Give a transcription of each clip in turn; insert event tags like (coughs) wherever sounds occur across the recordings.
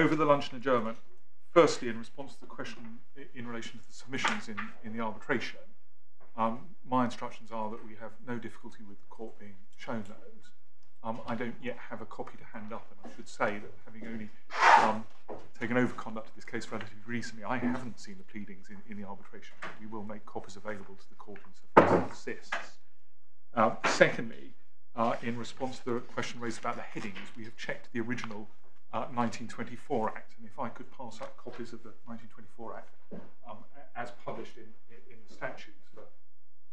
over the luncheon adjournment, firstly, in response to the question in relation to the submissions in, in the arbitration, um, my instructions are that we have no difficulty with the court being shown those. Um, I don't yet have a copy to hand up, and I should say that having only um, taken over conduct of this case relatively recently, I haven't seen the pleadings in, in the arbitration. We will make copies available to the court insofar as it insists. Uh, secondly, uh, in response to the question raised about the headings, we have checked the original uh, 1924 Act, and if I could pass up copies of the 1924 Act um, as published in, in, in, the statutes for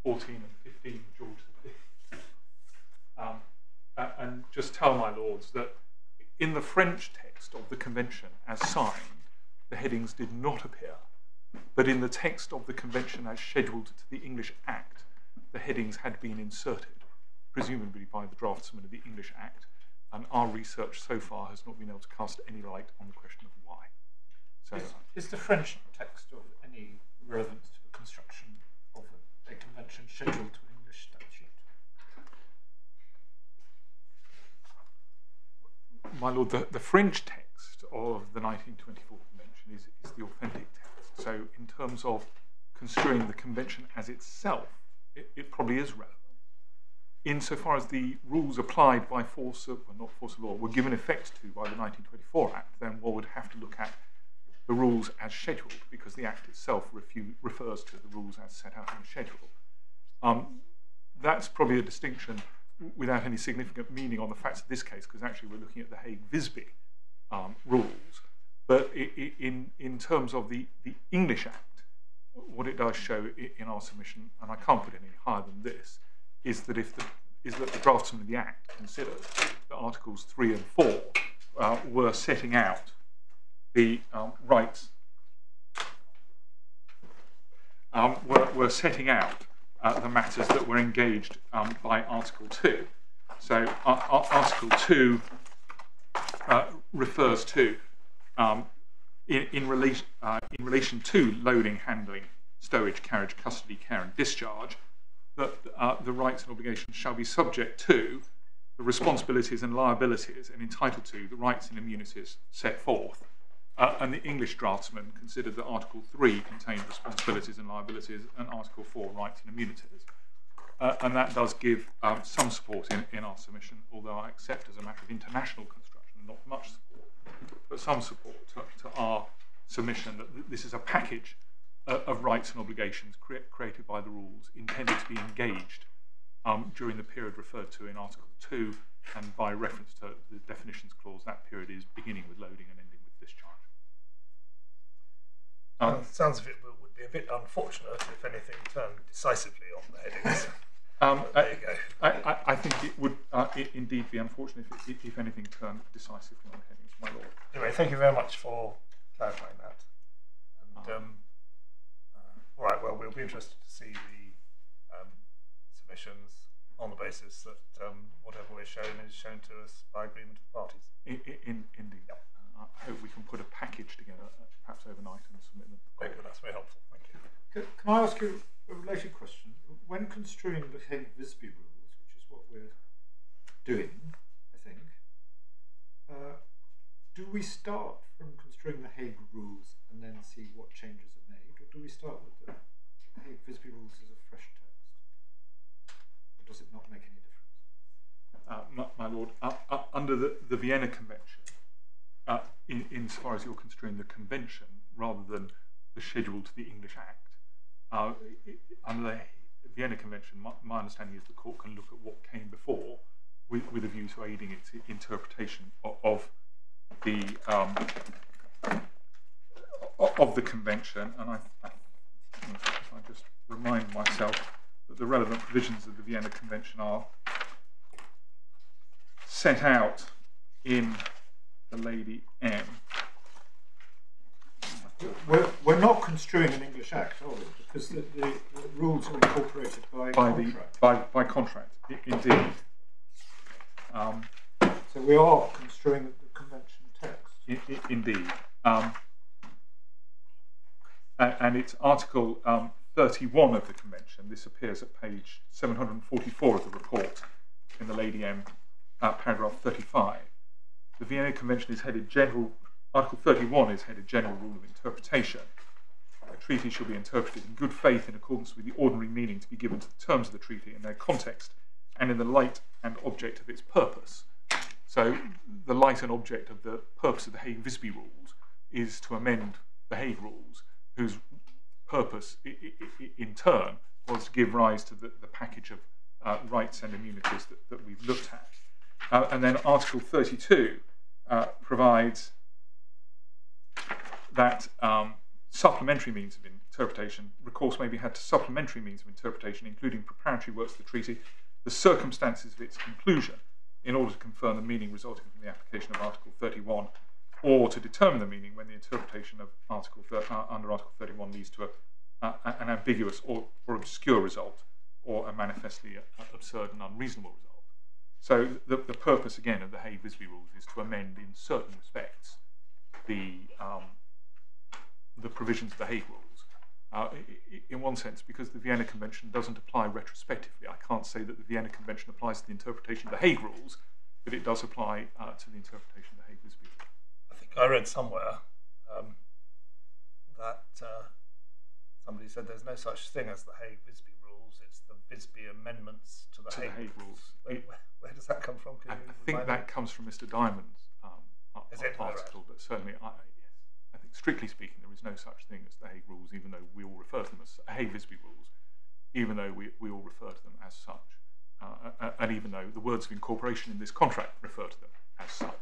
14 and 15 George V. Um, uh, and just tell my lords that in the French text of the convention as signed, the headings did not appear, but in the text of the convention as scheduled to the English Act, the headings had been inserted, presumably by the draftsman of the English Act, and our research so far has not been able to cast any light on the question of why. So, is, uh, is the French text of any relevance to the construction of a, a convention scheduled to an English statute? My lord, the, the French text of the 1924 convention is, is the authentic text. So, in terms of construing the convention as itself, it, it probably is relevant insofar as the rules applied by force of, well, not force of law, were given effect to by the 1924 Act, then one would have to look at the rules as scheduled because the Act itself refers to the rules as set out in the schedule. Um, that's probably a distinction without any significant meaning on the facts of this case because actually we're looking at the Hague-Visby um, rules. But in, in terms of the, the English Act, what it does show in our submission, and I can't put it any higher than this, is that if the, is that the draftsman of the Act considered that Articles 3 and 4 uh, were setting out the um, rights, um, were, were setting out uh, the matters that were engaged um, by Article 2. So uh, Article 2 uh, refers to, um, in, in, relation, uh, in relation to loading, handling, stowage, carriage, custody, care and discharge, that uh, the rights and obligations shall be subject to the responsibilities and liabilities and entitled to the rights and immunities set forth. Uh, and the English draftsman considered that Article 3 contained responsibilities and liabilities and Article 4 rights and immunities. Uh, and that does give um, some support in, in our submission, although I accept as a matter of international construction, not much support, but some support to, to our submission that this is a package uh, of rights and obligations cre created by the rules intended to be engaged um, during the period referred to in Article 2 and by reference to the definitions clause, that period is beginning with loading and ending with discharge. Um, sounds a bit, would be a bit unfortunate if anything turned decisively on the headings. (laughs) Um, there you go. I, I, I, think it would uh, it indeed be unfortunate if, if, anything turned decisively on the headings, my lord. Anyway, thank you very much for clarifying that. And um, all right, well, we'll be interested to see the um, submissions on the basis that um, whatever we're shown is shown to us by agreement of the parties. In, in, indeed. Yep. Uh, I hope we can put a package together, uh, perhaps overnight, and submit them. Very good, that's very helpful. Thank you. Can, can I ask you a related question? When construing the Hague-Visby rules, which is what we're doing, I think, uh, do we start from construing the Hague rules and then see what changes are made, or do we start with the Hague Visby rules as a fresh text? Or does it not make any difference? Uh, my, my, Lord, uh, uh, under the, the Vienna Convention, uh, in, insofar as you're construing the convention rather than the schedule to the English Act, uh, under the Vienna Convention, my, my, understanding is the court can look at what came before with, with a view to aiding its interpretation of, of the um, of the convention, and I, remind myself that the relevant provisions of the Vienna Convention are set out in the Lady M. We're, we're not construing an English Act, are we? Because the, the, the rules are incorporated by, by contract. The, by, by contract, indeed. Um, so we are construing the convention text. I, I, indeed. Um, and it's Article um, 31 of the Convention. This appears at page 744 of the report in the Lady M, uh, paragraph 35. The Vienna Convention is headed General Article 31 is headed General Rule of Interpretation. A treaty shall be interpreted in good faith in accordance with the ordinary meaning to be given to the terms of the treaty in their context and in the light and object of its purpose. So, the light and object of the purpose of the Hague Visby Rules is to amend the Hague Rules, whose purpose, in turn, was to give rise to the, the package of uh, rights and immunities that, that we've looked at. Uh, and then Article 32 uh, provides that um, supplementary means of interpretation, recourse may be had to supplementary means of interpretation, including preparatory works of the treaty, the circumstances of its conclusion, in order to confirm the meaning resulting from the application of Article 31, or to determine the meaning when the interpretation of Article uh, under Article 31 leads to a, a, an ambiguous or, or obscure result, or a manifestly uh, absurd and unreasonable result. So the, the purpose again of the Hague Visby rules is to amend in certain respects the um, the provisions of the Hague rules. Uh, in one sense, because the Vienna Convention doesn't apply retrospectively, I can't say that the Vienna Convention applies to the interpretation of the Hague rules, but it does apply uh, to the interpretation of the Hague Visby rules. I read somewhere um, that uh, somebody said there's no such thing as the Hague Visby rules. It's the Visby amendments to the, To the Hague, Hague rules. Where, It- where, where does that come from? I, I think that me? comes from Mr. Diamond's um, Is it? ar- right. article, but certainly, I, yes, I think strictly speaking, there is no such thing as the Hague rules, even though we all refer to them as Hague Visby rules, even though we, we all refer to them as such, uh, uh, and even though the words of incorporation in this contract refer to them as such.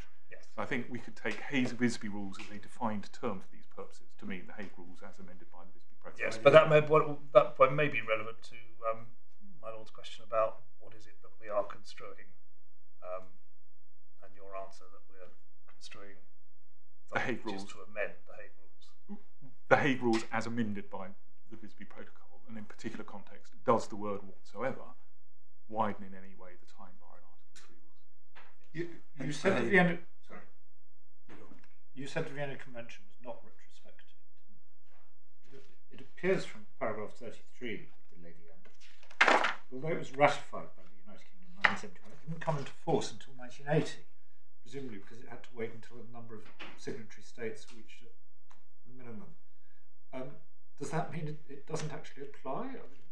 Yes. So I think we could take Hague Visby rules as a defined term for these purposes to mean the Hague rules as amended by the Visby Protocol. Yes, but that may what, that point may be relevant to um, my lord's question about what is it that we are construing, um, and your answer that we're construing The Hague something just rules. to amend the Hague rules. the Hague Rules as amended by the Visby Protocol, and in particular context, does the word whatsoever widen in any way the time bar in Article 3 Rule 6? You, you Thanks, said the Dave. Vienna. Sorry. You go on. You said the Vienna Convention was not retrospective. It, it appears from paragraph 33 of the Lady M. Although it was ratified by the United Kingdom in 1971, it didn't come into force until 1980, presumably because it had to wait until a number of signatory states reached a minimum. Um, does that mean it, it doesn't actually apply? I mean,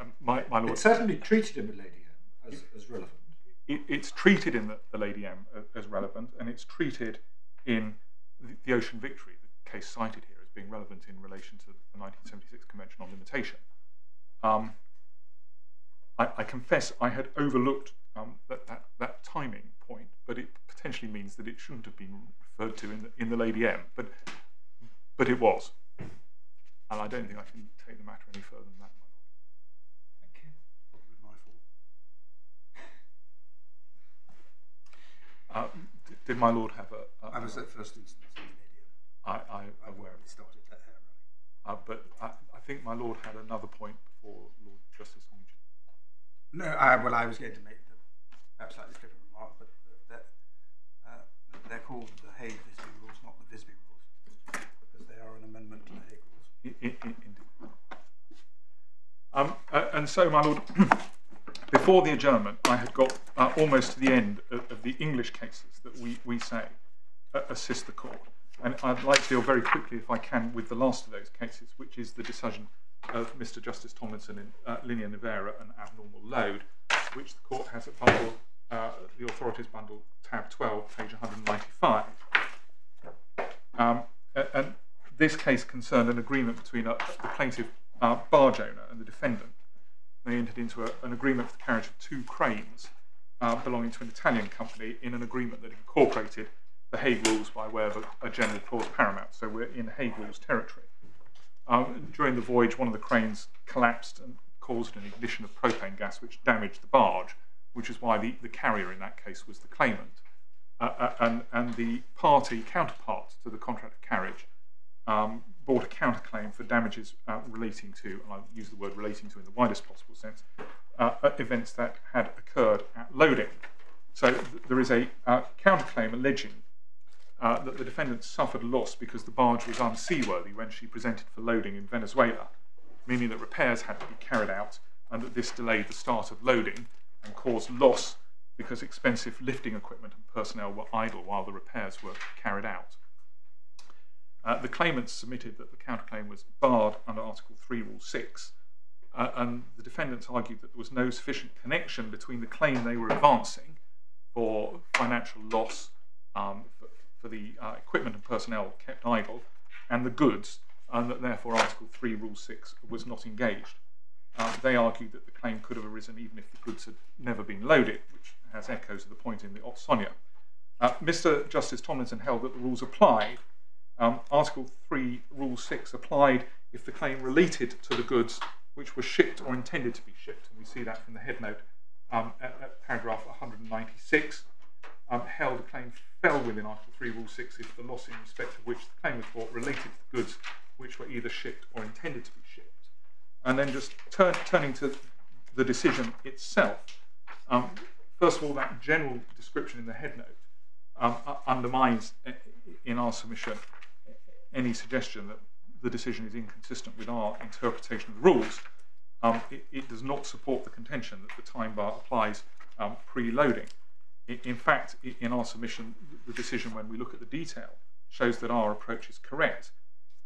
Um, my, my Lord, it's certainly treated in the Lady M as, as relevant. It, it's treated in the, the Lady M as relevant, and it's treated in the, the Ocean Victory, the case cited here, as being relevant in relation to the 1976 Convention on Limitation. Um, I, I confess I had overlooked um, that, that, that timing point, but it potentially means that it shouldn't have been referred to in the, in the Lady M, but, but it was. And I don't think I can take the matter any further than that, my Lord. Thank you. Probably my fault. Uh, did my lord have a? a I was at first instance in the. I, I, I've aware of it. started that hair running. Uh, but I, I think my lord had another point before Lord Justice Nugee. No, I, well, I was going to make the, perhaps slightly different remark, but that uh, they're called the Hague Visby Rules, not the Visby Rules, because they are an amendment to the Hague Rules. Indeed. Um, uh, and so, my lord, (clears throat) before the adjournment, I had got uh, almost to the end of, of the English cases that we, we say uh, assist the court. And I'd like to deal very quickly, if I can, with the last of those cases, which is the decision of Mr. Justice Tomlinson in uh, Linea Naviera and Abnormal Load, which the court has at bundle, uh, the authorities bundle, tab 12, page 195. Um, and this case concerned an agreement between a, the plaintiff uh, barge owner and the defendant. They entered into a, an agreement for the carriage of two cranes uh, belonging to an Italian company in an agreement that incorporated the Hague Rules by way of a, a general clause paramount. So we're in Hague Rules territory. Um, during the voyage, one of the cranes collapsed and caused an ignition of propane gas, which damaged the barge, which is why the, the carrier in that case was the claimant. Uh, uh, and, and the party counterpart to the contract of carriage um, brought a counterclaim for damages uh, relating to, and I use the word relating to in the widest possible sense, uh, events that had occurred at loading. So th- there is a uh, counterclaim alleging uh, that the defendant suffered loss because the barge was unseaworthy when she presented for loading in Venezuela, meaning that repairs had to be carried out and that this delayed the start of loading and caused loss because expensive lifting equipment and personnel were idle while the repairs were carried out. Uh, the claimants submitted that the counterclaim was barred under Article 3, Rule 6, uh, and the defendants argued that there was no sufficient connection between the claim they were advancing for financial loss um, for, for, the uh, equipment and personnel kept idle and the goods, and that therefore Article 3, Rule 6 was not engaged. Uh, they argued that the claim could have arisen even if the goods had never been loaded, which has echoes of the point in the Otsonia. Uh, Mr. Justice Tomlinson held that the rules applied. Um, Article 3, Rule 6 applied if the claim related to the goods which were shipped or intended to be shipped. And we see that from the headnote um, at, at, paragraph 196. Um, held a claim fell within Article 3, Rule 6 if the loss in respect of which the claim was brought related to the goods which were either shipped or intended to be shipped. And then just turn, turning to the decision itself. Um, first of all, that general description in the headnote um, undermines, uh, in our submission, any suggestion that the decision is inconsistent with our interpretation of the rules, um, it, it, does not support the contention that the time bar applies um, pre-loading. In fact, in our submission, the decision when we look at the detail shows that our approach is correct,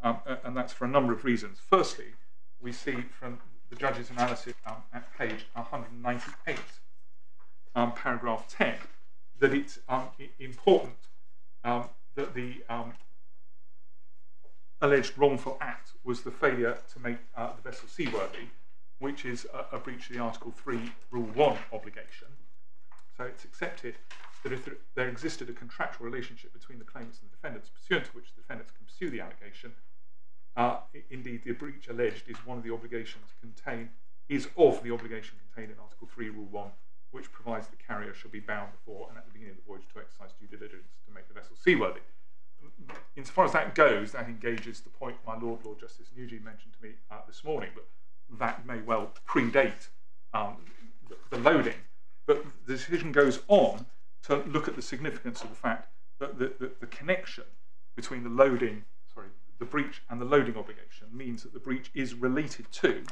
um, and that's for a number of reasons. Firstly, we see from the judge's analysis um, at page 198, um, paragraph 10, that it's um, important that the alleged wrongful act was the failure to make uh, the vessel seaworthy, which is a, a, breach of the Article 3, Rule 1 obligation. So it's accepted that if there, there, existed a contractual relationship between the claimants and the defendants, pursuant to which the defendants can pursue the allegation, uh, indeed the breach alleged is one of the obligations contained, is of the obligation contained in Article 3, Rule 1, which provides the carrier shall be bound before and at the beginning of the voyage to exercise due diligence to make the vessel seaworthy insofar as that goes, that engages the point my Lord Lord Justice Nugee mentioned to me uh, this morning, but that may well predate um, the, loading. But the decision goes on to look at the significance of the fact that the, the, the connection between the loading, sorry, the breach and the loading obligation means that the breach is related to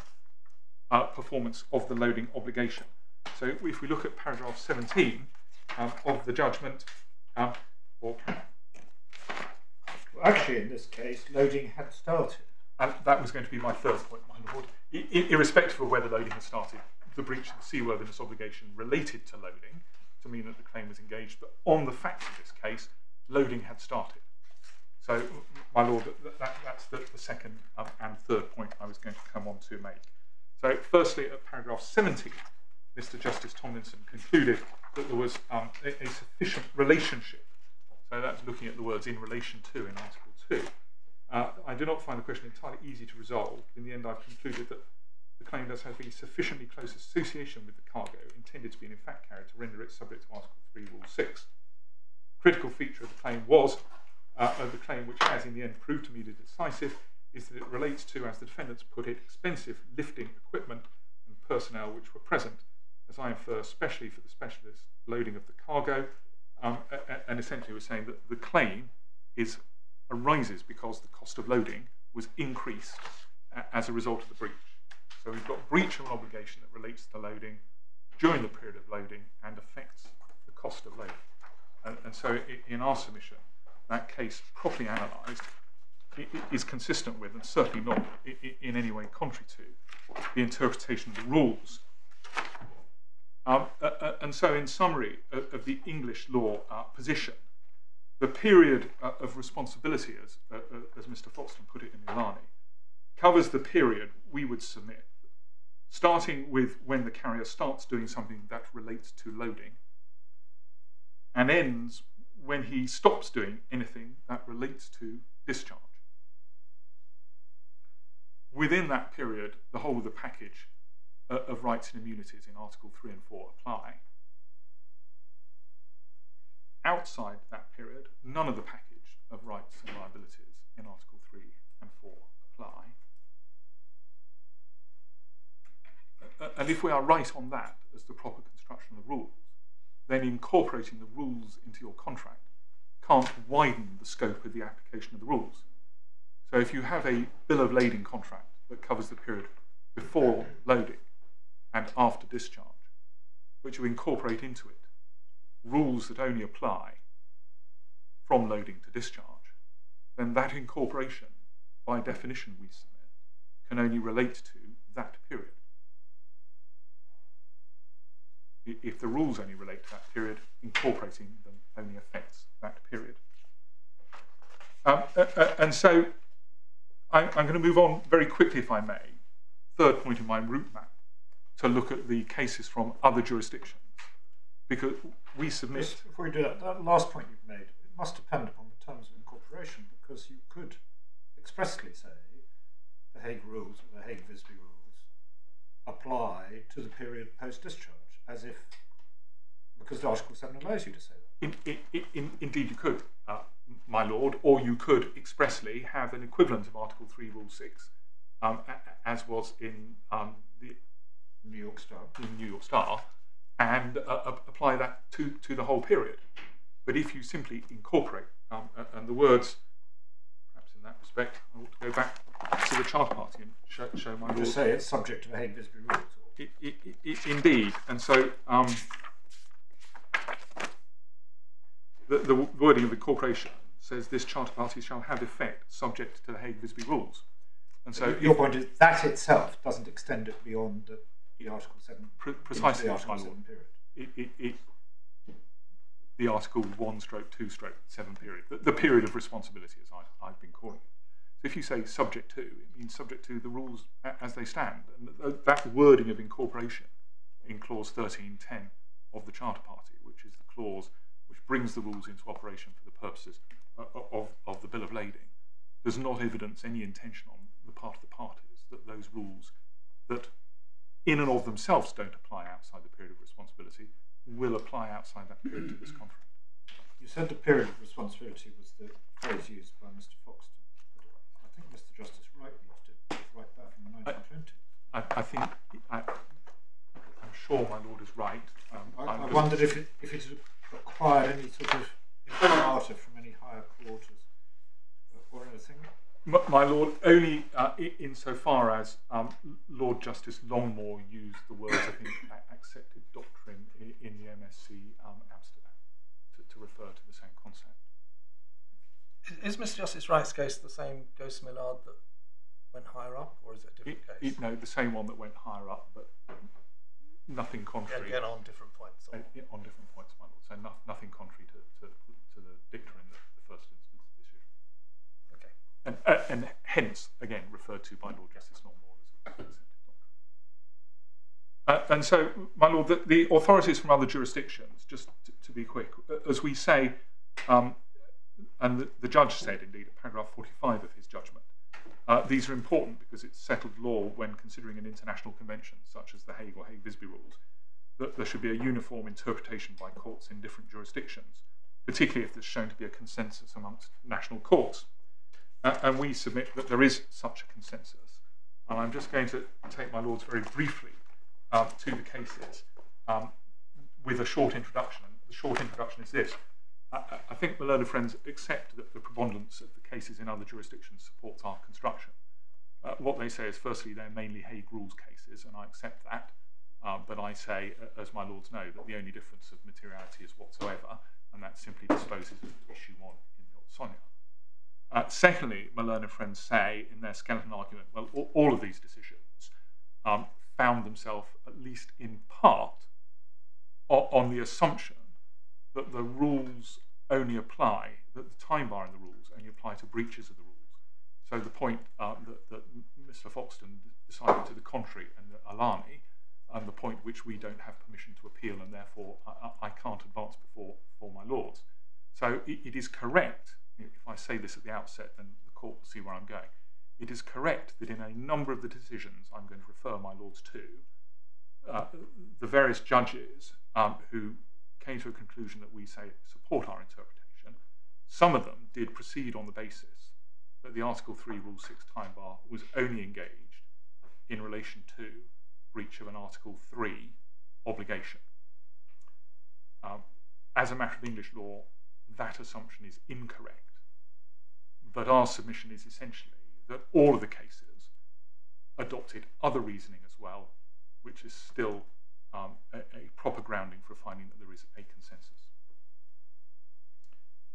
uh, performance of the loading obligation. So if we look at paragraph 17 um, of the judgment, um, or actually, in this case, loading had started. And that was going to be my third point, my lord. I, irrespective of whether loading had started, the breach of the seaworthiness obligation related to loading to mean that the claim was engaged. But on the facts of this case, loading had started. So, my lord, that, that, that's the, the second um, and third point I was going to come on to make. So, firstly, at paragraph 70, Mr. Justice Tomlinson concluded that there was um, a, a sufficient relationship so that's looking at the words in relation to in Article 2. Uh, I do not find the question entirely easy to resolve. In the end, I've concluded that the claim does have a sufficiently close association with the cargo intended to be in fact carried to render it subject to Article 3, Rule 6. Critical feature of the claim was, uh, of the claim which has in the end proved to me to be decisive, is that it relates to, as the defendants put it, expensive lifting equipment and personnel which were present, as I infer, especially for the specialist loading of the cargo, um, and essentially, we're saying that the claim is arises because the cost of loading was increased as a result of the breach. So we've got breach of an obligation that relates to loading during the period of loading and affects the cost of loading. And, and so in our submission, that case properly analysed is consistent with and certainly not in any way contrary to the interpretation of the rules um, uh, uh, and so, in summary of, uh, of the English law uh, position, the period uh, of responsibility, as, uh, as Mr. Foxton put it in Alhani, covers the period we would submit, starting with when the carrier starts doing something that relates to loading, and ends when he stops doing anything that relates to discharge. Within that period, the whole of the package of rights and immunities in Article 3 and 4 apply. Outside that period, none of the package of rights and liabilities in Article 3 and 4 apply. And if we are right on that as the proper construction of the rules, then incorporating the rules into your contract can't widen the scope of the application of the rules. So if you have a bill of lading contract that covers the period before loading, and after discharge, which you incorporate into it rules that only apply from loading to discharge, then that incorporation, by definition, we submit, can only relate to that period. If the rules only relate to that period, incorporating them only affects that period. Um, uh, uh, and so I, I'm going to move on very quickly, if I may, third point in my route map, to look at the cases from other jurisdictions. Because we submit. Just before you do that, that last point you've made, it must depend upon the terms of incorporation because you could expressly say the Hague rules, or the Hague Visby rules, apply to the period post discharge, as if, because the Article 7 allows you to say that. In, in, in, indeed, you could, uh, my lord, or you could expressly have an equivalent of Article 3, Rule 6, um, as was in um, the New York Star. New York Star, and uh, apply that to, to the whole period. But if you simply incorporate, um, and the words, perhaps in that respect, I ought to go back to the Charter Party and show, show my Just lord. say it's subject to the Hague Visby rules. Or, I- I- I- indeed, and so um, the, the wording of the corporation says this charter party shall have effect subject to the Hague Visby rules. And so, your point is that itself doesn't extend it beyond the, the Article 7. Pre- precisely, the Article 7 period. it, it, it, the article one stroke two stroke seven period, the, the period of responsibility as I've, I've been calling it. So if you say subject to, it means subject to the rules as they stand. And that wording of incorporation in clause 13.10 of the Charter Party, which is the clause which brings the rules into operation for the purposes of, of the Bill of Lading, does not evidence any intention on the part of the parties that those rules that in and of themselves don't apply outside the period of responsibility will apply outside that period to this contract. You said the period of responsibility was the phrase used by Mr. Foxton. I think Mr. Justice Wright used it right back in the 1920s. I, I think, I, I'm sure my lord is right. Um, I, I wondered if it, if it acquired any sort of imprimatur from any higher quarters uh, or anything. M- My lord, only uh, insofar as um, Lord Justice Longmore used the words, I think, (coughs) accepted doctrine in, in the MSC um, Amsterdam to, to refer to the same concept. Is, is Mr. Justice Wright's case the same Gosse Millerd that went higher up, or is it a It, different case? it, no, the same one that went higher up, but nothing contrary. Again, on different points. Uh, on different points, my lord. So no, nothing contrary to, to, to the dicta in the, the first instance. And, uh, and hence, again, referred to by Lord Justice doctrine. Uh, and so, my lord, the, the authorities from other jurisdictions, just to, to be quick, as we say, um, and the, the judge said indeed at paragraph 45 of his judgment, uh, these are important because it's settled law when considering an international convention such as the Hague or Hague-Visby rules that there should be a uniform interpretation by courts in different jurisdictions, particularly if there's shown to be a consensus amongst national courts. Uh, and we submit that there is such a consensus. And I'm just going to take my lords very briefly um, to the cases um, with a short introduction. And the short introduction is this. I, think my learned friends accept that the preponderance of the cases in other jurisdictions supports our construction. Uh, what they say is, firstly, they're mainly Hague Rules cases, and I accept that. Uh, but I say, as my lords know, that the only difference of materiality is whatsoever, and that simply disposes of issue one in the Sonia. Uh, secondly, my learned friends say in their skeleton argument, well, all, of these decisions um, found themselves, at least in part, on the assumption that the rules only apply, that the time bar in the rules only apply to breaches of the rules. So the point uh, that, that Mr. Foxton decided to the contrary and that Alhani, and the point which we don't have permission to appeal and therefore I, I I can't advance before, before my lords. So it, it is correct, if I say this at the outset, then the court will see where I'm going. It is correct that in a number of the decisions I'm going to refer my lords to, uh, the various judges um, who came to a conclusion that we say support our interpretation, some of them did proceed on the basis that the Article 3, Rule 6 time bar was only engaged in relation to breach of an Article 3 obligation. Um, as a matter of English law, that assumption is incorrect. But our submission is essentially that all of the cases adopted other reasoning as well, which is still um, a, a proper grounding for finding that there is a consensus.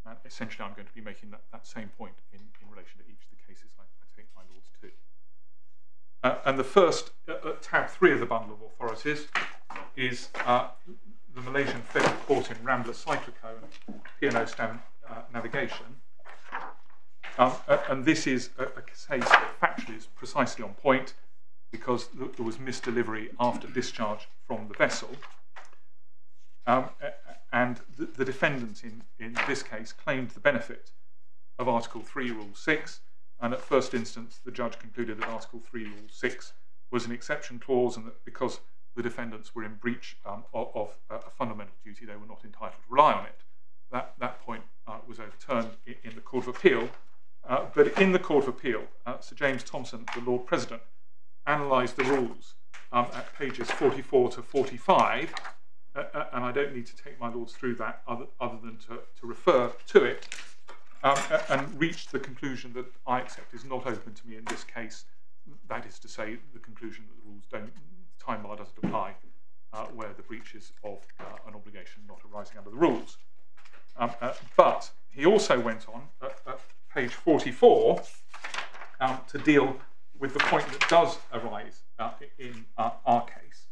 And essentially, I'm going to be making that, that same point in, in relation to each of the cases I, I take my lords to. Uh, and the first, uh, uh, tab three of the bundle of authorities, is uh, the Malaysian Federal Court in Rambler Cycle Co and P&O Steam uh, Navigation. Um, and this is a, a case that factually is precisely on point because there was misdelivery after discharge from the vessel. Um, and the, the defendant in, in this case claimed the benefit of Article 3, Rule 6, and at first instance, the judge concluded that Article 3, Rule 6 was an exception clause, and that because the defendants were in breach um, of, of a fundamental duty, they were not entitled to rely on it. That, that point uh, was overturned in, in, the Court of Appeal. Uh, but in the Court of Appeal, uh, Sir James Thomson, the Lord President, analysed the rules um, at pages 44 to 45, uh, uh, and I don't need to take my lords through that other, other than to, to refer to it, um, and reached the conclusion that I accept is not open to me in this case. That is to say, the conclusion that the rules don't, time bar doesn't apply uh, where the breaches of uh, an obligation not arising under the rules. Um, uh, but he also went on at, page 44 um, to deal with the point that does arise uh, in uh, our case.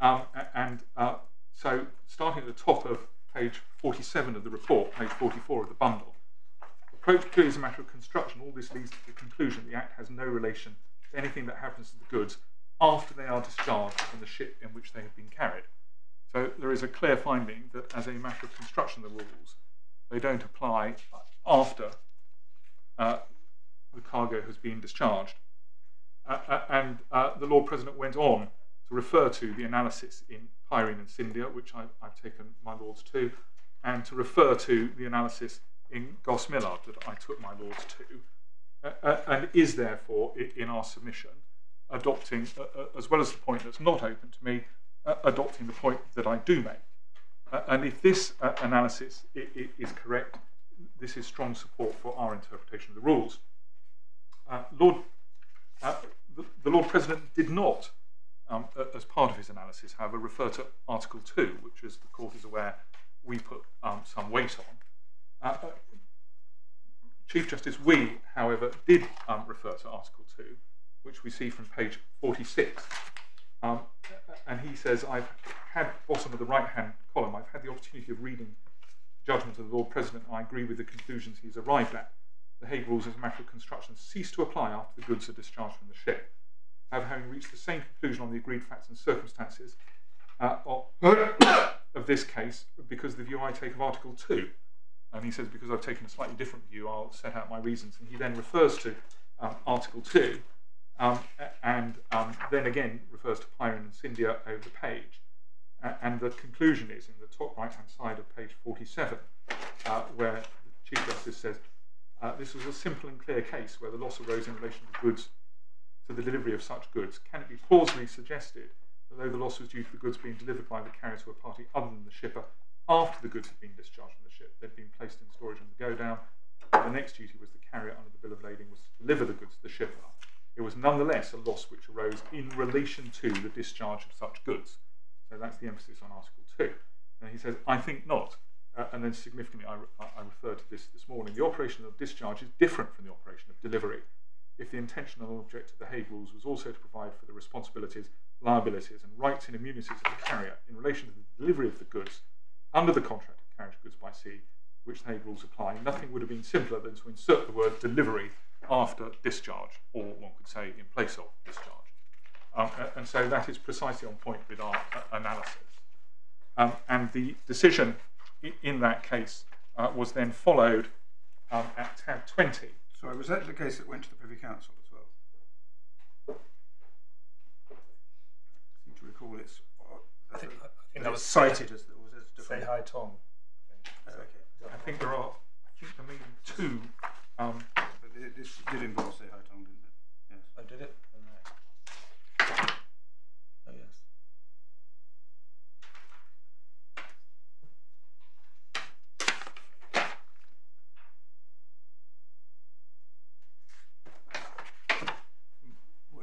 Um, and uh, so, starting at the top of page 47 of the report, page 44 of the bundle, approach clearly as a matter of construction, all this leads to the conclusion the Act has no relation to anything that happens to the goods after they are discharged from the ship in which they have been carried. So there is a clear finding that as a matter of construction the rules, they don't apply after uh, the cargo has been discharged. Uh, uh, and uh, the Lord President went on to refer to the analysis in Pyrene and Scindia, which I, have taken my lords to, and to refer to the analysis in Gosse Millerd that I took my lords to, uh, uh, and is therefore in our submission adopting, as well as the point that's not open to me, adopting the point that I do make. and if this analysis is correct, this is strong support for our interpretation of the rules. Uh, Lord, uh, the, the, Lord President did not, um, as part of his analysis, however, refer to Article 2, which, as the Court is aware, we put um, some weight on. Uh, uh Chief Justice Wee, however, did um, refer to Article 2, which we see from page 46. Um, and he says, I've had, bottom of the right hand column, I've had the opportunity of reading the judgment of the Lord President, I agree with the conclusions he's arrived at. The Hague Rules, as a matter of construction, cease to apply after the goods are discharged from the ship. However, having reached the same conclusion on the agreed facts and circumstances uh, of this case, because the view I take of Article 2, and he says, because I've taken a slightly different view, I'll set out my reasons. And he then refers to um, Article 2, um, and um, then again refers to Pyrene and Scindia over the page. Uh, and the conclusion is in the top right hand side of page 47, uh, where the Chief Justice says, uh, This was a simple and clear case where the loss arose in relation to goods to the delivery of such goods. Can it be plausibly suggested that though the loss was due to the goods being delivered by the carrier to a party other than the shipper, after the goods had been discharged from the ship, they'd been placed in storage on the godown, the next duty was the carrier under the bill of lading was to deliver the goods to the shipper. It was nonetheless a loss which arose in relation to the discharge of such goods. So that's the emphasis on Article 2. And he says, I think not. Uh, and then significantly, I, re- I referred to this this morning. The operation of discharge is different from the operation of delivery. If the intentional object of the Hague Rules was also to provide for the responsibilities, liabilities, and rights and immunities of the carrier in relation to the delivery of the goods under the contract of carriage of goods by sea, which the Hague Rules apply, nothing would have been simpler than to insert the word delivery after discharge, or one could say in place of discharge. Um, and so that is precisely on point with our uh, analysis. Um, and the decision in that case uh, was then followed um, at tab 20. Sorry, was that the case that went to the Privy Council as well? I seem to recall it's. Uh, I think, I think that was cited as the. Was as Sze Hai Tong. I think. okay. I think there are, I think there may be two. But this did involve Sze Hai Tong, didn't it? Yes. Oh, did it? Oh, yes.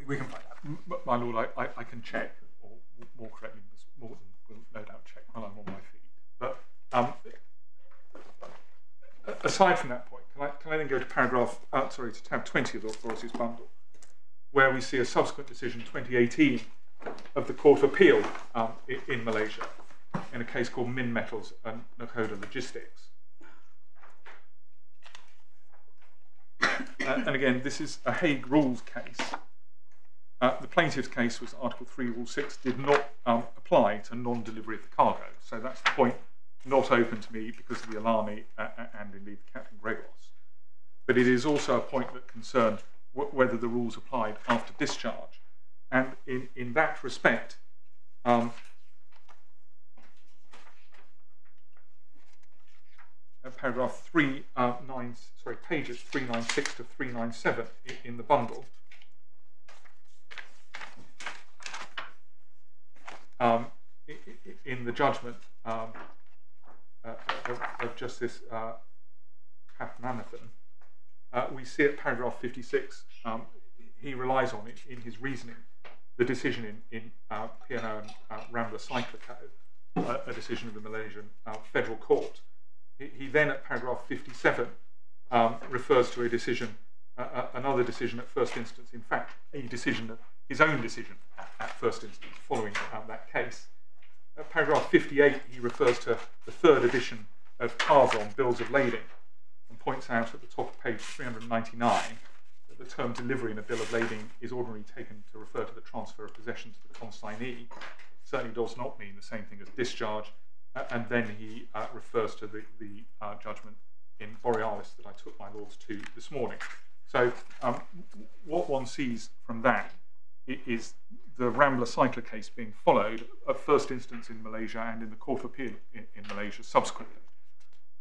We can find out. my lord, I, I, I, can check, or more correctly, Ms. Morton will no doubt check while I'm on my feet. But um, aside from that point, can Can I then go to paragraph, uh, sorry, to tab 20 of the authorities bundle, where we see a subsequent decision, 2018, of the Court of Appeal um, in, in Malaysia, in a case called Min Metals and Nakoda Logistics. Uh, and again, this is a Hague Rules case. Uh, the plaintiff's case was Article 3, Rule 6 did not um, apply to non-delivery of the cargo. So that's the point not open to me because of the Alhani uh, uh and indeed Captain Gregos. But it is also a point that concerned whether the rules applied after discharge. And in, in that respect, um, paragraph 3, uh, nine, sorry, pages 396 to 397 in, in the bundle. Um, in the judgment um, uh, of, of, Justice uh, uh, we see at paragraph 56, um, he relies on it in his reasoning, the decision in, in uh, P&O and uh, Rambler Cycle Co, uh, a decision of the Malaysian uh, Federal Court. He, he, then, at paragraph 57, um, refers to a decision, uh, another decision at first instance, in fact, a decision, his own decision at, first instance, following um, that case. At paragraph 58, he refers to the third edition of Tarzan, Bills of Lading, points out at the top of page 399 that the term delivery in a bill of lading is ordinarily taken to refer to the transfer of possession to the consignee. Certainly does not mean the same thing as discharge. Uh, and then he uh, refers to the, the uh, judgment in Borealis that I took my lords to this morning. So um, what one sees from that is the Rambler Cycler case being followed at first instance in Malaysia and in the Court of Appeal in, in Malaysia subsequently.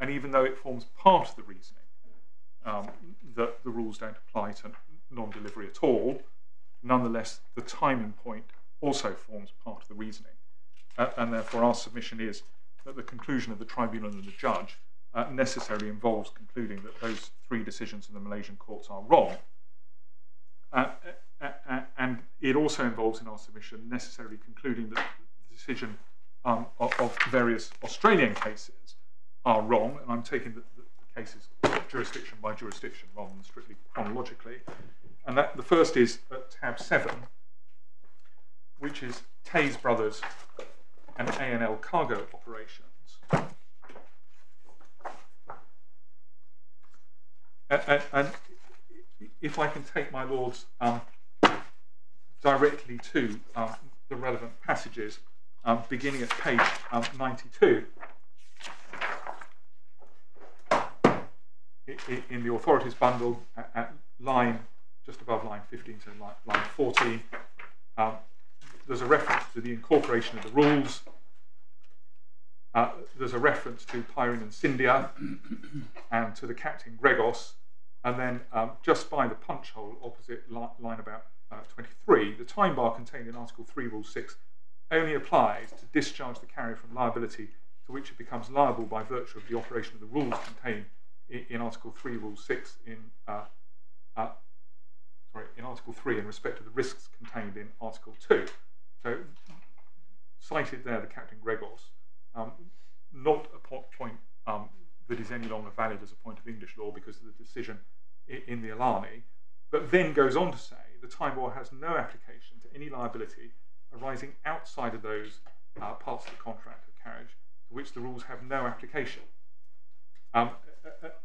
And even though it forms part of the reasoning um, that the rules don't apply to non-delivery at all, nonetheless the timing point also forms part of the reasoning. Uh, and therefore our submission is that the conclusion of the tribunal and the judge uh, necessarily involves concluding that those three decisions in the Malaysian courts are wrong. Uh, uh, uh and it also involves in our submission necessarily concluding that the decision um, of, of, various Australian cases are wrong, and I'm taking the, the, cases jurisdiction by jurisdiction rather than strictly chronologically. And that the first is at tab 7, which is Tays Brothers and A&L cargo operations. And, and, if I can take my lords um, directly to um, the relevant passages, um, beginning at page um, 92, in the authorities bundle at, at, line just above line 15 to line, line 14, um, there's a reference to the incorporation of the rules. Uh, there's a reference to Pyrene and Scindia and to the Captain Gregos. And then um, just by the punch hole opposite li line about uh, 23, the time bar contained in Article 3, Rule 6 only applies to discharge the carrier from liability to which it becomes liable by virtue of the operation of the rules contained in, Article 3, Rule 6 in uh, uh, sorry, in Article 3 in respect of the risks contained in Article 2. So cited there the Captain Gregos, um, not a point um, that is any longer valid as a point of English law because of the decision in the Alhani, but then goes on to say the time bar has no application to any liability arising outside of those uh, parts of the contract of carriage to which the rules have no application. Um,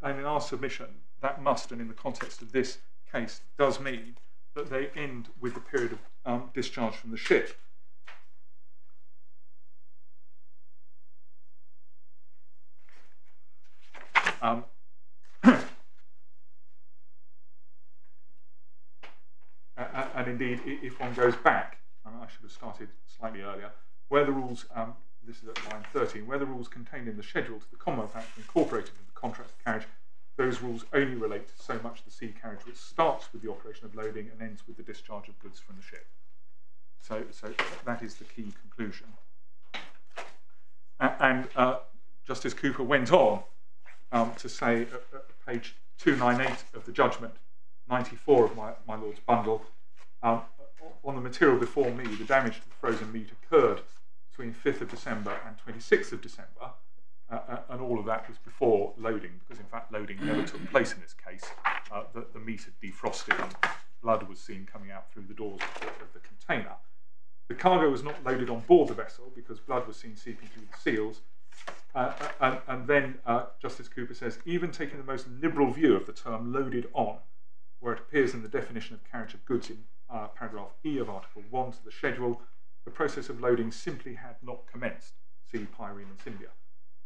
and in our submission, that must, and in the context of this case, does mean that they end with the period of um, discharge from the ship. Um, (coughs) and indeed, if one goes back, I should have started slightly earlier, where the rules, um, this is at line 13, where the rules contained in the schedule to the Commonwealth Act incorporated the contract of carriage, those rules only relate to so much the sea carriage which starts with the operation of loading and ends with the discharge of goods from the ship. So, so that is the key conclusion. And uh, Justice Cooper went on um, to say at, at, page 298 of the judgment, 94 of my, my Lord's bundle, um, on the material before me, the damage to the frozen meat occurred between 5th of December and 26th of December, uh, and all of that was before loading, because in fact loading never took place in this case. Uh, the, the meat had defrosted and blood was seen coming out through the doors of the, of the container. The cargo was not loaded on board the vessel because blood was seen seeping through the seals. Uh, uh and, and, then uh, Justice Cooper says, even taking the most liberal view of the term loaded on, where it appears in the definition of carriage of goods in uh, paragraph E of Article 1 to the schedule, the process of loading simply had not commenced. See Pyrene and Scindia.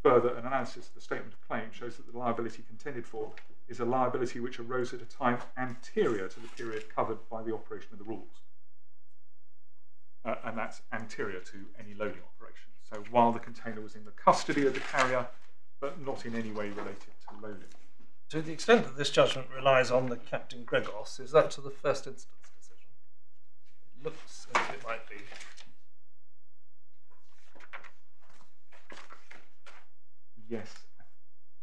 Further, an analysis of the statement of claim shows that the liability contended for is a liability which arose at a time anterior to the period covered by the operation of the rules. Uh, and that's anterior to any loading operation. So while the container was in the custody of the carrier, but not in any way related to loading. To the extent that this judgment relies on the Captain Gregos, is that to the first instance decision? It looks as if it might be. Yes, I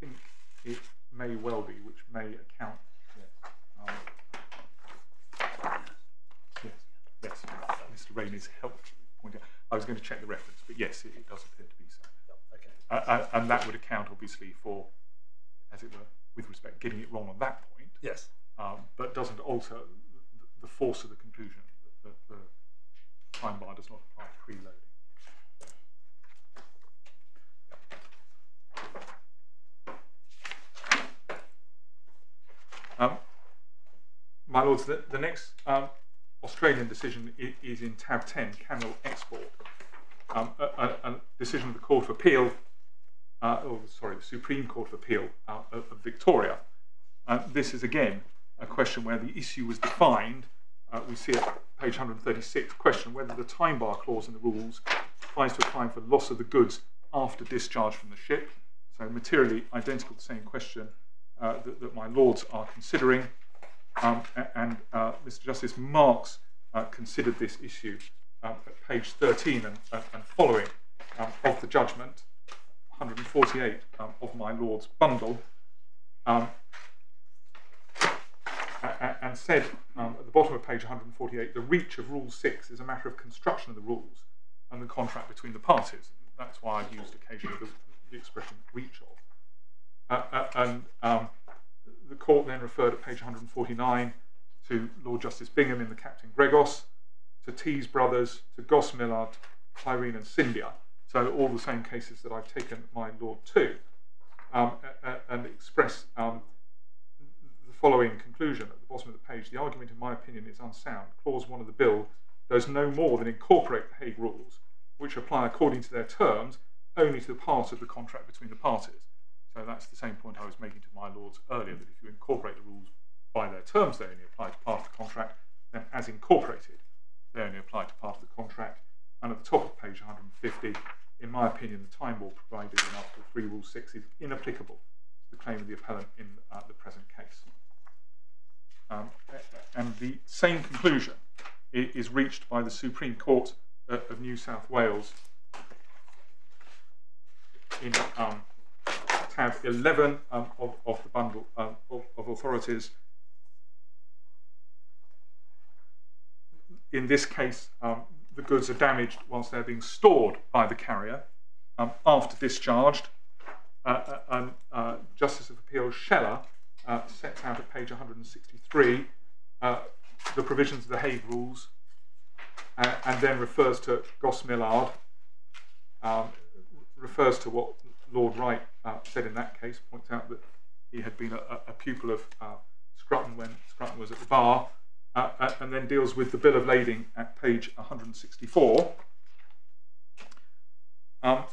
think it may well be, which may account. Yes, um, yes, yes. Mr. Rain is helped point out. I was going to check the reference, but yes, it, it does appear to be so. Okay. Uh, and that would account, obviously, for, as it were, with respect, getting it wrong on that point, Yes. um, but doesn't alter the, the force of the conclusion that, that the time bar does not apply to preloading. Um, my lords, the, the next um, Australian decision is, is, in tab 10, Kamil Export. Um, a, a, a, decision of the Court of Appeal, uh, oh, sorry, the Supreme Court of Appeal uh, of, of, Victoria. Uh, this is again a question where the issue was defined. Uh, we see at page 136, question whether the time bar clause in the rules applies to a claim for loss of the goods after discharge from the ship. So materially identical to the same question that, that, my lords are considering. Um, and uh, Mr. Justice Marks uh, considered this issue um, at page 13 and, and following um, of the judgment, 148 um, of my lord's bundle, um, and said at the bottom of page 148 the reach of Rule 6 is a matter of construction of the rules and the contract between the parties. That's why I've used occasionally the, the expression reach of. Uh, uh, and um, the court then referred at page 149 to Lord Justice Bingham in the Captain Gregos, to Tees Brothers, to Gosse Millerd, Pyrene and Scindia. So all the same cases that I've taken my Lord to, um, and express um, the following conclusion at the bottom of the page. The argument, in my opinion, is unsound. Clause 1 of the bill does no more than incorporate the Hague Rules, which apply according to their terms only to the part of the contract between the parties. So that's the same point I was making to my lords earlier, that if you incorporate the rules by their terms, they only apply to part of the contract, then as incorporated, they only apply to part of the contract. And at the top of page 150, in my opinion, the time law provided in Article 3, Rule 6 is inapplicable to the claim of the appellant in uh, the present case. Um, and the same conclusion is reached by the Supreme Court uh, of New South Wales in um, tab 11 um, of, of, the bundle um, of, of, authorities. In this case, um, the goods are damaged whilst they're being stored by the carrier um, after discharged. Uh, uh, uh, Justice of Appeal Scheller uh, sets out at page 163 uh, the provisions of the Hague Rules uh, and then refers to Gosse Millerd, um, refers to what Lord Wright uh, said in that case, points out that he had been a, a pupil of uh, Scrutton when Scrutton was at the bar, uh, uh and then deals with the Bill of Lading at page 164. Um,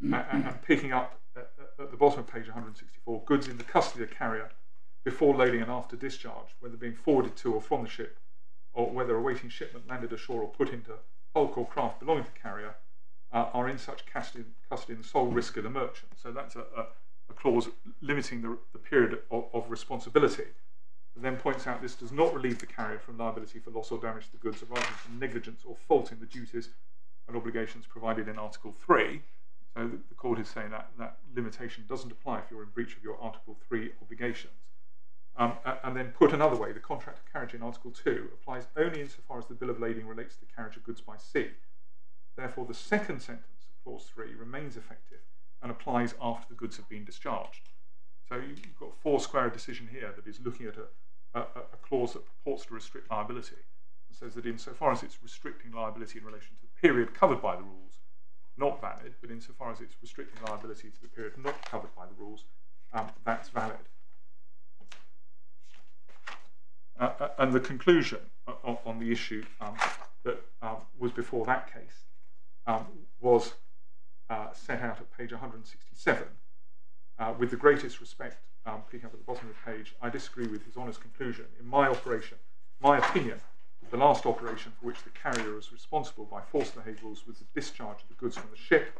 and, and, picking up at, at, the bottom of page 164, goods in the custody of carrier before loading and after discharge, whether being forwarded to or from the ship, or whether awaiting shipment landed ashore or put into hulk or craft belonging to the carrier, uh, are in such custody, custody the sole risk of the merchant. So that's a, a, a clause limiting the, the period of, of responsibility. It then points out this does not relieve the carrier from liability for loss or damage to the goods arising from negligence or fault in the duties and obligations provided in Article 3. So the, the court is saying that that limitation doesn't apply if you're in breach of your Article 3 obligations. Um, and then put another way, the contract of carriage in Article 2 applies only insofar as the bill of lading relates to the carriage of goods by sea. Therefore, the second sentence of Clause 3 remains effective and applies after the goods have been discharged. So you've got a four square decision here that is looking at a, a, a clause that purports to restrict liability and says that insofar as it's restricting liability in relation to the period covered by the rules, not valid, but insofar as it's restricting liability to the period not covered by the rules, um, that's valid. Uh, uh, and the conclusion on, on the issue um, that um, was before that case um, was uh, set out at page 167. Uh, with the greatest respect, um, picking up at the bottom of the page, I disagree with His Honour's conclusion. In my operation, my opinion, the last operation for which the carrier was responsible by force of the Rules was the discharge of the goods from the ship.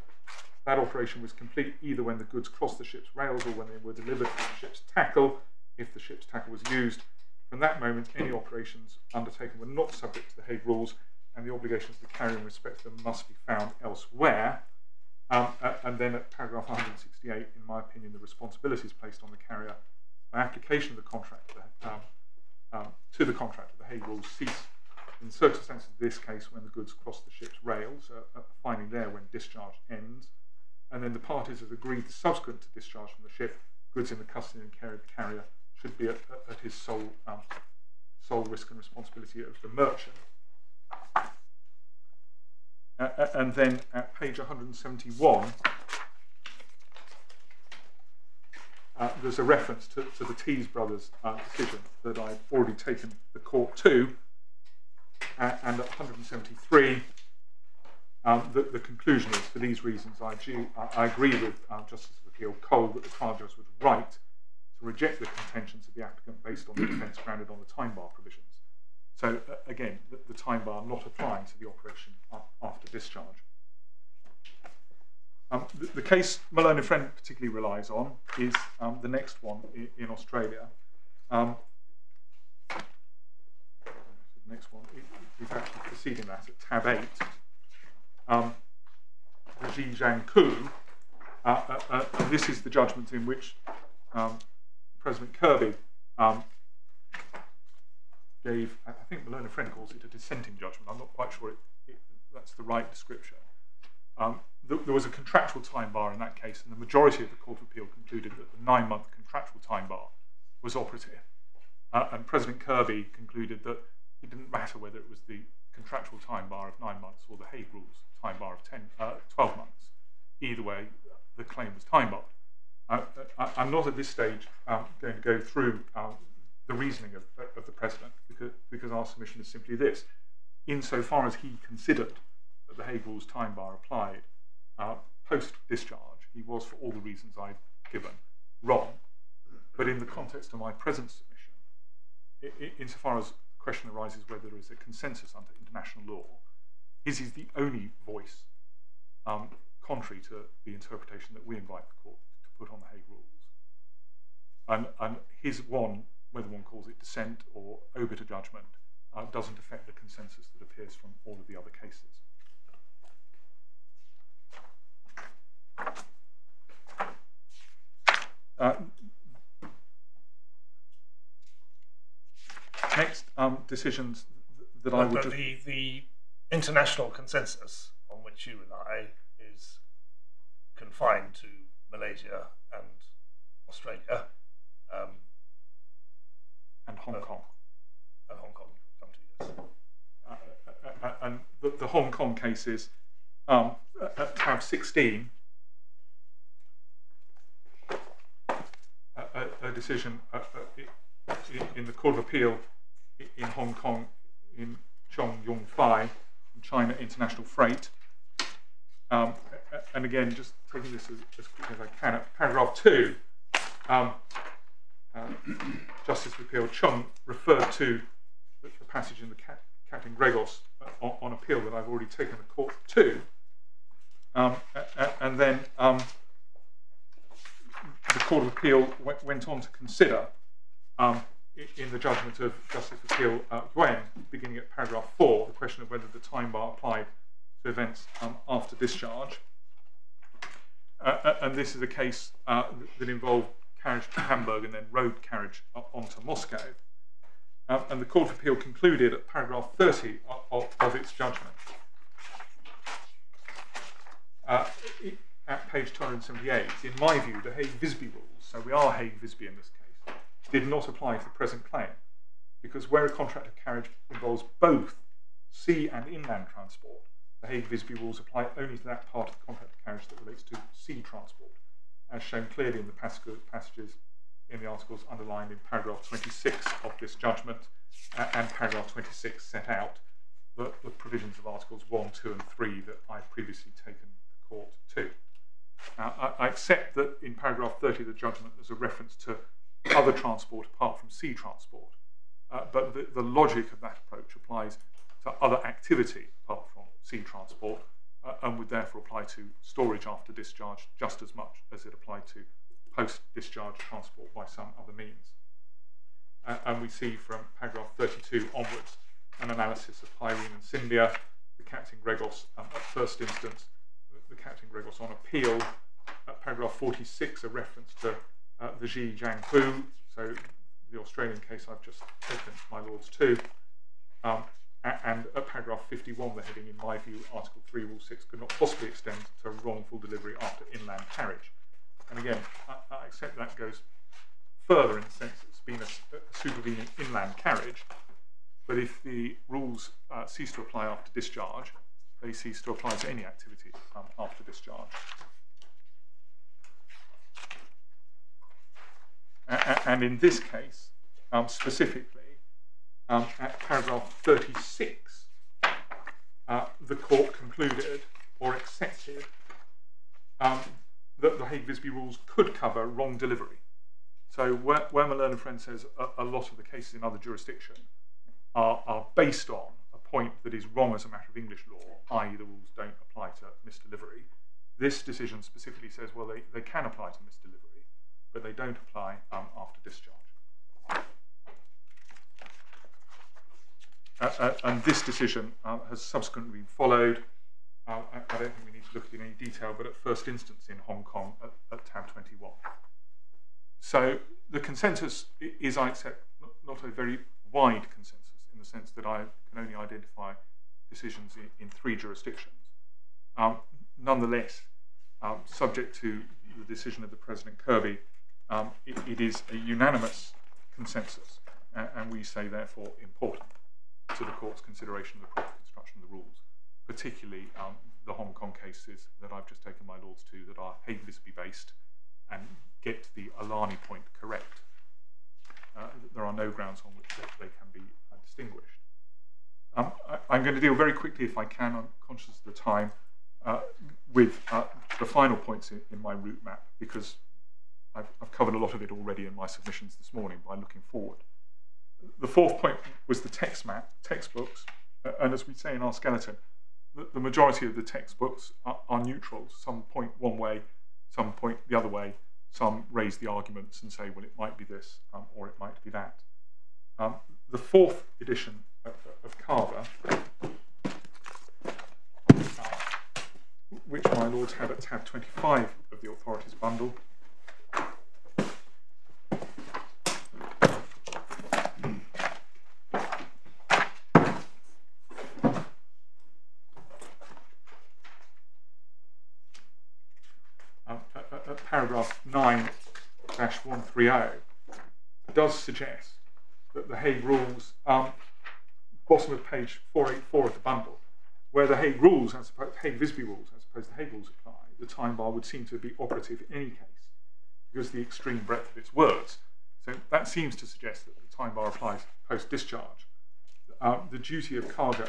That operation was complete either when the goods crossed the ship's rails or when they were delivered from the ship's tackle, if the ship's tackle was used, from that moment, any operations undertaken were not subject to the Hague Rules, and the obligations the carrier in respect to them must be found elsewhere. Um, uh, and then at paragraph 168, in my opinion, the responsibilities placed on the carrier by application of the contract um, um, to the contract of the Hague Rules cease in circumstances of this case when the goods cross the ship's rails, uh, finding there when discharge ends. And then the parties have agreed subsequent to discharge from the ship, goods in the custody and care of the carrier should be at, at his sole, um, sole risk and responsibility of the merchant. Uh, uh and then at page 171, uh, there's a reference to, to the Tees brothers uh, decision that I've already taken the court to. Uh, and at 173, um, the, the, conclusion is for these reasons, I, I agree with uh, Justice of Appeal Cole that the trial judge was right reject the contentions of the applicant based on the defence grounded on the time bar provisions. So uh, again, the, the, time bar not applying to the operation after discharge. Um, the, the, case Malone and Friend particularly relies on is um, the next one in, in Australia. Um, the next one is actually preceding that at tab 8. Um, the Zhi Jiang Kou, uh, uh, uh, this is the judgment in which um, President Kirby um, gave, I think Malone and Friend calls it a dissenting judgment. I'm not quite sure it, it, that's the right description. Um, th there was a contractual time bar in that case, and the majority of the Court of Appeal concluded that the nine month contractual time bar was operative. Uh, and President Kirby concluded that it didn't matter whether it was the contractual time bar of nine months or the Hague Rules time bar of 10, uh, 12 months. Either way, the claim was time barred. I, am not at this stage um, going to go through um, the reasoning of, of, the President because, because our submission is simply this. Insofar as he considered that the Hague Rules time bar applied uh, post discharge, he was, for all the reasons I've given, wrong. But in the context of my present submission, insofar as the question arises whether there is a consensus under international law, his is the only voice um, contrary to the interpretation that we invite the court put on the Hague Rules. And, and his one, whether one calls it dissent or obiter judgment, uh, doesn't affect the consensus that appears from all of the other cases. Uh, next, um, decisions that I would. But the, the international consensus on which you rely is confined to Malaysia and Australia. Um, and Hong uh, Kong. And Hong Kong, come to yes. Uh, uh, uh, and the, the, Hong Kong cases, um, at tab 16, a, a decision in the Court of Appeal in Hong Kong in Chong Yung Fai, China International Freight. Um, and again, just taking this as, as quickly as I can, at paragraph 2, um, uh, Justice of Appeal Chung referred to the, the passage in the Cat, Captain Gregos uh, on, on, appeal that I've already taken the court to. Um, and then um, the Court of Appeal went, went on to consider um, in the judgment of Justice Appeal uh, beginning at paragraph 4, the question of whether the time bar applied to events um, after discharge. Uh, uh, and this is a case uh, that involved carriage to Hamburg and then road carriage o- on to Moscow. Um, and the Court of Appeal concluded at paragraph 30 of, of, its judgment. Uh, at page 278, in my view, the Hague-Visby rules, so we are Hague-Visby in this case, did not apply to the present claim because where a contract of carriage involves both sea and inland transport, the Hague-Visby rules apply only to that part of the contract of carriage that relates to sea transport, as shown clearly in the passages in the articles underlined in paragraph 26 of this judgment, uh, and paragraph 26 set out the, the provisions of articles 1, 2 and 3 that I've previously taken the court to. Now, I, I accept that in paragraph 30 of the judgment there's a reference to other transport apart from sea transport, uh, but the, the logic of that approach applies to other activity apart from sea transport uh, and would therefore apply to storage after discharge just as much as it applied to post discharge transport by some other means. Uh, and we see from paragraph 32 onwards an analysis of Pyrene and Scindia, the Captain Gregos um, at first instance, the Captain Gregos on appeal, at paragraph 46 a reference to uh, the Zhi Jiang Kou, so the Australian case I've just taken my lords to, um, and at paragraph 51 the heading in my view Article 3 Rule 6 could not possibly extend to wrongful delivery after inland carriage. And again, I, I accept that goes further in the sense that it's been a, a supervening inland carriage, but if the rules uh, cease to apply after discharge, they cease to apply to any activity um, after discharge. And in this case, um, specifically, um, at paragraph 36, uh, the court concluded or accepted um, that the Hague-Visby rules could cover wrong delivery. So where, where my learned friend says a, a lot of the cases in other jurisdictions are, are based on a point that is wrong as a matter of English law, i.e. the rules don't apply to misdelivery, this decision specifically says, well, they, they can apply to misdelivery, but they don't apply um, after discharge. Uh, uh, and this decision uh, has subsequently been followed. Uh, I, I don't think we need to look at it in any detail, but at first instance in Hong Kong at, at tab 21. So the consensus is, I accept, not, a very wide consensus in the sense that I can only identify decisions in, in three jurisdictions. Um, nonetheless, um, subject to the decision of the President Kirby, um, it, it is a unanimous consensus, and, and we say therefore important to the court's consideration of the proper construction of the rules, particularly um, the Hong Kong cases that I've just taken my lords to that are Hague-Visby based and get the Alhani point correct. Uh, there are no grounds on which they, can be uh, distinguished. Um, I, I'm going to deal very quickly, if I can, I'm conscious of the time, uh, with uh, the final points in, in my route map because I've, I've covered a lot of it already in my submissions this morning by looking forward. The fourth point was the text map, textbooks, and as we say in our skeleton, the, the majority of the textbooks are, are neutral. Some point one way, some point the other way, some raise the arguments and say, well, it might be this um, or it might be that. Um, the fourth edition of, of Carver, which my lords have at tab 25 of the authorities bundle, 9-130 does suggest that the Hague rules, um, bottom of page 484 of the bundle, where the Hague rules, as opposed Hague Visby rules, as opposed to Hague rules apply, the time bar would seem to be operative in any case because of the extreme breadth of its words. So that seems to suggest that the time bar applies post-discharge. Um, the duty of cargo,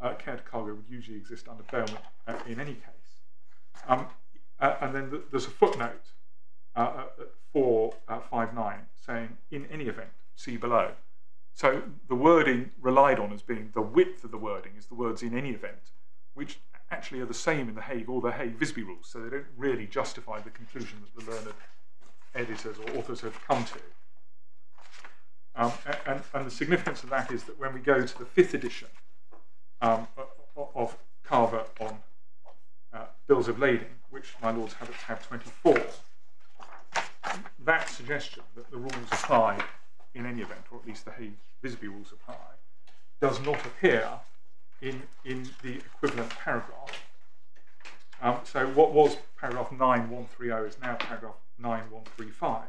uh, care to cargo, would usually exist under bailment uh, in any case. Um, uh, and then there's a footnote uh, 459 saying, in any event, see below. So the wording relied on as being the width of the wording is the words in any event, which actually are the same in the Hague or the Hague Visby rules, so they don't really justify the conclusion that the learned editors or authors have come to. Um, and, and the significance of that is that when we go to the fifth edition um, of Carver on uh, bills of lading, which my lords have at tab 24, that suggestion that the rules apply in any event, or at least the Hague Visby rules apply, does not appear in, in the equivalent paragraph. Um, so what was paragraph 9130 is now paragraph 9135.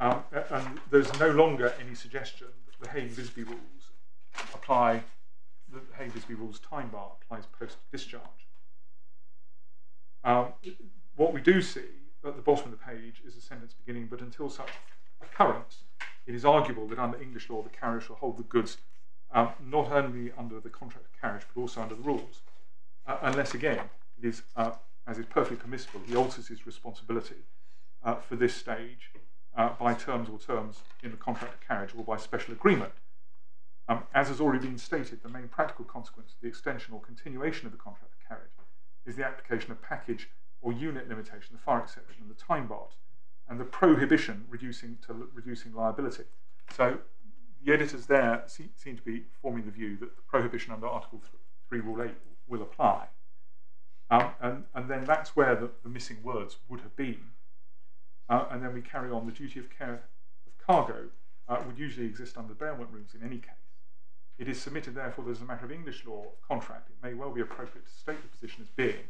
Um, and there's no longer any suggestion that the Hague Visby rules apply, the Hague Visby rules time bar applies post discharge. Um, what we do see at the bottom of the page is a sentence beginning, but until such occurrence, it is arguable that under English law the carrier shall hold the goods um, not only under the contract of carriage but also under the rules, uh, unless again it is, uh, as is perfectly permissible, he alters his responsibility uh, for this stage uh, by terms or terms in the contract of carriage or by special agreement. Um, as has already been stated, the main practical consequence of the extension or continuation of the contract of carriage is the application of package or unit limitation, the fire exception, and the time bar, and the prohibition reducing to reducing liability. So the editors there see, seem to be forming the view that the prohibition under Article 3, Rule 8 will apply. Um, and, and then that's where the, the missing words would have been. Uh, and then we carry on the duty of care of cargo uh, would usually exist under bailment rules in any case. It is submitted, therefore, as a matter of English law of contract. It may well be appropriate to state the position as being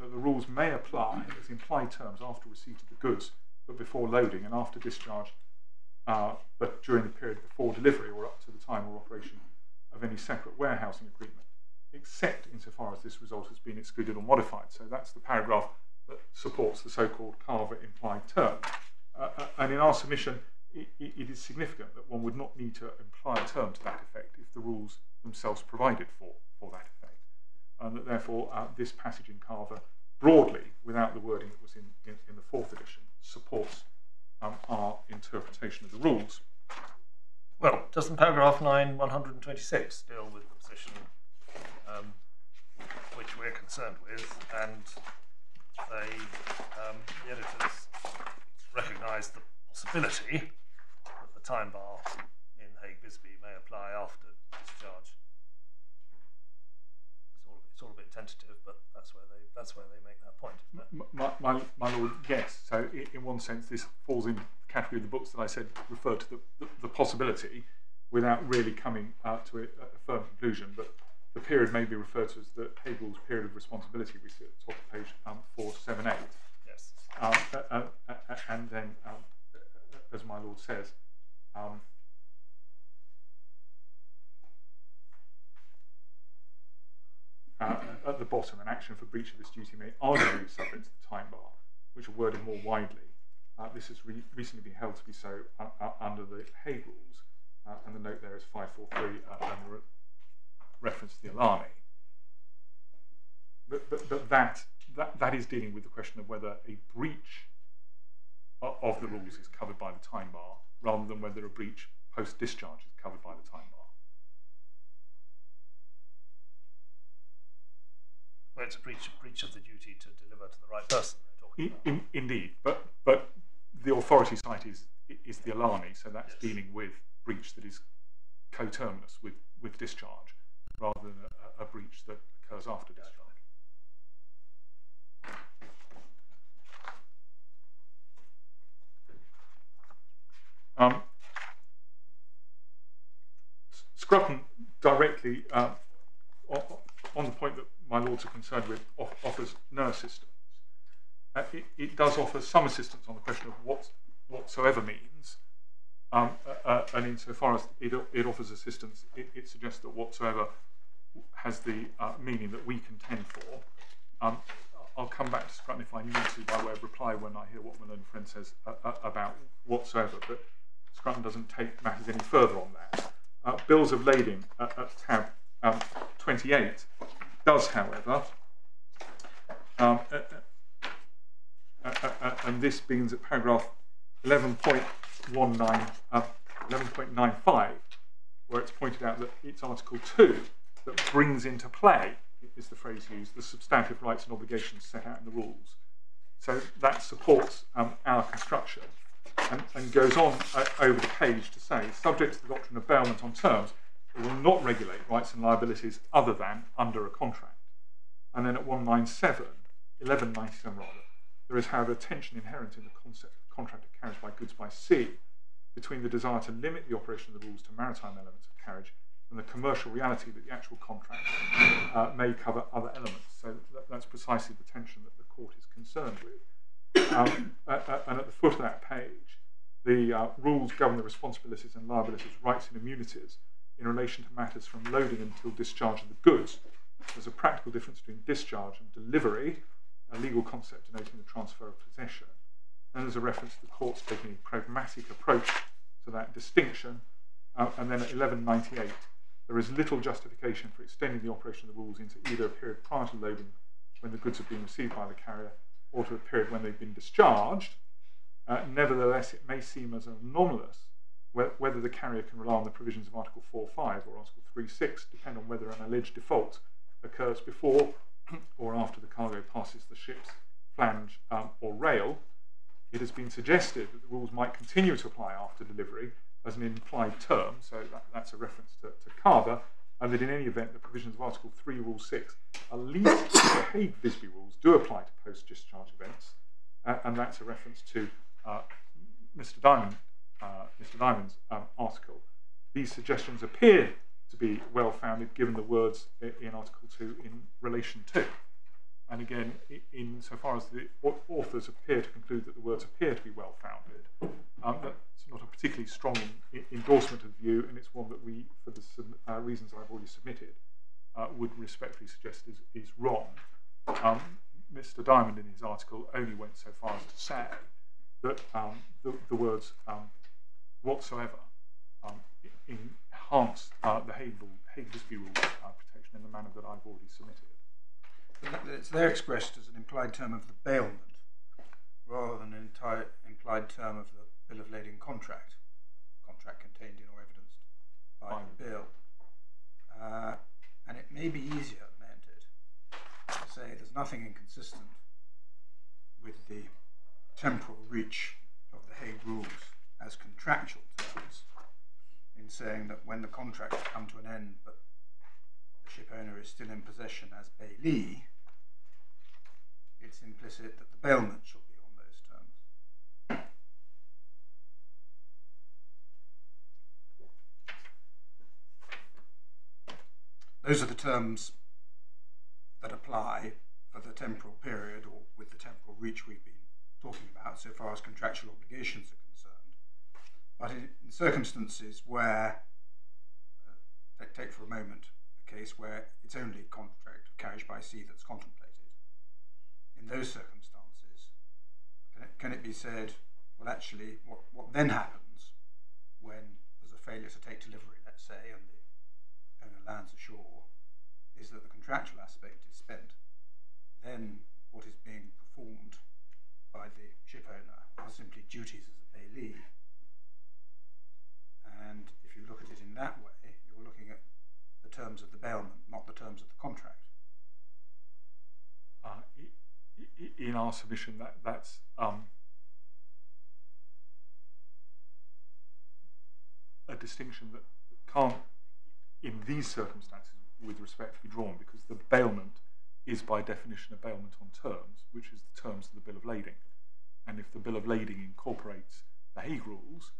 that the rules may apply as implied terms after receipt of the goods, but before loading and after discharge, uh, but during the period before delivery or up to the time or operation of any separate warehousing agreement, except insofar as this result has been excluded or modified. So that's the paragraph that supports the so-called Carver implied term. Uh, uh and in our submission, it, it is significant that one would not need to imply a term to that effect if the rules themselves provided for, for that effect. And that therefore uh, this passage in Carver broadly, without the wording that was in, in, in the fourth edition, supports um, our interpretation of the rules. Well, doesn't paragraph 9, 126 deal with the position um, which we're concerned with, and they, um, the editors recognise the possibility that the time bar in Hague Visby may apply after discharge. It's all, a bit tentative, but that's where they that's where they make that point, isn't it? My, my, my lord, yes. So in one sense, this falls in the category of the books that I said refer to the, the, the possibility without really coming out to a, a, firm conclusion. But the period may be referred to as the Hague's period of responsibility, we see at the top of page um, 478. Yes. Um, uh, uh, uh, and then um, as my Lord says. Um, uh, at the bottom, an action for breach of this duty may arguably be subject to the time bar, which are worded more widely. Uh, this has re recently been held to be so uh, uh under the Hague rules, uh, and the note there is 543 uh, and re reference to the Alhani. But, but, but that, that, that is dealing with the question of whether a breach of the rules is covered by the time bar rather than whether a breach post discharge is covered by the time bar. Well, it's a breach, breach of the duty to deliver to the right person. In, in, indeed, but but the authority site is is the Alhani, so that's yes. dealing with breach that is coterminous with with discharge rather than a, a breach that occurs after discharge. Um, Scrutton directly, uh, on the point that my lords are concerned with, offers no assistance. Uh, it, it, does offer some assistance on the question of what whatsoever means, um, uh, uh, and insofar as it, it offers assistance, it, it, suggests that whatsoever has the uh, meaning that we contend for. Um, I'll come back to Scrutton if I need to by way of reply when I hear what my learned friend says uh, uh, about whatsoever. But Scrutton doesn't take matters any further on that. Uh, bills of lading at, at tab um, 28 does, however, um, uh, uh, uh, and this begins at paragraph 11.19, 11.95, where it's pointed out that it's Article 2 that brings into play, is the phrase used, the substantive rights and obligations set out in the rules. So that supports um, our construction and, and goes on uh, over the page to say, subject to the doctrine of bailment on terms, it will not regulate rights and liabilities other than under a contract. And then at 197, 1197 rather, There is, however, a tension inherent in the concept of contract of carriage by goods by sea between the desire to limit the operation of the rules to maritime elements of carriage and the commercial reality that the actual contract uh, may cover other elements. So that, that's precisely the tension that the court is concerned with. Um, (coughs) uh, uh, and at the foot of that page, the uh, rules govern the responsibilities and liabilities, rights and immunities in relation to matters from loading until discharge of the goods. There's a practical difference between discharge and delivery, a legal concept denoting the transfer of possession. And there's a reference to the courts taking a pragmatic approach to that distinction. Uh, and then at 1198, there is little justification for extending the operation of the rules into either a period prior to loading when the goods have been received by the carrier or to a period when they've been discharged. Uh, nevertheless, it may seem as anomalous whether the carrier can rely on the provisions of Article 4.5 or Article 3.6 depend on whether an alleged default occurs before (clears throat) or after the cargo passes the ship's flange um, or rail. It has been suggested that the rules might continue to apply after delivery as an implied term, so that, that's a reference to, to Carver, and that in any event the provisions of Article 3, Rule 6, at least the Hague Visby rules, do apply to post discharge events, uh, and that's a reference to uh, Mr. Diamond, uh, Mr. Diamond's um, article. These suggestions appear to be well founded given the words in Article 2 in relation to. And again, in so far as the authors appear to conclude that the words appear to be well founded, um, that's not a particularly strong endorsement of view, and it's one that we, for the uh, reasons I've already submitted, uh, would respectfully suggest is, is wrong. Um, Mr. Diamond, in his article, only went so far as to say that um, the, the, words um, whatsoever um, enhance uh, the Hague, rules uh, protection in the manner that I've already submitted. It's there expressed as an implied term of the bailment rather than an entire implied term of the bill of lading contract, contract contained in or evidenced by Fine. the bill. Uh, and it may be easier, mayn't it, to say there's nothing inconsistent with the temporal reach of the Hague rules as contractual terms in saying that when the contract has come to an end but the ship owner is still in possession as bailee, it's implicit that the bailment shall be on those terms. Those are the terms that apply for the temporal period or with the temporal reach we've been talking about so far as contractual obligations are concerned. But in, circumstances where, uh, take, for a moment a case where it's only contract of carriage by sea that's contemplated, in those circumstances, can it, can it be said, well, actually, what, what then happens when there's a failure to take delivery, let's say, and the owner lands ashore, is that the contractual aspect is spent. Then what is being performed by the ship owner are simply duties as a bailee. And if you look at it in that way, you're looking at the terms of the bailment, not the terms of the contract. Uh, in our submission, that that's um, a distinction that can't, in these circumstances, with respect, be drawn because the bailment is by definition a bailment on terms, which is the terms of the Bill of Lading. And if the Bill of Lading incorporates the Hague Rules,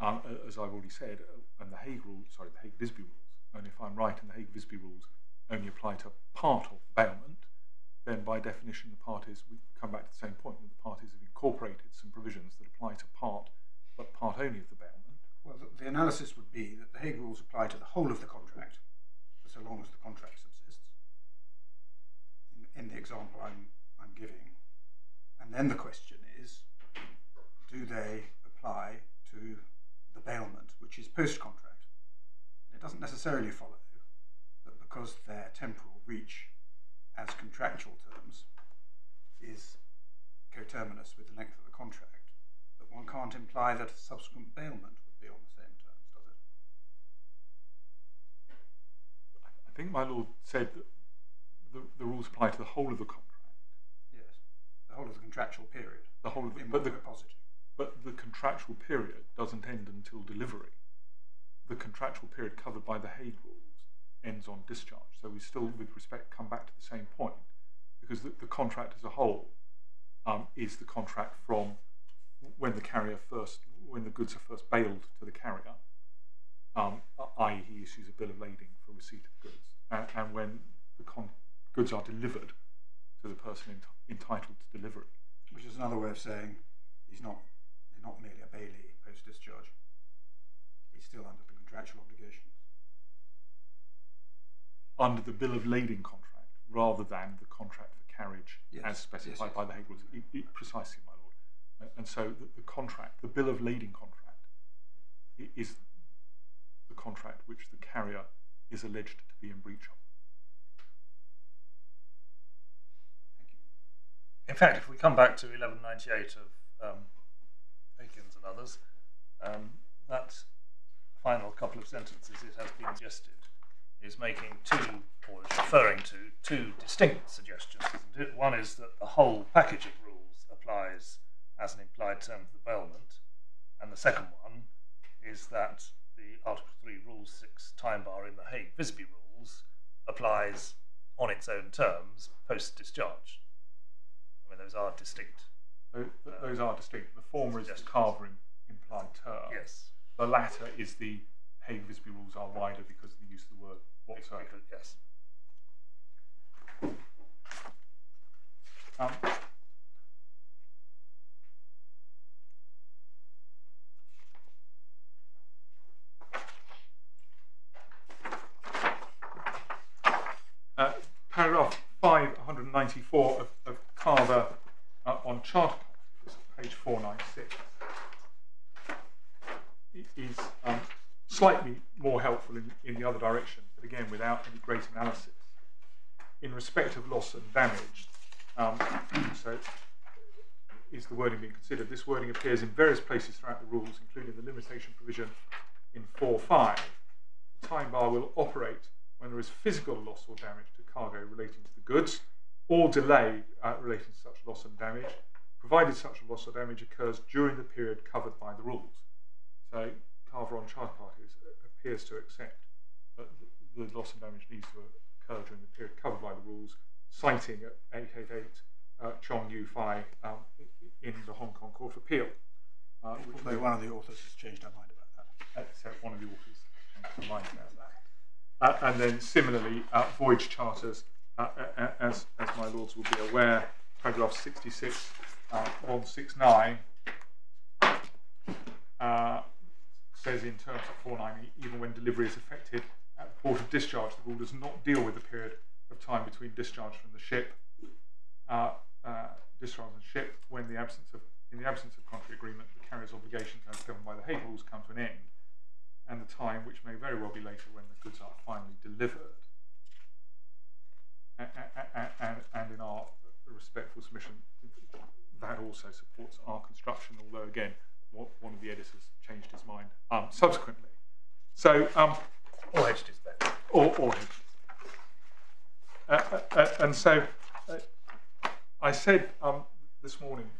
uh, as I've already said, uh, and the Hague Rules, sorry, the Hague Visby Rules, and if I'm right, and the Hague Visby Rules only apply to part of the bailment, then by definition the parties, we come back to the same point, that the parties have incorporated some provisions that apply to part, but part only of the bailment. Well, the, the analysis would be that the Hague Rules apply to the whole of the contract, so long as the contract subsists, in, in the example I'm, I'm giving. And then the question is, do they apply to bailment, which is post-contract? It doesn't necessarily follow that because their temporal reach as contractual terms is coterminous with the length of the contract, that one can't imply that a subsequent bailment would be on the same terms, does it? I think my lord said that the, the rules apply to the whole of the contract. Yes, the whole of the contractual period. The whole of the, but the, but the contractual period doesn't end until delivery. The contractual period covered by the Hague rules ends on discharge. So we still, with respect, come back to the same point because the, the contract as a whole um, is the contract from when the carrier first, when the goods are first bailed to the carrier, um, i.e., he issues a bill of lading for receipt of goods, and, and when the goods are delivered to the person ent- entitled to delivery. Which is another way of saying he's not not merely a bailee post discharge. He's still under the contractual obligations. under the bill of lading contract rather than the contract for carriage Yes, as specified yes, by the Hague Rules. I- I- precisely, my lord. And so the, the contract, the bill of lading contract, is the contract which the carrier is alleged to be in breach of. Thank you. In fact, if we come back to 1198 of um, Aikens and others, um, that final couple of sentences it has been suggested is making two, or is referring to two distinct suggestions. One is that the whole package of rules applies as an implied term of the bailment, and the second one is that the Article 3, Rule 6 time bar in the Hague Visby rules applies on its own terms post discharge. I mean, those are distinct. Tho- th- Those are distinct. The former is the Carver im- implied term. Yes. The latter is the Hague Visby rules are wider because of the use of the word whatsoever. Yes. Um, uh, paragraph 594 of, of Carver uh, on charter page 496, i- is um, slightly more helpful in, in the other direction, but again without any great analysis in respect of loss and damage. Um, so, is the wording being considered? This wording appears in various places throughout the rules, including the limitation provision in 4.5. The time bar will operate when there is physical loss or damage to cargo relating to the goods, or delay uh, relating to such loss and damage, provided such loss or damage occurs during the period covered by the rules. So, Carver on Charter Parties appears to accept that the loss and damage needs to occur during the period covered by the rules, citing at 888 uh, Chong Yu Fai um, in the Hong Kong Court of Appeal. Uh, which Although one of the authors has changed her mind about that. except one of the authors changed their mind about that. Uh, and then similarly, uh, voyage charters, uh, as, as my lords will be aware, paragraph 66, uh, 169, uh, says in terms of 490, even when delivery is effected at the port of discharge, the rule does not deal with the period of time between discharge from the ship, uh, uh, discharge from the ship, when the absence of, in the absence of contrary agreement, the carrier's obligations as governed by the Hague rules come to an end, and the time which may very well be later when the goods are finally delivered. A- a- a- And, and in our respectful submission, that also supports our construction, although again, one one of the editors changed his mind um, subsequently. So, um, Or hedged is better. or, or uh, uh, uh, and so uh, I said um, this morning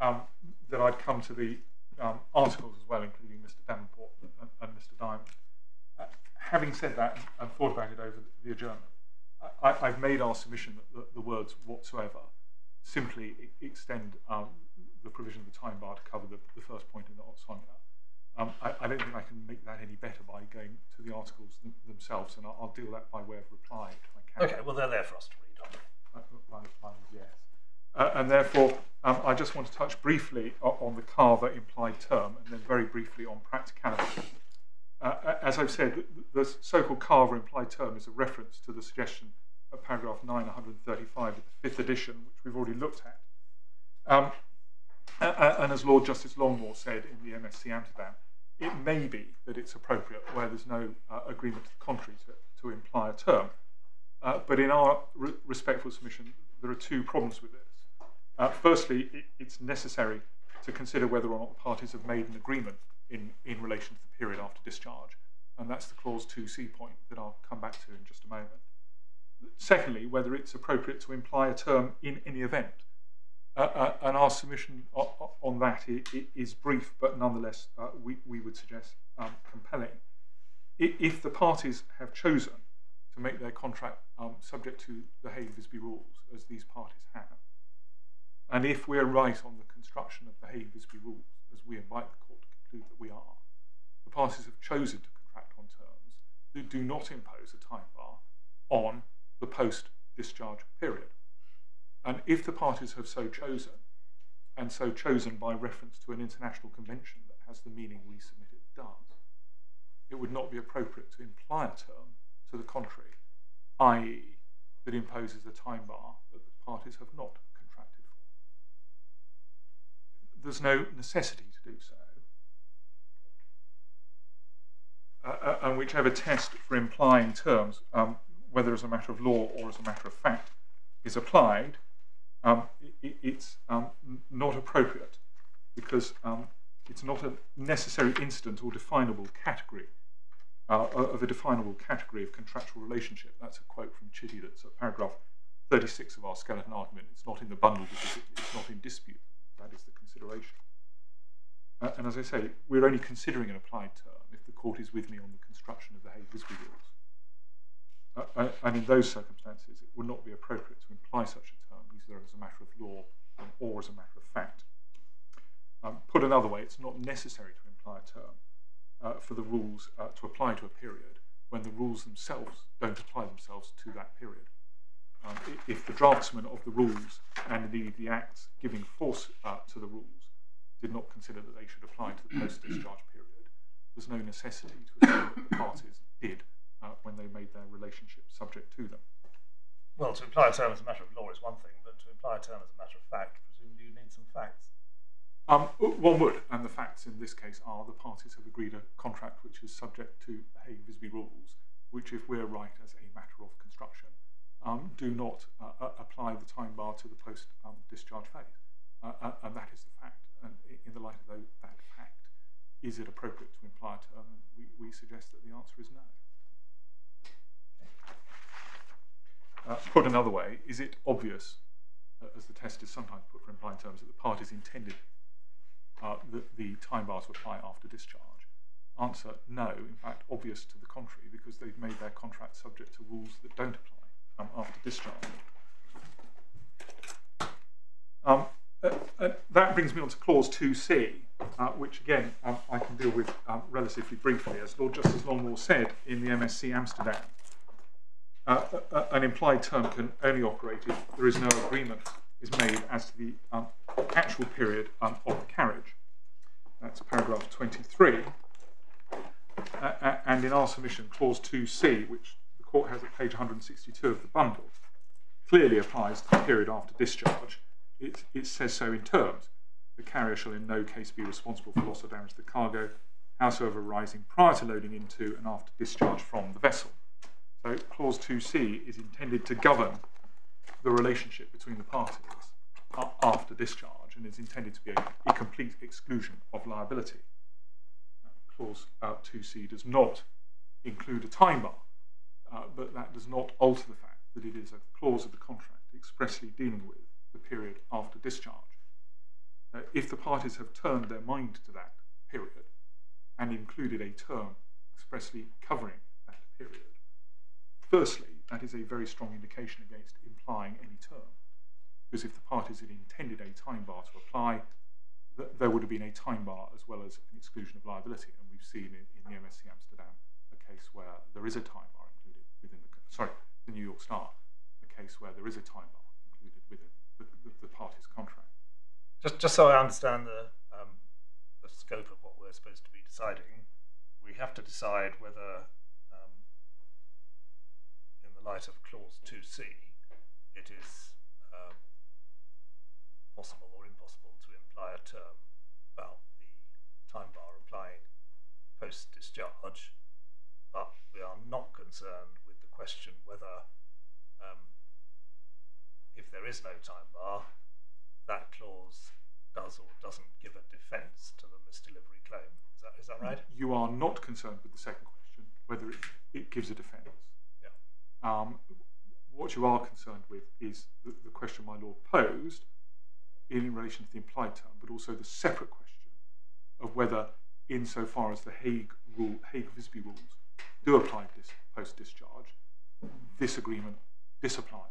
um, that I'd come to the um, articles as well, including Mr. Davenport and, and Mr. Diamond. Uh, having said that and, thought about it over the, adjournment, I, I've made our submission that the, the words whatsoever simply extend um, the provision of the time bar to cover the, the first point in the Ot Sonja. Um, I, I don't think I can make that any better by going to the articles th- themselves, and I'll, I'll deal that by way of reply if I can. Okay, well, they're there for us to read? Uh, mine is yes. Uh, and therefore, um, I just want to touch briefly on the Carver implied term and then very briefly on practicality. Uh, as I've said, the, the so called Carver implied term is a reference to the suggestion of paragraph 935 of the fifth edition, which we've already looked at. Um, and as Lord Justice Longmore said in the MSC Amsterdam, it may be that it's appropriate where there's no uh, agreement to the contrary to, to imply a term. Uh, but in our re- respectful submission, there are two problems with this. Uh, firstly, it, it's necessary to consider whether or not the parties have made an agreement in, in relation to the period after discharge, and that's the clause 2c point that I'll come back to in just a moment. Secondly, whether it's appropriate to imply a term in any event. Uh, uh, and our submission on that is brief, but nonetheless, uh, we, we would suggest um, compelling. If the parties have chosen to make their contract um, subject to the Hague Visby rules, as these parties have, and if we're right on the construction of the Hague-Visby rules, as we invite the court to conclude that we are, the parties have chosen to contract on terms that do not impose a time bar on the post-discharge period. And if the parties have so chosen, and so chosen by reference to an international convention that has the meaning we submit it does, it would not be appropriate to imply a term to the contrary, i.e., that imposes a time bar that the parties have not contracted for. There's no necessity to do so. Uh, uh, and whichever test for implying terms, um, whether as a matter of law or as a matter of fact, is applied, um, it, it's um, not appropriate because um, it's not a necessary incident or definable category uh, of a definable category of contractual relationship. That's a quote from Chitty that's at paragraph 36 of our skeleton argument. It's not in the bundle because it's not in dispute. That is the consideration. Uh, and as I say, we're only considering an applied term if the court is with me on the construction of the Hague-Visby rules. Uh, and in those circumstances, it would not be appropriate to imply such a term, either as a matter of law or as a matter of fact. Um, put another way, it's not necessary to imply a term uh, for the rules uh, to apply to a period when the rules themselves don't apply themselves to that period. Um, if the draftsman of the rules and indeed the acts giving force uh, to the rules did not consider that they should apply to the post-discharge period, there's no necessity to assume that the parties did uh, when they made their relationship subject to them. Well, to imply a term as a matter of law is one thing, but to imply a term as a matter of fact, presumably you need some facts. Um, one would, and the facts in this case are the parties have agreed a contract which is subject to Hague Visby rules, which, if we're right as a matter of construction, um, do not uh, uh, apply the time bar to the post um, discharge phase. Uh, uh, and that is the fact. And in the light of that fact, is it appropriate to imply a term? And we, we suggest that the answer is no. Uh, put another way, is it obvious, uh, as the test is sometimes put for implying terms, that the parties intended uh, the, the time bar to apply after discharge? Answer, no. In fact, obvious to the contrary, because they've made their contract subject to rules that don't apply um, after discharge. Um, uh, uh, that brings me on to clause 2c, uh, which again um, I can deal with um, relatively briefly. As Lord Justice Longmore said in the MSC Amsterdam, uh, uh, an implied term can only operate if there is no agreement is made as to the um, actual period um, of the carriage. That's paragraph 23. Uh, and in our submission, clause 2c, which the court has at page 162 of the bundle, clearly applies to the period after discharge it, it says so in terms. The carrier shall in no case be responsible for loss or damage to the cargo, howsoever arising prior to loading into and after discharge from the vessel. So clause 2c is intended to govern the relationship between the parties after discharge and is intended to be a, a complete exclusion of liability. Clause uh, 2c does not include a time bar, uh, but that does not alter the fact that it is a clause of the contract expressly dealing with the period after discharge. If the parties have turned their mind to that period and included a term expressly covering that period, firstly, that is a very strong indication against implying any term. Because if the parties had intended a time bar to apply, th there would have been a time bar as well as an exclusion of liability. And we've seen in, in the MSC Amsterdam a case where there is a time bar included within the, sorry, the New York Star, a case where there is a time bar included within the, the, the party's contract. Just, just so I understand the, um, the scope of what we're supposed to be deciding, we have to decide whether, light of clause 2c, it is uh, possible or impossible to imply a term about the time bar applying post discharge, but we are not concerned with the question whether um, if there is no time bar, that clause does or doesn't give a defence to the misdelivery claim. Is that, is that right? You are not concerned with the second question, whether it, it gives a defence. Um, what you are concerned with is the, the, question my lord posed in relation to the implied term, but also the separate question of whether, insofar as the Hague rule, Hague Visby rules do apply this post discharge, this agreement disapplies.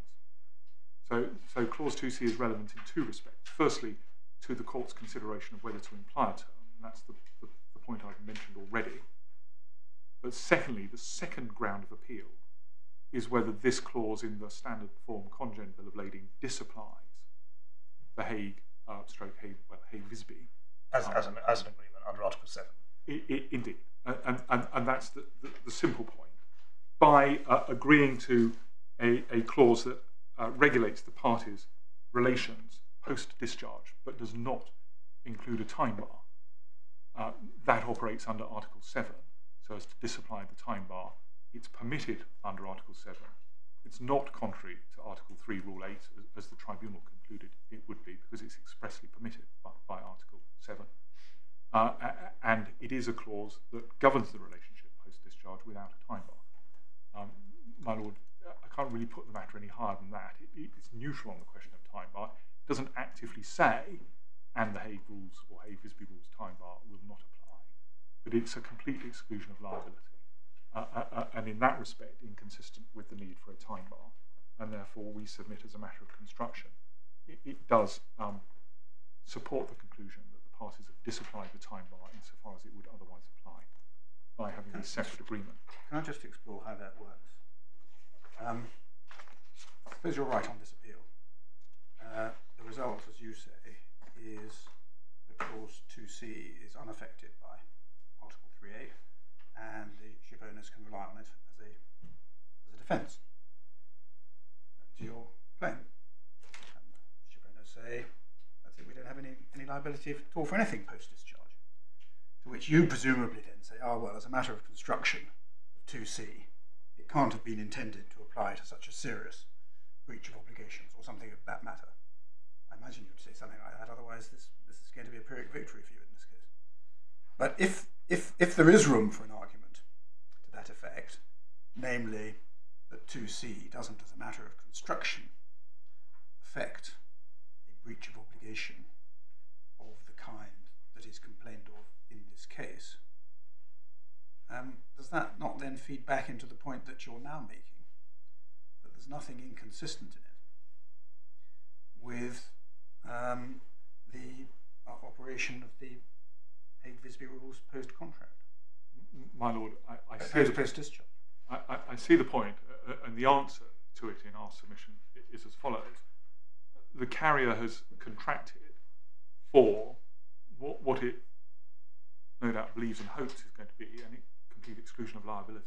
So, so Clause 2C is relevant in two respects. Firstly, to the court's consideration of whether to imply a term, and that's the, the, the point I've mentioned already. But secondly, the second ground of appeal is whether this clause in the standard form congen bill of lading disapplies the Hague uh, stroke Hague, well, Hague Visby. As, um, as, an, as an agreement under Article 7. I, I, indeed. And, and, and that's the, the, the simple point. By uh, agreeing to a, a clause that uh, regulates the parties' relations post discharge but does not include a time bar, uh, that operates under Article 7 so as to disapply the time bar. It's permitted under Article 7. It's not contrary to Article 3, Rule 8, as, as the tribunal concluded it would be, because it's expressly permitted by, by Article 7. Uh, and it is a clause that governs the relationship post discharge without a time bar. Um, my lord, I can't really put the matter any higher than that. It, it's neutral on the question of time bar. It doesn't actively say, and the Hague rules or Hague Visby rules time bar will not apply, but it's a complete exclusion of liability. Uh, and in that respect, inconsistent with the need for a time bar, and therefore we submit as a matter of construction. It, it does um, support the conclusion that the parties have disapplied the time bar insofar as it would otherwise apply by having a separate agreement. Can I just explore how that works? Um, I suppose you're right on this appeal. Uh, the result, as you say, is that clause 2c is unaffected by Article 3a, and the ship owners can rely on it as a, as a defence to your claim. And the ship owners say, that's it, we don't have any, any liability at all for anything post discharge. To which you presumably then say, oh, well, as a matter of construction of 2c, it can't have been intended to apply to such a serious breach of obligations or something of that matter. I imagine you'd say something like that, otherwise this, this is going to be a Pyrrhic victory for you in this case. But if, if, if there is room for an argument effect, namely that 2c doesn't, as a matter of construction, affect a breach of obligation of the kind that is complained of in this case, um, does that not then feed back into the point that you're now making? That there's nothing inconsistent in it with um, the uh, operation of the Hague Visby rules post contract, My lord, I, I see the, discharge. I, I, I see the point, uh, uh, and the answer to it in our submission is as follows. The carrier has contracted for what, what it no doubt believes and hopes is going to be a complete exclusion of liability.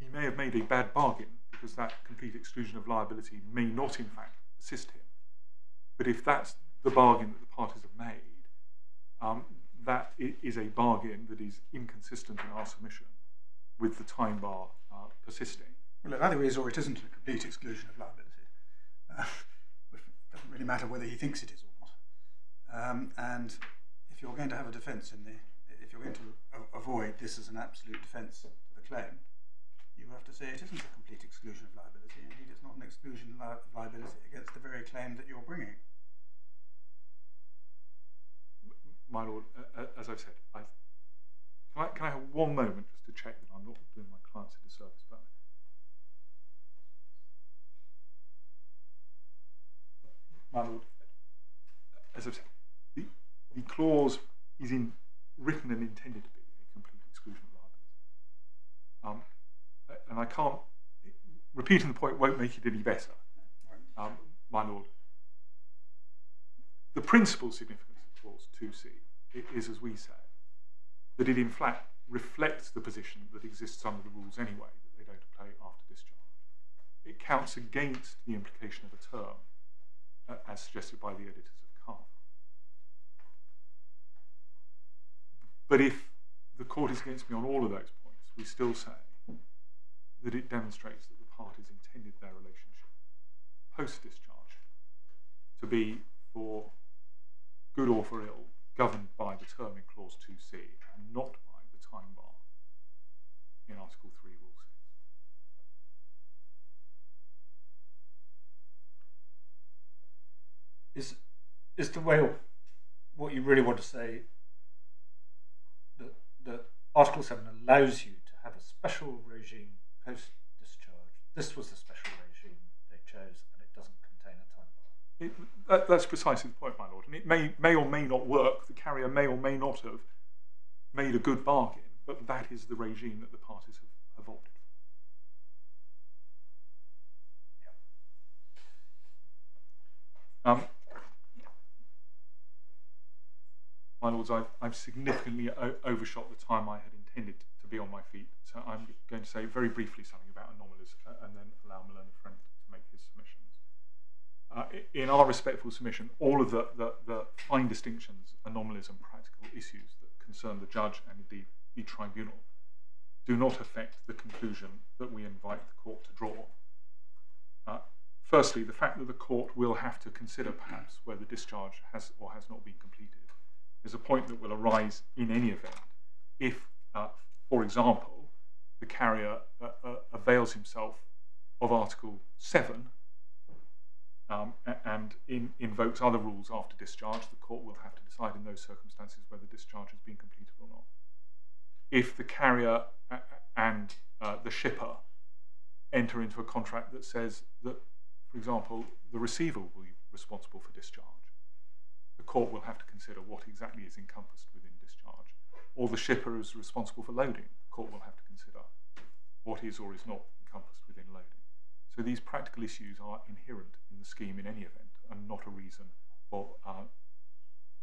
He may have made a bad bargain because that complete exclusion of liability may not, in fact, assist him. But if that's the bargain that the parties have made, um, that is a bargain that is inconsistent in our submission with the time bar uh, persisting. Well, it either is or it isn't a complete exclusion of liability. Uh, it doesn't really matter whether he thinks it is or not. Um, and if you're going to have a defence in the, if you're going to avoid this as an absolute defence to the claim, you have to say it isn't a complete exclusion of liability. Indeed, it's not an exclusion li- of liability against the very claim that you're bringing. My lord, uh, uh, as I've said, I, can, I, can I have one moment just to check that I'm not doing my clients a disservice? But my lord, as I've said, the, the clause is in, written and intended to be a complete exclusion of liability. Um, uh, and I can't, repeating the point won't make it any better. Um, my lord, the principal significance of clause 2c i- is, as we say, that it in fact reflects the position that exists under the rules anyway, that they don't apply after discharge. It counts against the implication of a term, uh, as suggested by the editors of Carver. But if the court is against me on all of those points, we still say that it demonstrates that the parties intended their relationship post discharge to be for good or for ill governed by the term in clause 2c and not by the time bar in article 3 rule 6 Is is the way of what you really want to say that that Article Seven allows you to have a special regime post discharge. This was the special regime they chose, and it doesn't contain a time bar. it that, that's precisely the point, my lord. And it may, may or may not work. The carrier may or may not have made a good bargain, but that is the regime that the parties have, have opted for. Um, my lords, I've, I've significantly overshot the time I had intended to be on my feet, so I'm going to say very briefly something about anomalies uh, and then allow my learned friend to make his submissions. Uh, in our respectful submission, all of the, the, the, fine distinctions, anomalies, and practical issues that concern the judge and indeed the tribunal do not affect the conclusion that we invite the court to draw. Uh, firstly, the fact that the court will have to consider perhaps whether discharge has or has not been completed is a point that will arise in any event if, uh, for example, the carrier uh, uh, avails himself of Article 7 um, and in, invokes other rules after discharge, the court will have to decide in those circumstances whether discharge has been completed or not. If the carrier and uh, the shipper enter into a contract that says that, for example, the receiver will be responsible for discharge, the court will have to consider what exactly is encompassed within discharge. Or the shipper is responsible for loading, the court will have to consider what is or is not encompassed within. So these practical issues are inherent in the scheme in any event and not a reason for uh,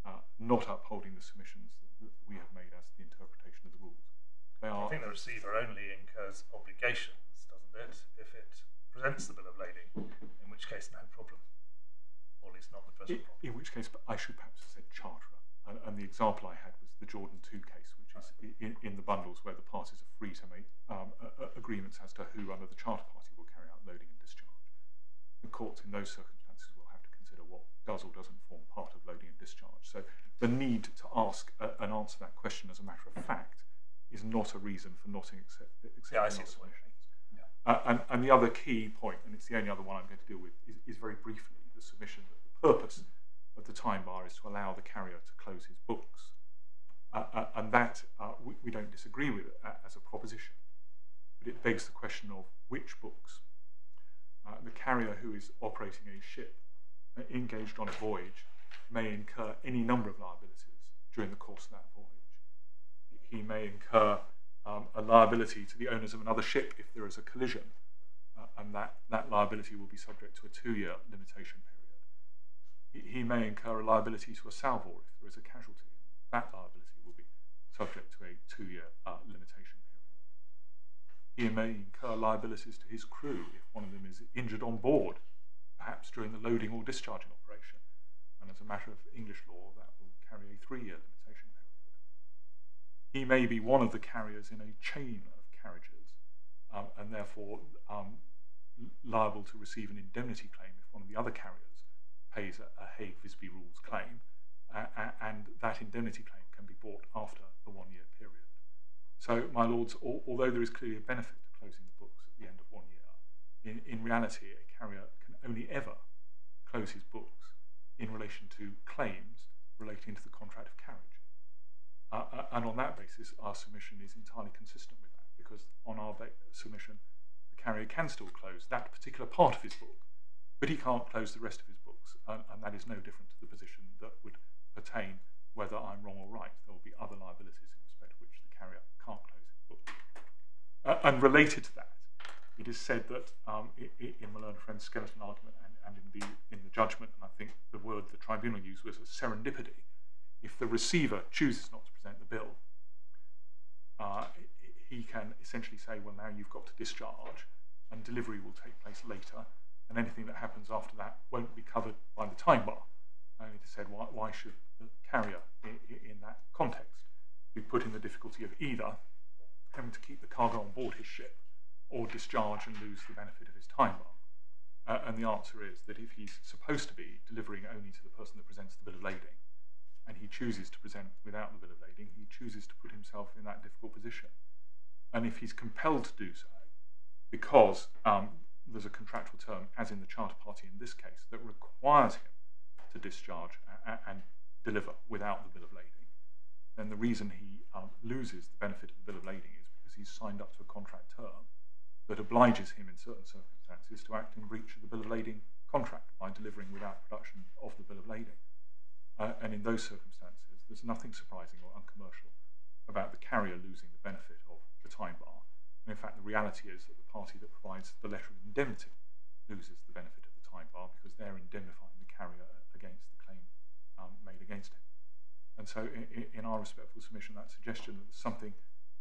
uh, not upholding the submissions that we have made as the interpretation of the rules. They are I think the receiver only incurs obligations, doesn't it, if it presents the bill of lading, in which case no problem or at least not the present problem. In which case, I should perhaps have said charterer. And, and the example I had was the Jordan 2 case, which is in, in the bundles where the parties are free to make um, agreements as to who under the charter party will carry loading and discharge. The courts in those circumstances will have to consider what does or doesn't form part of loading and discharge. So the need to ask uh, and answer that question as a matter of fact is not a reason for not accept, accepting yeah, see. Yeah. Uh, and, and the other key point, and it's the only other one I'm going to deal with, is, is very briefly the submission that the purpose of the time bar is to allow the carrier to close his books. Uh, uh, and that uh, we, we, don't disagree with as a proposition, but it begs the question of which books. Uh, the carrier who is operating a ship uh, engaged on a voyage may incur any number of liabilities during the course of that voyage. He may incur um, a liability to the owners of another ship if there is a collision, uh, and that, that liability will be subject to a two-year limitation period he may incur a liability to a salvor if there is a casualty. That liability will be subject to a two-year uh, limitation. He may incur liabilities to his crew if one of them is injured on board, perhaps during the loading or discharging operation. And as a matter of English law, that will carry a three-year limitation period. He may be one of the carriers in a chain of carriages um, and therefore um, liable to receive an indemnity claim if one of the other carriers pays a, a Hague-Visby rules claim, uh, and that indemnity claim can be brought after the one-year period. So, my lords, al although there is clearly a benefit to closing the books at the end of one year, in, in reality, a carrier can only ever close his books in relation to claims relating to the contract of carriage. Uh, uh, and on that basis, our submission is entirely consistent with that, because on our submission, the carrier can still close that particular part of his book, but he can't close the rest of his books, and, and, that is no different to the position that would pertain whether I'm wrong or right. There will be other liabilities in respect to which the can't close his book. Uh, and related to that, it is said that um, in my learned friend's skeleton argument and, and in, the, in the judgment, and I think the word the tribunal used was a serendipity, if the receiver chooses not to present the bill, uh, he can essentially say, well, now you've got to discharge, and delivery will take place later, and anything that happens after that won't be covered by the time bar. And it is said, why, why should the carrier in, in, that context be put in the difficulty of either having to keep the cargo on board his ship or discharge and lose the benefit of his time bar? Uh, and the answer is that if he's supposed to be delivering only to the person that presents the bill of lading, and he chooses to present without the bill of lading, he chooses to put himself in that difficult position. And if he's compelled to do so, because um, there's a contractual term, as in the charter party in this case, that requires him to discharge and deliver without the bill of lading, then the reason he um, loses the benefit of the bill of lading is because he's signed up to a contract term that obliges him in certain circumstances to act in breach of the bill of lading contract by delivering without production of the bill of lading. Uh, and in those circumstances, there's nothing surprising or uncommercial about the carrier losing the benefit of the time bar. And in fact, the reality is that the party that provides the letter of indemnity loses the benefit of the time bar because they're indemnifying the carrier against the claim um, made against him. And so, in, in, our respectful submission, that suggestion that there's something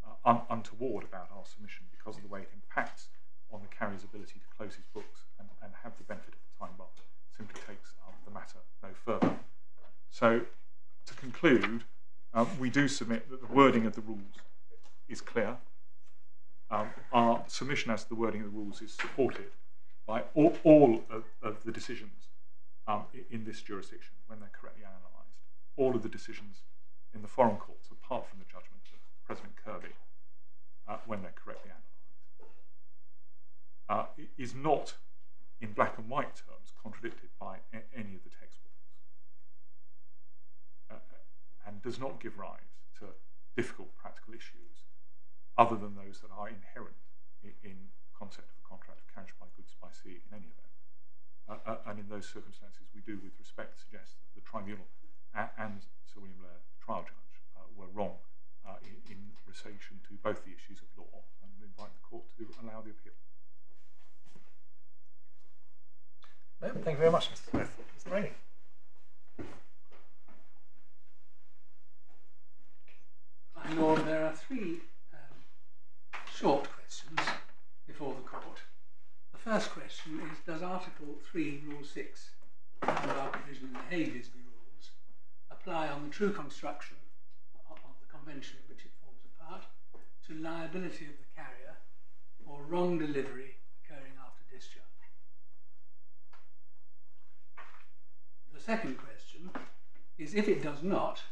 uh, un untoward about our submission because of the way it impacts on the carrier's ability to close his books and, and have the benefit of the time bar simply takes um, the matter no further. So, to conclude, um, we do submit that the wording of the rules is clear. Um, our submission as to the wording of the rules is supported by all, all of, of, the decisions um, in this jurisdiction when they're correctly analysed. All of the decisions in the foreign courts, apart from the judgment of President Kirby, uh, when they're correctly analysed, uh, is not in black and white terms contradicted by any of the textbooks and does not give rise to difficult practical issues other than those that are inherent in, in concept of a contract of carriage by goods by sea in any event. Uh, uh, and in those circumstances, we do, with respect, suggest that the tribunal and Sir William Blair, the trial judge, uh, were wrong uh, in, in, relation to both the issues of law and invite the court to allow the appeal. No, thank you very much, Mr. Smith. Mr. Rainey. My Lord, there are three um, short questions before the court. The first question is Does Article 3, Rule 6, and our provision in the Hague-Visby rules, apply on the true construction of the convention of which it forms a part to liability of the carrier for wrong delivery occurring after discharge? The second question is if it does not,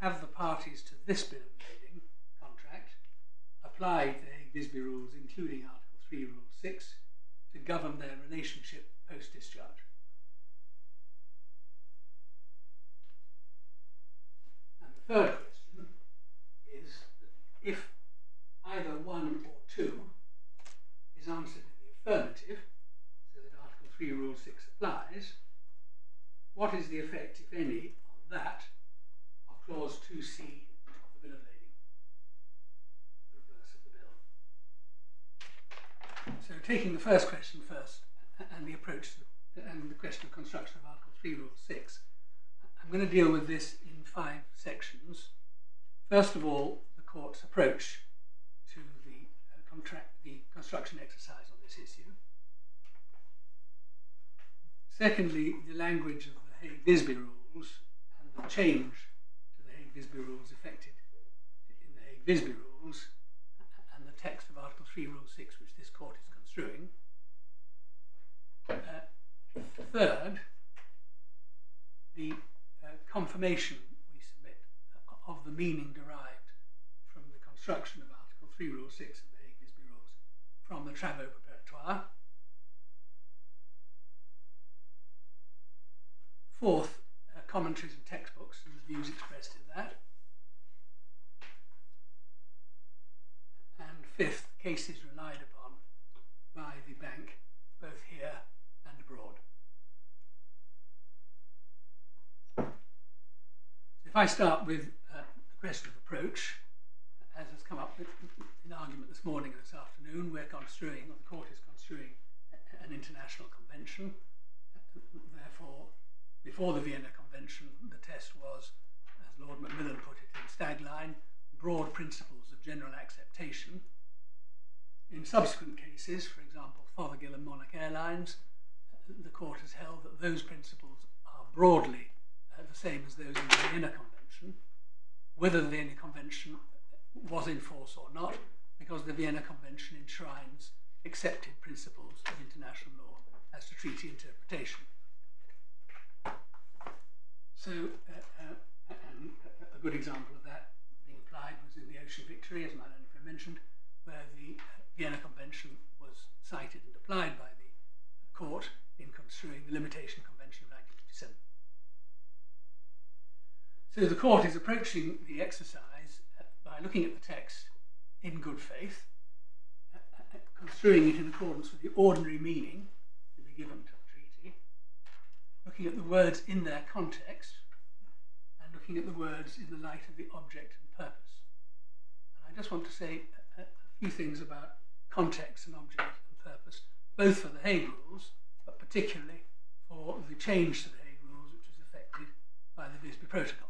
have the parties to this bill of lading contract applied the Hague-Visby rules, including Article 3, Rule 6, to govern their relationship post-discharge. And the third question is that if either one or two is answered in the affirmative, so that Article 3, Rule 6 applies, what is the effect, if any, on that of clause 2c of the bill of lading, the reverse of the bill. So taking the first question first, and the approach to, and the question of construction of Article 3, Rule 6, I'm going to deal with this in five sections. First of all, the court's approach to the uh, contract, the construction exercise on this issue. Secondly, the language of the Hague-Visby rules and the change to the Hague Visby rules affected in the Hague Visby rules and the text of Article 3, Rule 6, which this court is construing. Uh, third, the uh, confirmation the meaning derived from the construction of Article 3, Rule 6 of the Hague rules from the Travaux Preparatoires. Fourth, uh, commentaries and textbooks and the views expressed in that. And fifth, cases relied upon by the bank, both here and abroad. If I start with of approach, as has come up in argument this morning and this afternoon, we're construing, or the court is construing, an international convention. Therefore, before the Vienna Convention, the test was, as Lord Macmillan put it in Stag Line, broad principles of general acceptation. In subsequent cases, for example, Fothergill and Monarch Airlines, the court has held that those principles are broadly uh, the same as those in the Vienna Convention, whether the Vienna Convention was in force or not, because the Vienna Convention enshrines accepted principles of international law as to treaty interpretation. So uh, uh, a good example of that being applied was in the Ocean Victory, as friend mentioned, where the uh, Vienna Convention was cited and applied by the court in construing the Limitation Convention of 1957. So the court is approaching the exercise uh, by looking at the text in good faith, uh, construing it in accordance with the ordinary meaning to be given to the treaty looking at the words in their context and looking at the words in the light of the object and purpose. And I just want to say a, a few things about context and object and purpose, both for the Hague Rules, but particularly for the change to the Hague Rules, which was affected by the Visby Protocol.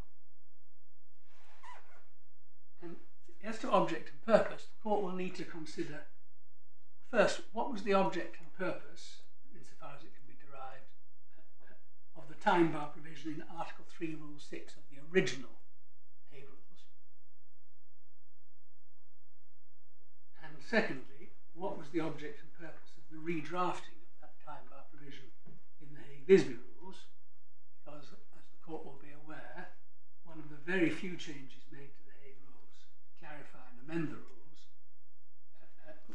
And as to object and purpose, the court will need to consider first what was the object and purpose, insofar as it can be derived, uh, of the time bar provision in Article 3, Rule 6 of the original Hague Rules. And secondly, what was the object and purpose of the redrafting of that time bar provision in the Hague Visby Rules? Because, as the court will be aware, one of the very few changes made to the Hague Rules to clarify and amend the rules uh,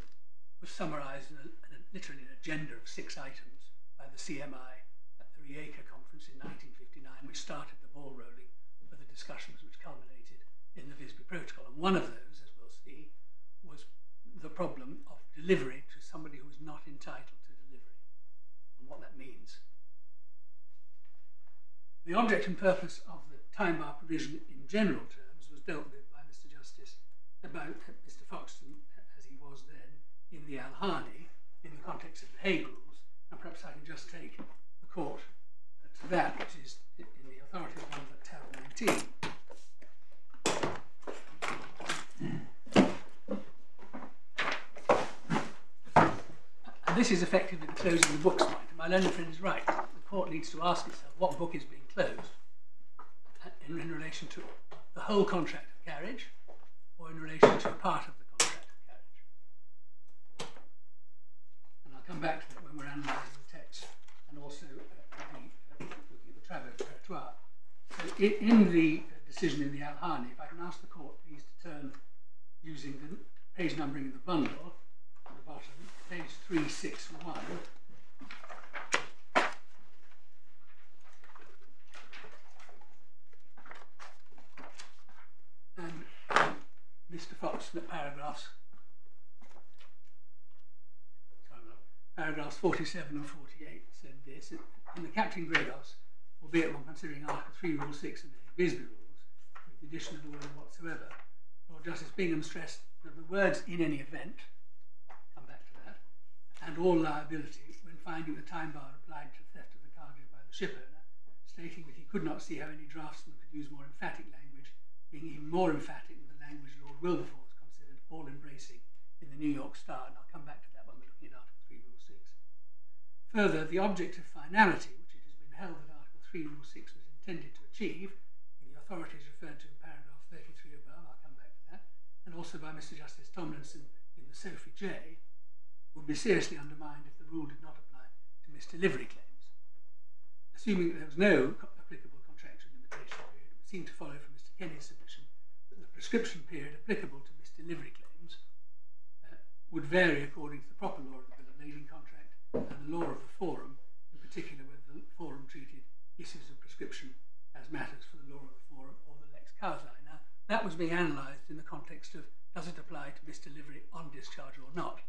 was summarised in, in a, literally an agenda of six items by the CMI at the Rijeka conference in 1959, which started the ball rolling for the discussions which culminated in the Visby Protocol. And one of those, as we'll see, was the problem of delivery to somebody who was not entitled to delivery and what that means. The object and purpose of the time bar provision in general terms was dealt with about Mr. Foxton, as he was then, in the Al Hani, in the context of the Hague Rules, and perhaps I can just take the court to that, which is in the authority of number tab 19. And this is effectively the closing the books point. My learned friend is right. The court needs to ask itself what book is being closed in, in relation to the whole contract of carriage or in relation to a part of the contract of carriage. And I'll come back to that when we're analysing the text and also uh, the, uh, looking at the Travaux Preparatoires. So in, in the decision in the Alhani, if I can ask the court please to turn using the page numbering of the bundle at the bottom, page 361. And um, Fox, the paragraphs, paragraphs 47 and 48 said this. In the Captain Gregos, albeit when considering Article 3, Rule 6 and the Visby rules, with the addition of the word whatsoever, Lord Justice Bingham stressed that the words in any event, come back to that, and all liability when finding the time bar applied to theft of the cargo by the shipowner, stating that he could not see how any draftsman could use more emphatic language, being even more emphatic than the language Lord Wilberforce considered all embracing in the New York Star, and I'll come back to that when we're looking at Article 3, Rule 6. Further, the object of finality, which it has been held that Article 3, Rule 6 was intended to achieve, in the authorities referred to in paragraph 33 above, I'll come back to that, and also by Mr. Justice Tomlinson in the Sophie J, would be seriously undermined if the rule did not apply to misdelivery claims. Assuming that there was no applicable contractual limitation period, it would seem to follow from Mr. Kenny's submission prescription period applicable to misdelivery claims uh, would vary according to the proper law of the bill of lading contract and the law of the forum, in particular whether the forum treated issues of prescription as matters for the law of the forum or the lex causa. Now, that was being analysed in the context of does it apply to misdelivery on discharge or not?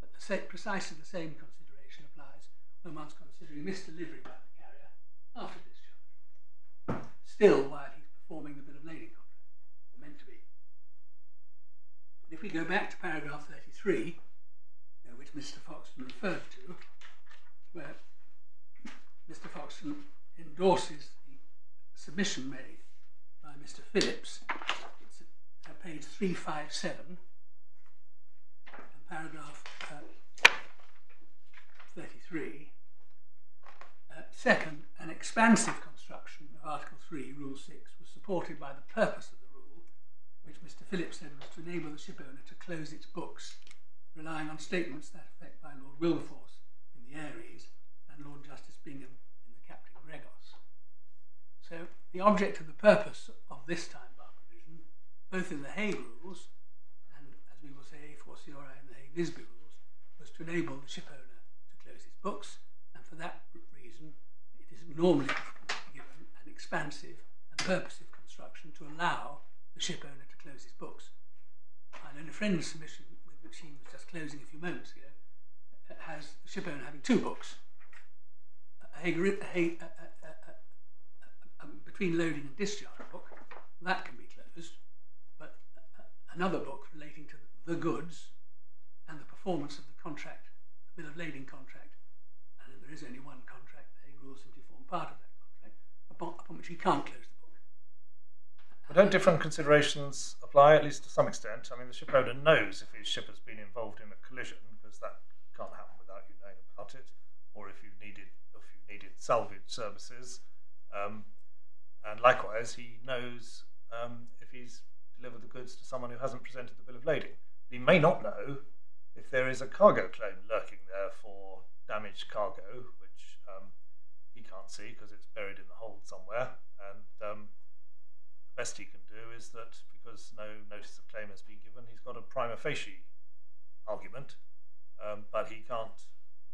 But the precisely the same consideration applies when one's considering misdelivery by the carrier after discharge. Still, while he's performing the bill of lading contract, meant to be. And if we go back to paragraph 33, you know, which Mr. Foxton referred to, where Mr. Foxton endorses the submission made by Mr. Phillips. It's at page 357, and paragraph uh, 33. Uh, second, an expansive construction of Article 3, Rule 6, was supported by the purpose of Phillips said was to enable the shipowner to close its books, relying on statements that effect by Lord Wilberforce in the Aries and Lord Justice Bingham in the Captain Gregos. So the object and the purpose of this time bar provision, both in the Hague rules and, as we will say, a fortiori in the Hague Visby rules, was to enable the shipowner to close his books, and for that reason, it is normally given an expansive and purposive construction to allow the shipowner close his books. I know a friend's submission, with which he was just closing a few moments ago, has the shipowner having two books a a a, between loading and discharge book, that can be closed, but another book relating to the goods and the performance of the contract, the bill of lading contract, and there is only one contract, the Hague Rules simply form part of that contract, upon, upon which he can't close. Don't different considerations apply, at least to some extent? I mean, the ship owner knows if his ship has been involved in a collision, because that can't happen without you knowing about it, or if you needed if you needed salvage services. Um, and likewise, he knows um, if he's delivered the goods to someone who hasn't presented the bill of lading. He may not know if there is a cargo claim lurking there for damaged cargo, which um, he can't see because it's buried in the hold somewhere. And um, best he can do is that because no notice of claim has been given, he's got a prima facie argument, um, but he can't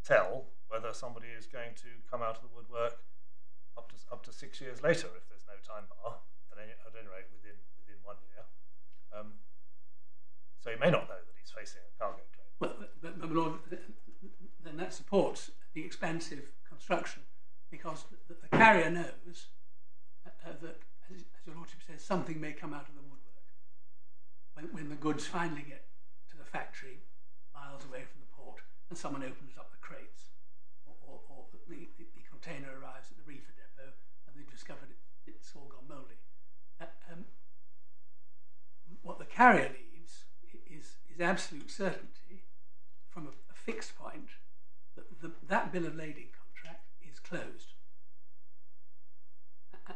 tell whether somebody is going to come out of the woodwork up to up to six years later if there's no time bar. At any, at any rate, within within one year. Um, so he may not know that he's facing a cargo claim. Well, but, but Lord, then that supports the expansive construction because the, the carrier knows uh, that, your lordship says, something may come out of the woodwork when, when the goods finally get to the factory miles away from the port and someone opens up the crates or, or, or the, the, the, container arrives at the reefer depot and they've discovered it, it's all gone mouldy. Uh, um, what the carrier needs is, is absolute certainty from a, a fixed point that the, that bill of lading contract is closed.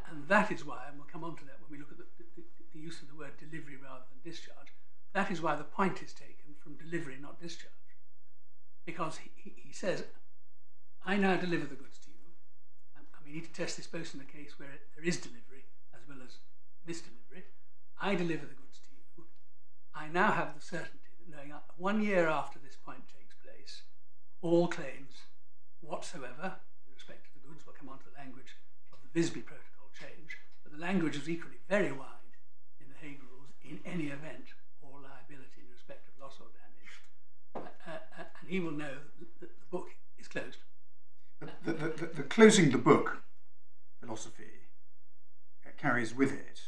And that is why, we'll come on to that when we look at the, the, the use of the word delivery rather than discharge, that is why the point is taken from delivery, not discharge. Because he, he says, I now deliver the goods to you. Um, and we need to test this both in the case where there is delivery as well as misdelivery. I deliver the goods to you. I now have the certainty that knowing one year after this point takes place, all claims whatsoever in respect to the goods, we'll come on to the language of the Visby but the language is equally very wide in the Hague Rules in any event or liability in respect of loss or damage. Uh, uh, and he will know that the book is closed. The, the, the, the closing the book philosophy carries with it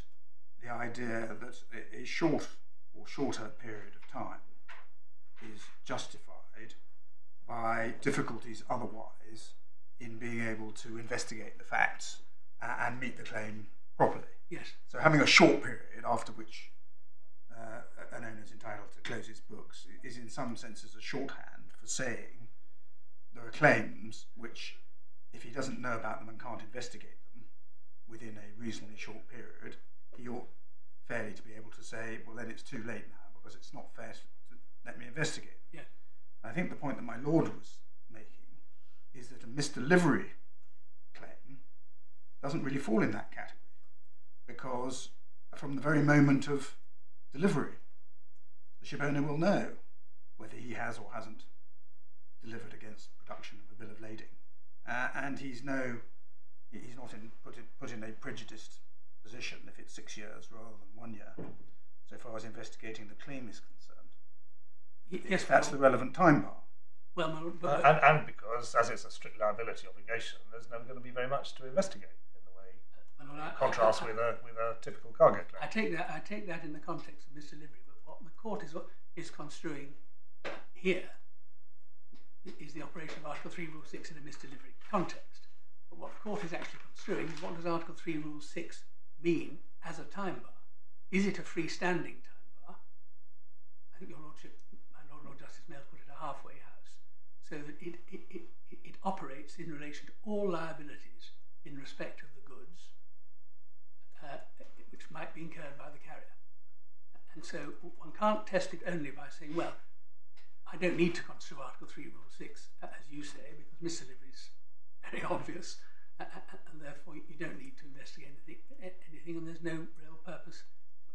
the idea that a short or shorter period of time is justified by difficulties otherwise in being able to investigate the facts and meet the claim properly. Yes. So having a short period after which uh, an owner is entitled to close his books is in some senses a shorthand for saying there are claims which, if he doesn't know about them and can't investigate them within a reasonably short period, he ought fairly to be able to say, well, then it's too late now because it's not fair to let me investigate. Yeah. I think the point that my lord was making is that a misdelivery claim doesn't really fall in that category because from the very moment of delivery, the ship owner will know whether he has or hasn't delivered against production of a bill of lading, uh, and he's no, he's not in, put in put in a prejudiced position if it's six years rather than one year, so far as investigating the claim is concerned. Yes, that's the relevant time bar. Well, but, and, and because as it's a strict liability obligation, there's never going to be very much to investigate in the way well, I, contrast with a with a typical cargo claim. I take that I take that in the context of misdelivery, but what the court is is construing here is the operation of Article 3, Rule 6 in a misdelivery context. But what the court is actually construing is what does Article 3, Rule 6 mean as a time bar? Is it a freestanding time bar? I think your Lordship, my Lord Lord Justice Males put it a halfway house, so that it, it, it, it operates in relation to all liabilities in respect of the goods, uh, which might be incurred by the carrier. And so one can't test it only by saying, well, I don't need to construe Article 3, Rule 6, as you say, because misdelivery is very obvious, and therefore you don't need to investigate anything, and there's no real purpose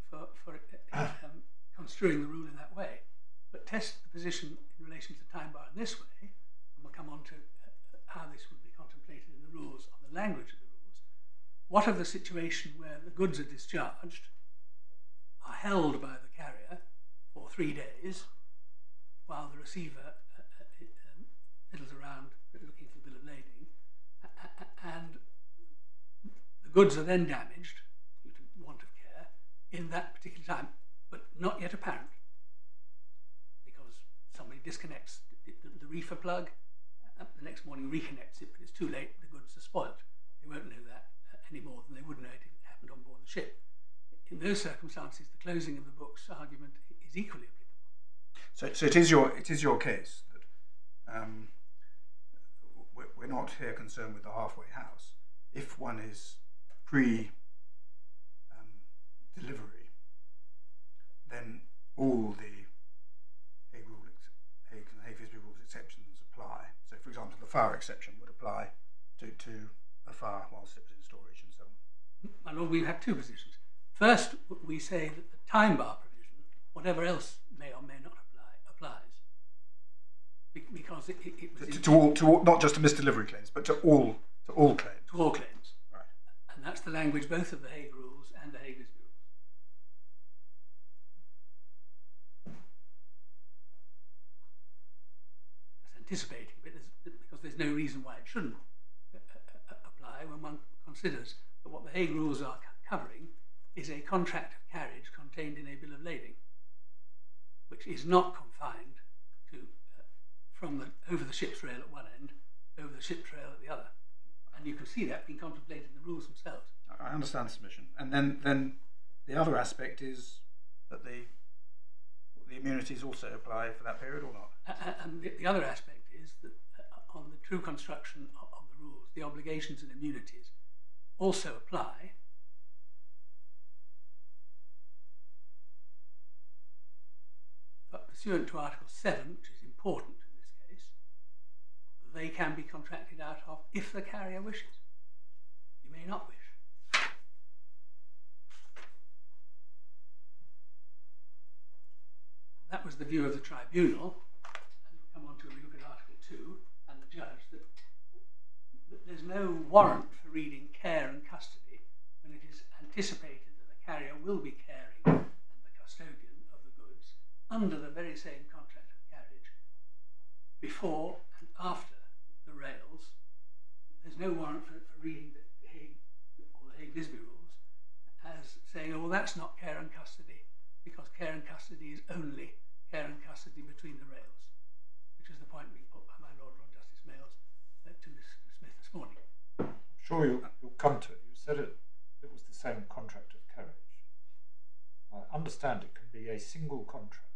for, for um, construing the rule in that way. But test the position in relation to the time bar in this way, and we'll come on to uh, how this would be contemplated in the rules, on the language of the rules. What of the situation where goods are discharged, are held by the carrier for three days, while the receiver uh, uh, um, around looking for the bill of lading, and The goods are then damaged due to want of care in that particular time, but not yet apparent because somebody disconnects the, the, the reefer plug, uh, the next morning reconnects it, but it's too late, the goods are spoilt. They won't know that uh, any more than they would know it if it happened on board the ship. In those circumstances, the closing of the books argument is equally applicable. So, so it is your it is your case that um, we're, we're not here concerned with the halfway house. If one is pre um, delivery, then all the Hague rule, Hague and Hague rules exceptions apply. So, for example, the fire exception would apply to, to a fire whilst it was in storage and so on. My lord, we have two positions. First, we say that the time bar provision, whatever else may or may not apply, applies. Because it, it, it was To, to all, to all, not just to misdelivery claims, but to all to all claims. to all claims. Right. And that's the language both of the Hague rules and the Hague rules. Anticipating a bit, there's, because there's no reason why it shouldn't uh, uh, uh, apply when one considers that what the Hague rules are covering is a contract of carriage contained in a bill of lading, which is not confined to uh, from the over the ship's rail at one end, over the ship's rail at the other. And you can see that being contemplated in the rules themselves. I understand the submission, and then then the other aspect is that the the immunities also apply for that period or not. A- And the, the other aspect is that uh, on the true construction of, of the rules, the obligations and immunities also apply. But pursuant to Article 7, which is important in this case, they can be contracted out of if the carrier wishes. You may not wish. That was the view of the tribunal. And we'll come on to look at Article 2 and the judge that, that there's no warrant for reading care and custody when it is anticipated that the carrier will be caring and the custodian of the goods under the very same contract of carriage before and after the rails. There's no warrant for, for reading the Hague or the Hague Visby rules as saying, oh, well, that's not care and custody because care and custody is only care and custody between the rails, which is the point being put by my Lord Lord Justice Males uh, to Mr. Smith this morning. I'm sure you'll, you'll come to it. You said it, it was the same contract of carriage. I understand it can be a single contract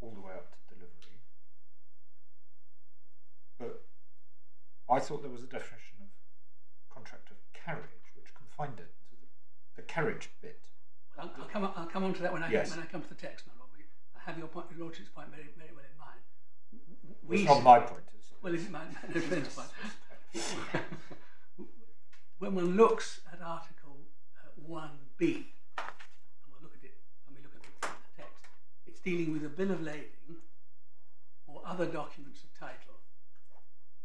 all the way up to delivery. But I thought there was a definition of contract of carriage which confined it to the, the carriage bit. I'll, I'll come. I'll come on to that when I Yes. when I come to the text, my Lord. but I have your point, your Lordship's point very very well in mind. It's not my point, is it? Well, is it my (laughs) friend's point? (laughs) when one looks at Article uh, 1b, and we'll look at it when we look at the, the text, it's dealing with a bill of lading or other documents of title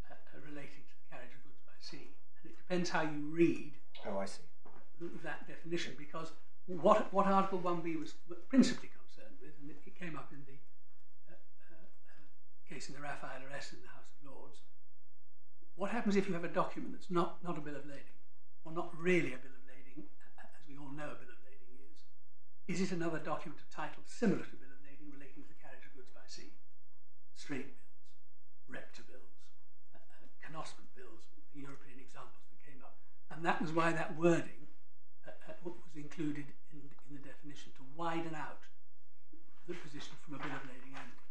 uh, uh, relating to the carriage of goods by sea. And it depends how you read Oh, I see. that definition because what, what Article 1b was principally concerned with, and it, it came up in the uh, uh, case in the Rafaela S in the House of Lords, what happens if you have a document that's not, not a bill of lading, or not really a bill of lading, as we all know a bill of lading is? Is it another document of title similar to a bill of lading relating to the carriage of goods by sea? Straight bills, recta bills, uh, uh, connaissement bills, the European examples that came up. And that was why that wording uh, uh, was included in, in the definition to widen out the position from a bill of lading only.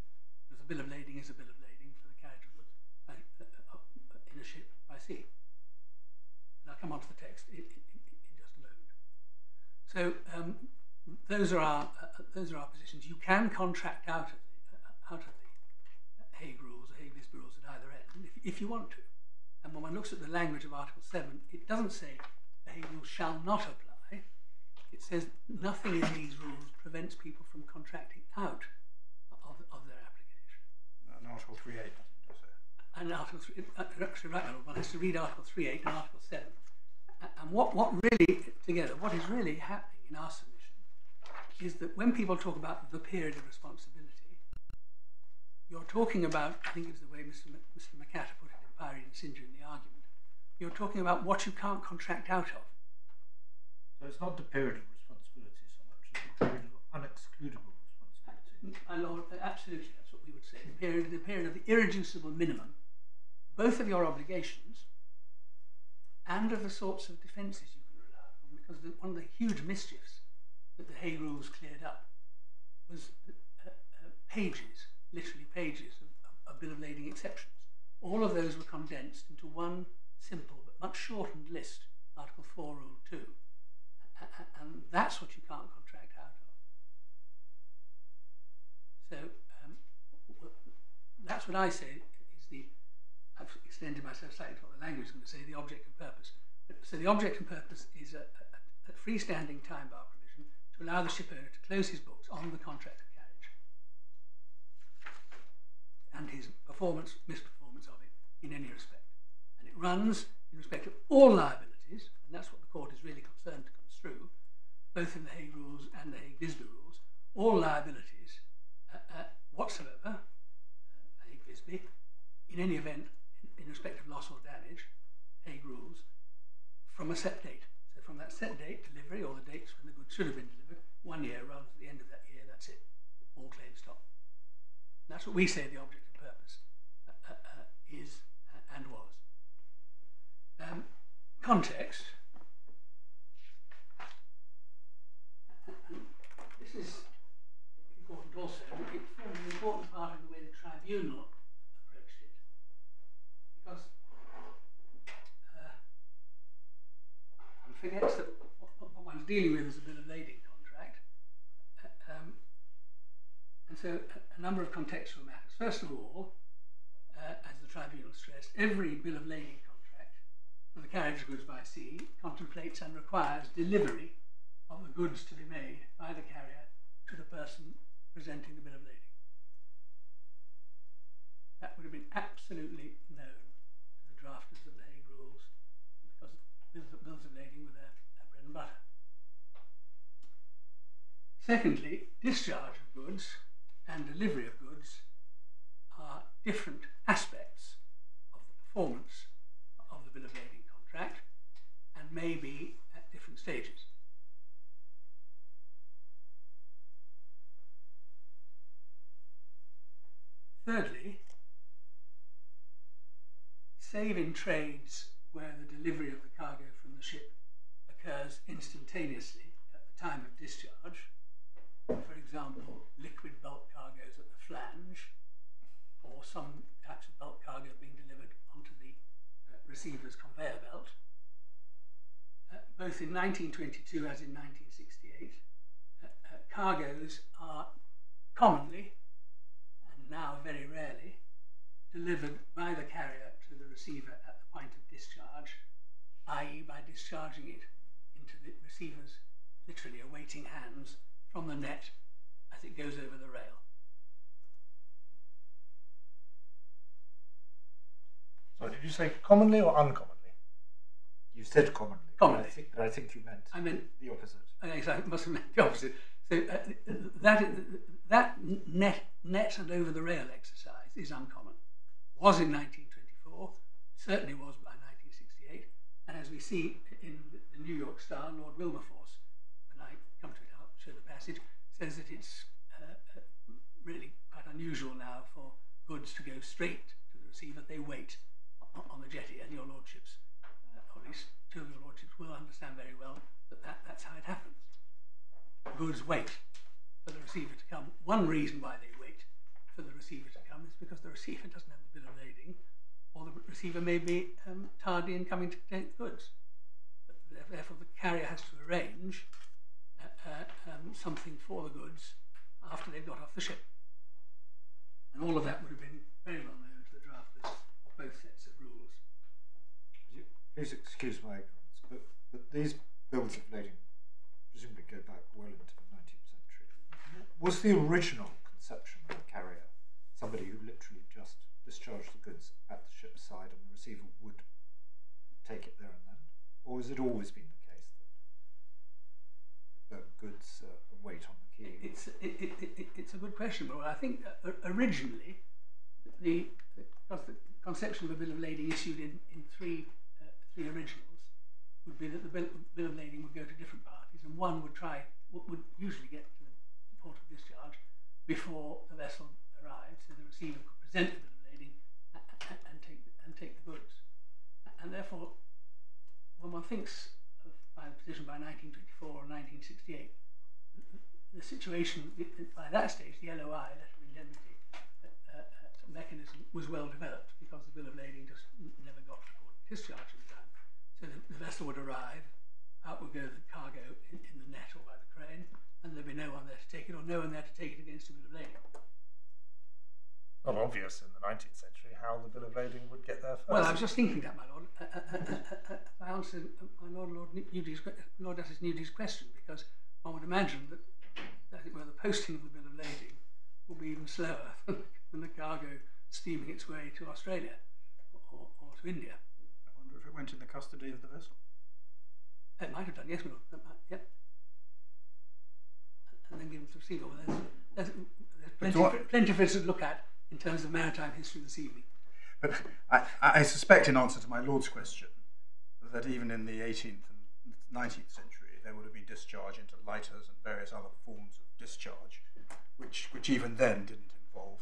Because a bill of lading is a bill of lading for the carriage of goods by, in a ship by sea. And I'll come on to the text in, in, in just a moment. So um, those are our uh, uh, those are our positions. You can contract out of the Hague rules, the Hague Visby rules at either end, if, you want to. And when one looks at the language of Article 7, it doesn't say rules shall not apply. It says nothing in these rules prevents people from contracting out of, of their application. And Article 3.8 doesn't do so. And Article 3, uh, actually right, one has to read Article 3.8 and Article 7. And what, what really, together, what is really happening in our submission is that when people talk about the period of responsibility, you're talking about, I think it was the way Mr. M- Mr. Mocatta put it in Pyrene and Scindia in the argument, You're talking about what you can't contract out of. So it's not the period of responsibility so much as the period of unexcludable responsibility. My lord, absolutely, that's what we would say. The period, the period of the irreducible minimum, both of your obligations and of the sorts of defences you can rely on. Because the, one of the huge mischiefs that the Hague Rules cleared up was uh, uh, pages, literally pages, of, of, bill of lading exceptions. All of those were condensed into one simple but much shortened list, Article 4, Rule 2. And that's what you can't contract out of. So um, that's what I say is the, I've extended myself slightly to what the language is going to say, the object and purpose. So the object and purpose is a, a, a freestanding time bar provision to allow the ship owner to close his books on the contract of carriage and his performance, misperformance of it in any respect. And it runs in respect of all liabilities, and that's what the court is really concerned to construe, both in the Hague Rules and the Hague Visby Rules, all liabilities uh, uh, whatsoever, uh, Hague Visby, in any event, in, in respect of loss or damage, Hague Rules, from a set date. So from that set date, delivery, or the dates when the goods should have been delivered, one year runs at the end of that year, that's it. All claims stop. That's what we say the object and purpose uh, uh, uh, is uh, and was. Um, context. This is important also. It an important part of the way the tribunal approached it. Because uh, one forgets that what, one's dealing with is a bill of lading contract. Uh, um, and so a, a, number of contextual matters. First of all, uh, as the tribunal stressed, every bill of lading carriage goods by sea contemplates and requires delivery of the goods to be made by the carrier to the person presenting the bill of lading. That would have been absolutely known to the drafters of the Hague Rules because bills of, lading were their, their bread and butter. Secondly, discharge of goods and delivery of goods are different aspects of the performance of the bill of lading contract and may be at different stages. Thirdly, save in trades where the delivery of the cargo from the ship occurs instantaneously at the time of discharge, for example, liquid bulk cargoes at the flange, or some types of bulk cargo being delivered onto the uh, receiver's conveyor belt. Both in 1922 as in 1968, uh, uh, cargoes are commonly, and now very rarely, delivered by the carrier to the receiver at the point of discharge, i.e., by discharging it into the receiver's literally awaiting hands from the net as it goes over the rail. So did you say commonly or uncommonly? You said commonly. Commonly. But I think, but I think you meant I meant the opposite. I must have meant the opposite. So uh, that that net net and over the rail exercise is uncommon. Was in 1924, certainly was by 1968, and as we see in the New York Star, Lord Wilberforce, when I come to it, I'll show the passage, says that it's uh, uh, really quite unusual now for goods to go straight to the receiver. They wait on the jetty, and your lordships, uh, or at least two of your lordships, will understand very well that, that that's how it happens. Goods wait for the receiver to come. One reason why they wait for the receiver to come is because the receiver doesn't have the bill of lading, or the receiver may be um, tardy in coming to take the goods. But therefore, the carrier has to arrange uh, uh, um, something for the goods after they've got off the ship. And all of that would have been very well known to the drafters of both sets of rules. Please excuse my ignorance, but, these bills of lading presumably go back well into the 19th century. Was the original conception of a carrier somebody who literally just discharged the goods at the ship's side and the receiver would take it there and then? Or has it always been the case that, goods uh, wait on the quay? It's, it, it, it, it's a good question, but I think uh, originally the, the conception of a bill of lading issued in, in three, uh, three originals would be that the bill, bill of lading would go to different parties, and one would try would usually get to the port of discharge before the vessel arrived, so the receiver could present the bill of lading a- a- and take and take the goods. And therefore, when one thinks of the position by 1924 or 1968, the, the situation by that stage, the LOI, letter of indemnity uh, uh, mechanism, was well developed because the bill of lading just never got to port discharge. So the, the vessel would arrive, out would go the cargo in, in the net or by the crane, and there'd be no one there to take it, or no one there to take it against a bill of lading. Not obvious in the 19th century how the bill of lading would get there first. Well, I was just thinking that, my lord. Uh, uh, uh, uh, uh, I answered uh, my lord, Lord Nugee's, Lord Justice Nugee's question because one would imagine that, that well, the posting of the bill of lading will be even slower (laughs) than the cargo steaming its way to Australia or, or to India. I wonder if it went in the custody of the vessel. It might have done, yes. That might, yep. And then given to receiver. Well, there's, there's, there's plenty, what- plenty for us to look at in terms of maritime history this evening. But I, I suspect, in answer to my Lord's question, that even in the 18th and 19th century, there would have been discharge into lighters and various other forms of discharge, which, which even then didn't involve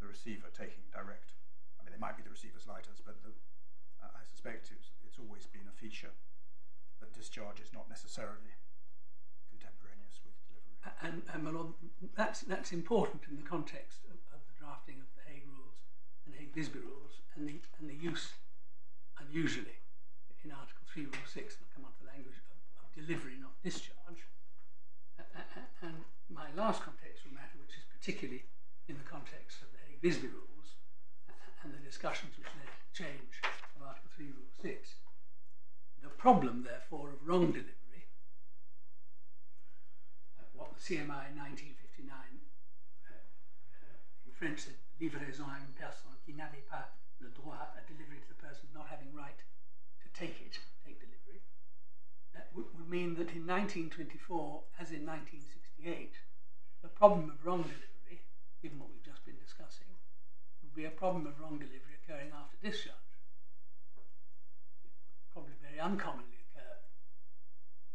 the receiver taking direct. I mean, it might be the receiver's lighters, but the, I suspect it's, always been a feature that discharge is not necessarily contemporaneous with delivery. And, and my lord, that's that's important in the context of, of the drafting of the Hague Rules and Hague Visby Rules, and the and the use, unusually, in Article Three, Rule Six, and I'll come on to the language of, of delivery, not discharge. And my last contextual matter, which is particularly in the context of the Hague Visby Rules a- and the discussions which led to the change of Article Three, Rule Six. The problem, therefore, of wrong delivery uh, what the CMI in 1959 uh, uh, in French said livraison à une personne qui n'avait pas le droit à delivery to the person not having right to take it, take delivery. That would, would mean that in 1924, as in 1968, the problem of wrong delivery, given what we've just been discussing, would be a problem of wrong delivery occurring after discharge. It would probably very uncommonly occur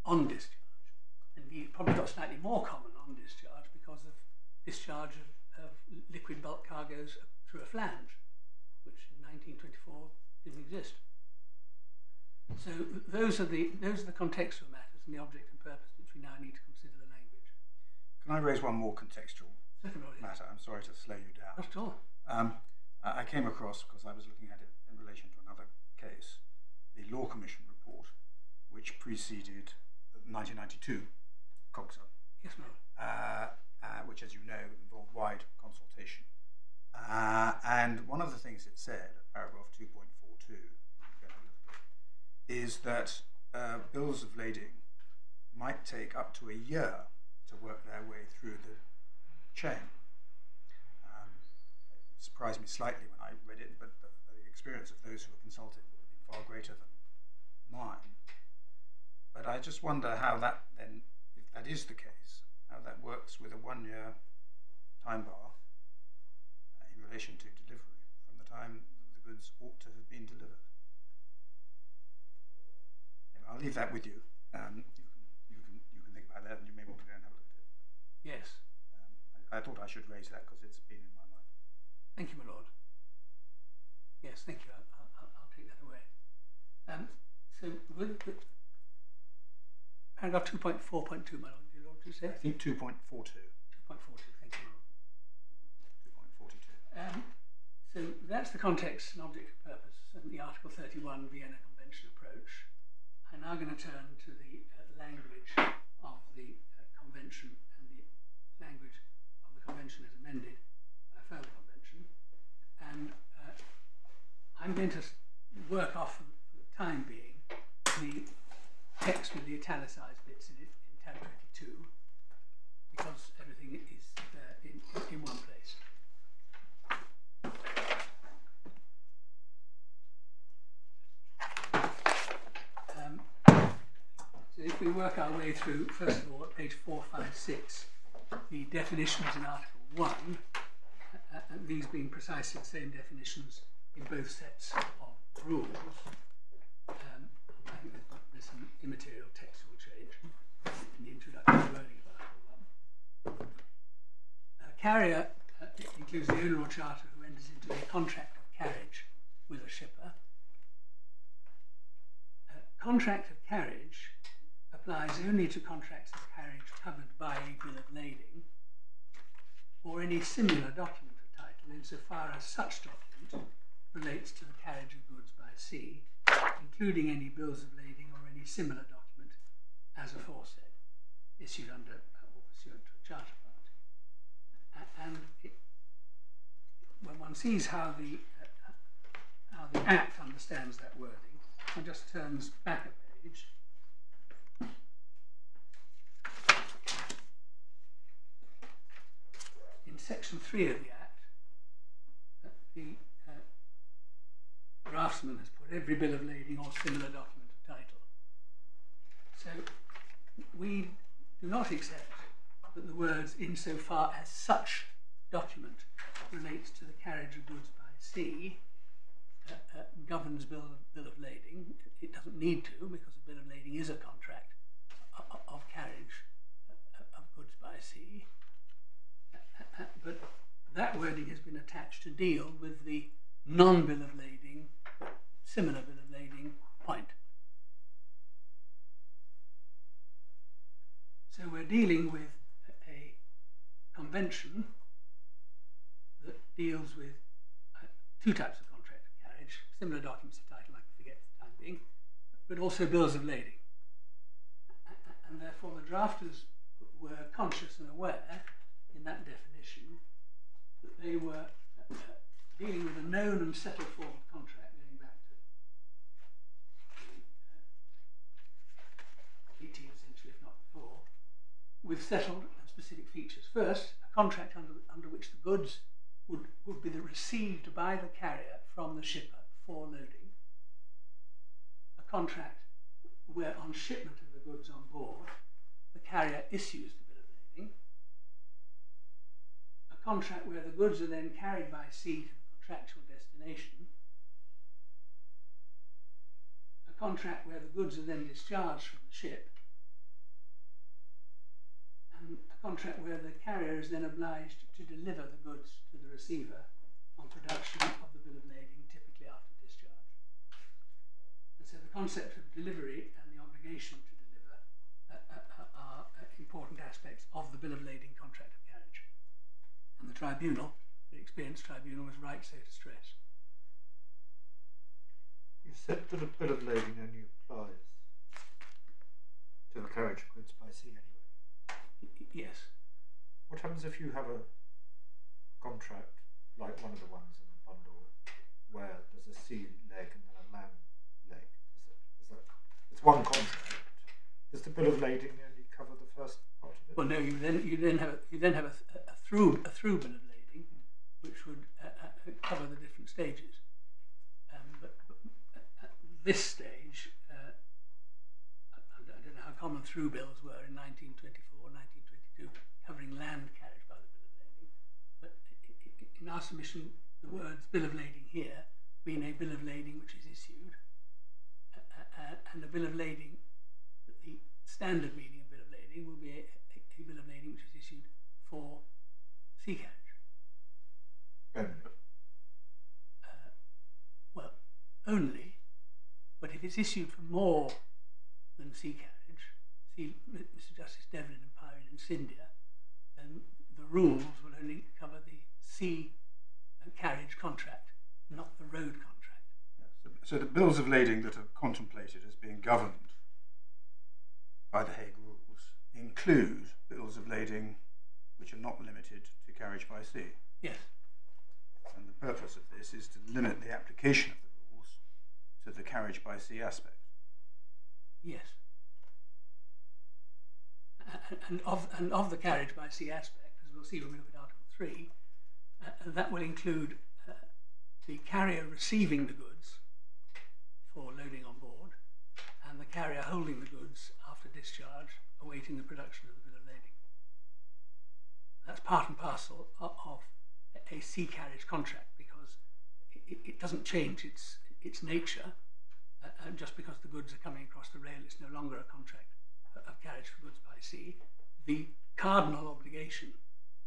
on discharge. Indeed, it probably got slightly more common on discharge because of discharge of, of liquid bulk cargoes through a flange, which in 1924 didn't exist. So those are the those are the contextual matters and the object and purpose which we now need to consider the language. Can I raise one more contextual matter? I'm sorry to slow you down. not at all. Um, I came across, because I was looking at it in relation to another case, the Law Commission report, which preceded the 1992 COGSA, Yes, lord. uh, uh, which, as you know, involved wide consultation. Uh, and one of the things it said, paragraph 2.42, if you go and look at it, is that uh, bills of lading might take up to a year to work their way through the chain. Um, it surprised me slightly when I read it, but the, the experience of those who were consulted would have been far greater than mine. But I just wonder how that then, if that is the case, how that works with a one year time bar uh, in relation to delivery from the time that the goods ought to have been delivered. I'll leave that with you. Um, you, can, you, can, you can think about that and you may want to go and have a look at it. Yes. Um, I, I thought I should raise that because it's been in my mind. Thank you, my lord. Yes, thank you. I'll, I'll, I'll take that away. Um, so, with, with paragraph 2.4.2, my lord, do you want you say? I think 2.42. 2.42, thank you, my lord. 2.42. Um, so that's the context and object and purpose and the Article 31 Vienna Convention approach. I'm now going to turn to the uh, language of convention and the language of the convention as amended by a further convention. And uh, I'm going to work off for the time being the text with the italicized bits in it in tab 22 because everything is uh, in, in one place. Um, so if we work our way through, first of all, at page 456, the definitions in Article 1, uh, and these being precisely the same definitions in both sets of rules. Um, immaterial textual change in the introductory wording of Article 1. A carrier uh, includes the owner or charter who enters into a contract of carriage with a shipper. A contract of carriage applies only to contracts of carriage covered by a bill of lading or any similar document of title insofar as such document relates to the carriage of goods by sea, including any bills of lading or any similar document as aforesaid, issued under uh, or pursuant to a charter party. And it, when one sees how the uh, how the Act understands that wording, one just turns back a page. In section three of the Act, uh, the uh, draftsman has put every bill of lading or similar document of title. So we do not accept that the words insofar as such document relates to the carriage of goods by sea uh, uh, governs bill of, bill of lading. It doesn't need to because a bill of lading is a contract o- o- of carriage uh, of goods by sea. But that wording has been attached to deal with the non-bill of lading, similar bill of lading point. So we're dealing with a- convention that deals with uh, two types of contract of carriage, similar documents of title, I can forget for the time being, but also bills of lading. And therefore the drafters were conscious and aware in that definition they were uh, uh, dealing with a known and settled form of contract going back to the uh, 18th century, if not before, with settled and specific features. First, a contract under, under which the goods would, would be the received by the carrier from the shipper for loading. A contract where on shipment of the goods on board, the carrier issues the bill of lading. A contract where the goods are then carried by sea to contractual destination. A contract where the goods are then discharged from the ship and a contract where the carrier is then obliged to deliver the goods to the receiver on production of the bill of lading, typically after discharge. And so the concept of delivery and the obligation to deliver uh, uh, uh, are uh, important aspects of the bill of lading. And the tribunal, the experienced tribunal, was right so to stress. You said that a bill of lading only applies to the carriage of goods by sea anyway. Yes. What happens if you have a contract like one of the ones in the bundle where there's a sea leg and then a land leg? Is, that it's one contract? Does the bill of lading only cover the first part of it? Well, no, you then you then have you then have a through a through bill of lading, which would uh, uh, cover the different stages. Um, but, but at this stage, uh, I, I don't know how common through bills were in 1924, 1922, covering land carriage by the bill of lading. But in our submission, the words bill of lading here mean a bill of lading which is issued, uh, uh, and a bill of lading the standard meaning of bill of lading will be a bill of lading which is issued for sea carriage. Only. Uh, well, only, but if it's issued for more than sea carriage, see Mr. Justice Devlin and Pyrene and Scindia, then the rules will only cover the sea uh, carriage contract, not the road contract. So, so the bills of lading that are contemplated as being governed by the Hague Rules include bills of lading which are not limited to carriage by sea. Yes. And the purpose of this is to limit the application of the to the carriage by sea aspect. Yes. And of, and of the carriage by sea aspect, as we'll see when we look at Article 3, uh, that will include uh, the carrier receiving the goods for loading on board and the carrier holding the goods after discharge, awaiting the production of the bill of lading. That's part and parcel of, a sea carriage contract because it, it doesn't change its, its nature uh, and just because the goods are coming across the rail, it's no longer a contract of carriage for goods by sea. The cardinal obligation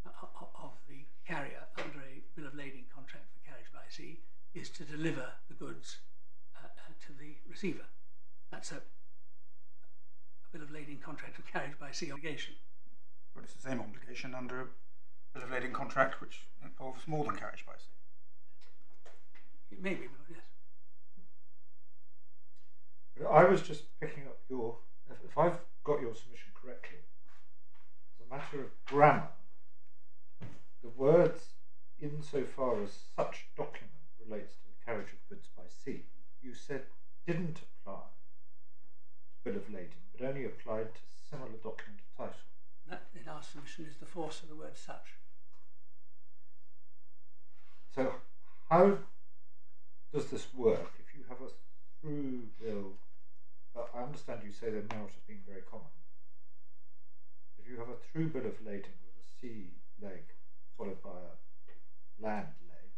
uh, of the carrier under a bill of lading contract for carriage by sea is to deliver the goods uh, uh, to the receiver. That's a, a bill of lading contract of carriage by sea obligation. But it's the same obligation under a bill of lading contract which involves more than carriage by sea. It may be, but yes. But I was just picking up your. If, if I've got your submission correctly, as a matter of grammar, the words insofar as such document relates to the carriage of goods by sea, you said didn't apply to bill of lading, but only applied to similar document of title. That in our submission is the force of the word such. So, how does this work if you have a through bill? Uh, I understand you say may not have been very common. If you have a through bill of lading with a sea leg followed by a land leg,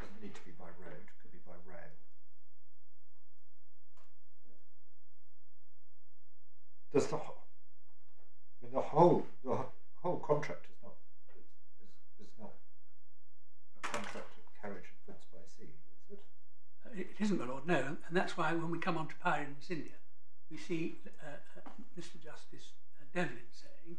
doesn't need to be by road, could be by rail. Does the whole, I mean, the whole the whole contract is not is, is, is not a contract of carriage of goods by sea, is it? Uh, It isn't, my lord, no, and that's why when we come on to Pyrene Scindia, we see uh, uh, Mr. Justice uh, Devlin saying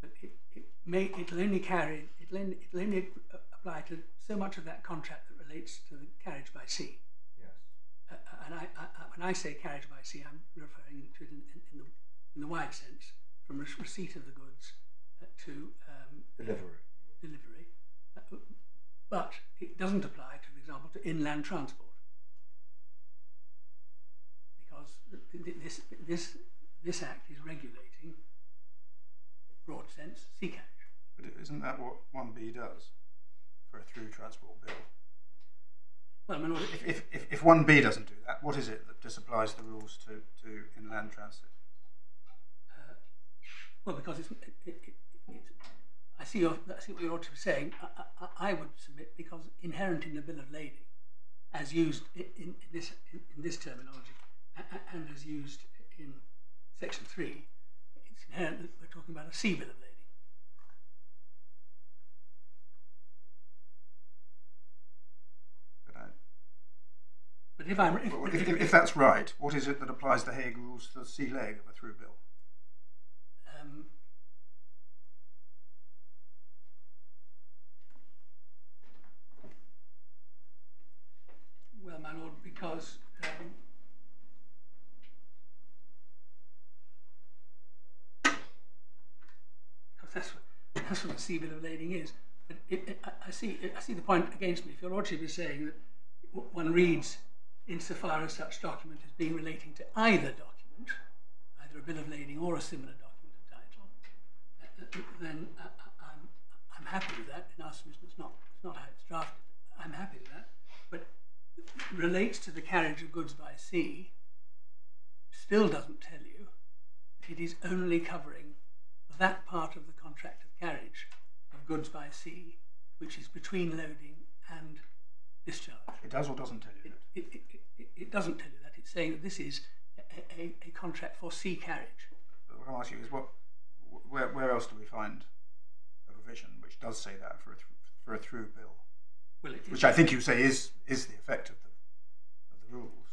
that it, it may it'll only carry it'll only, it'll only apply to so much of that contract that relates to the carriage by sea. Yes. Uh, uh, and I, I, when I say carriage by sea, I'm referring to it in, in, in, the, in the wide sense, from re- receipt of the goods uh, to um, Delivery. delivery. Uh, but it doesn't apply, to, for example, to inland transport. Because th- th- this, this, this act is regulating, broad sense, sea carriage. But isn't that what 1B does for a through transport bill? Well, I mean, If, if, if, if 1B doesn't do that, what is it that disapplies the rules to, to inland transit? uh, well, because it's, it, it, it, it's I see, your, I see what you're saying. I, I, I would submit because inherent in the bill of lading, as used in, in, this in, in this terminology, and as used in section three, it's inherent that we're talking about a sea bill of lading. But I, But if I'm if, Well, if, if, if that's right, what is it that applies the Hague rules to the sea leg of a through bill? um, well, my lord, because um, because that's what that's what a sea bill of lading is. But it, it, I, I see I see the point against me. If your lordship is saying that one reads insofar as such document as being relating to either document, either a bill of lading or a similar document of title, then uh, I'm, I'm happy with that. In our submission, it's not, it's not how it's drafted. I'm happy with that. But relates to the carriage of goods by sea still doesn't tell you that it is only covering that part of the contract of carriage of goods by sea which is between loading and discharge. It does or doesn't tell you that? It, it, it, it doesn't tell you that. It's saying that this is a, a, a contract for sea carriage. But what I'm asking is, what, where, where else do we find a provision which does say that for a, th- for a through bill? Well, Which I think you say is, is the effect of the, of the rules.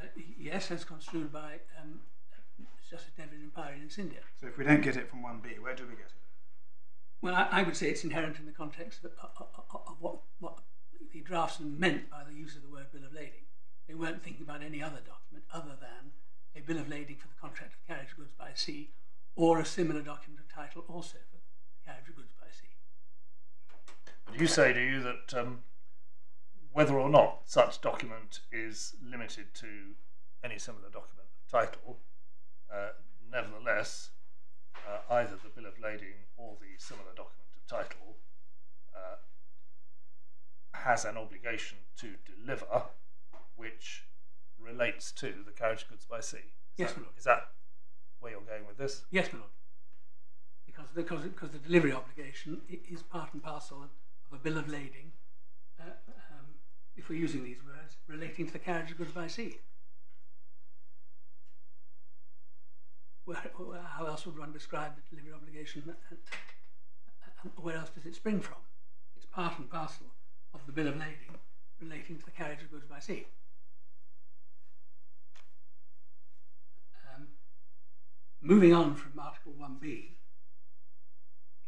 uh, yes, as construed by um, Justice Devlin in Pyre in India. So if we don't get it from 1B, where do we get it? Well, I, I would say it's inherent in the context of, of, of, of what, what the draftsman meant by the use of the word bill of lading. They weren't thinking about any other document other than a bill of lading for the contract of carriage of goods by sea or a similar document of title also for the carriage of goods by sea. But you say, do you, that um, whether or not such document is limited to any similar document of title, nevertheless, uh, either the bill of lading or the similar document of title uh, has an obligation to deliver which relates to the carriage goods by sea. Is Yes, that, my lord. Is that where you're going with this? Yes, my lord. Because, because, because the delivery obligation is part and parcel of, of a bill of lading, uh, um, if we're using these words, relating to the carriage of goods by sea. Where, how else would one describe the delivery obligation? And, and where else does it spring from? It's part and parcel of the bill of lading relating to the carriage of goods by sea. Um, moving on from Article 1b,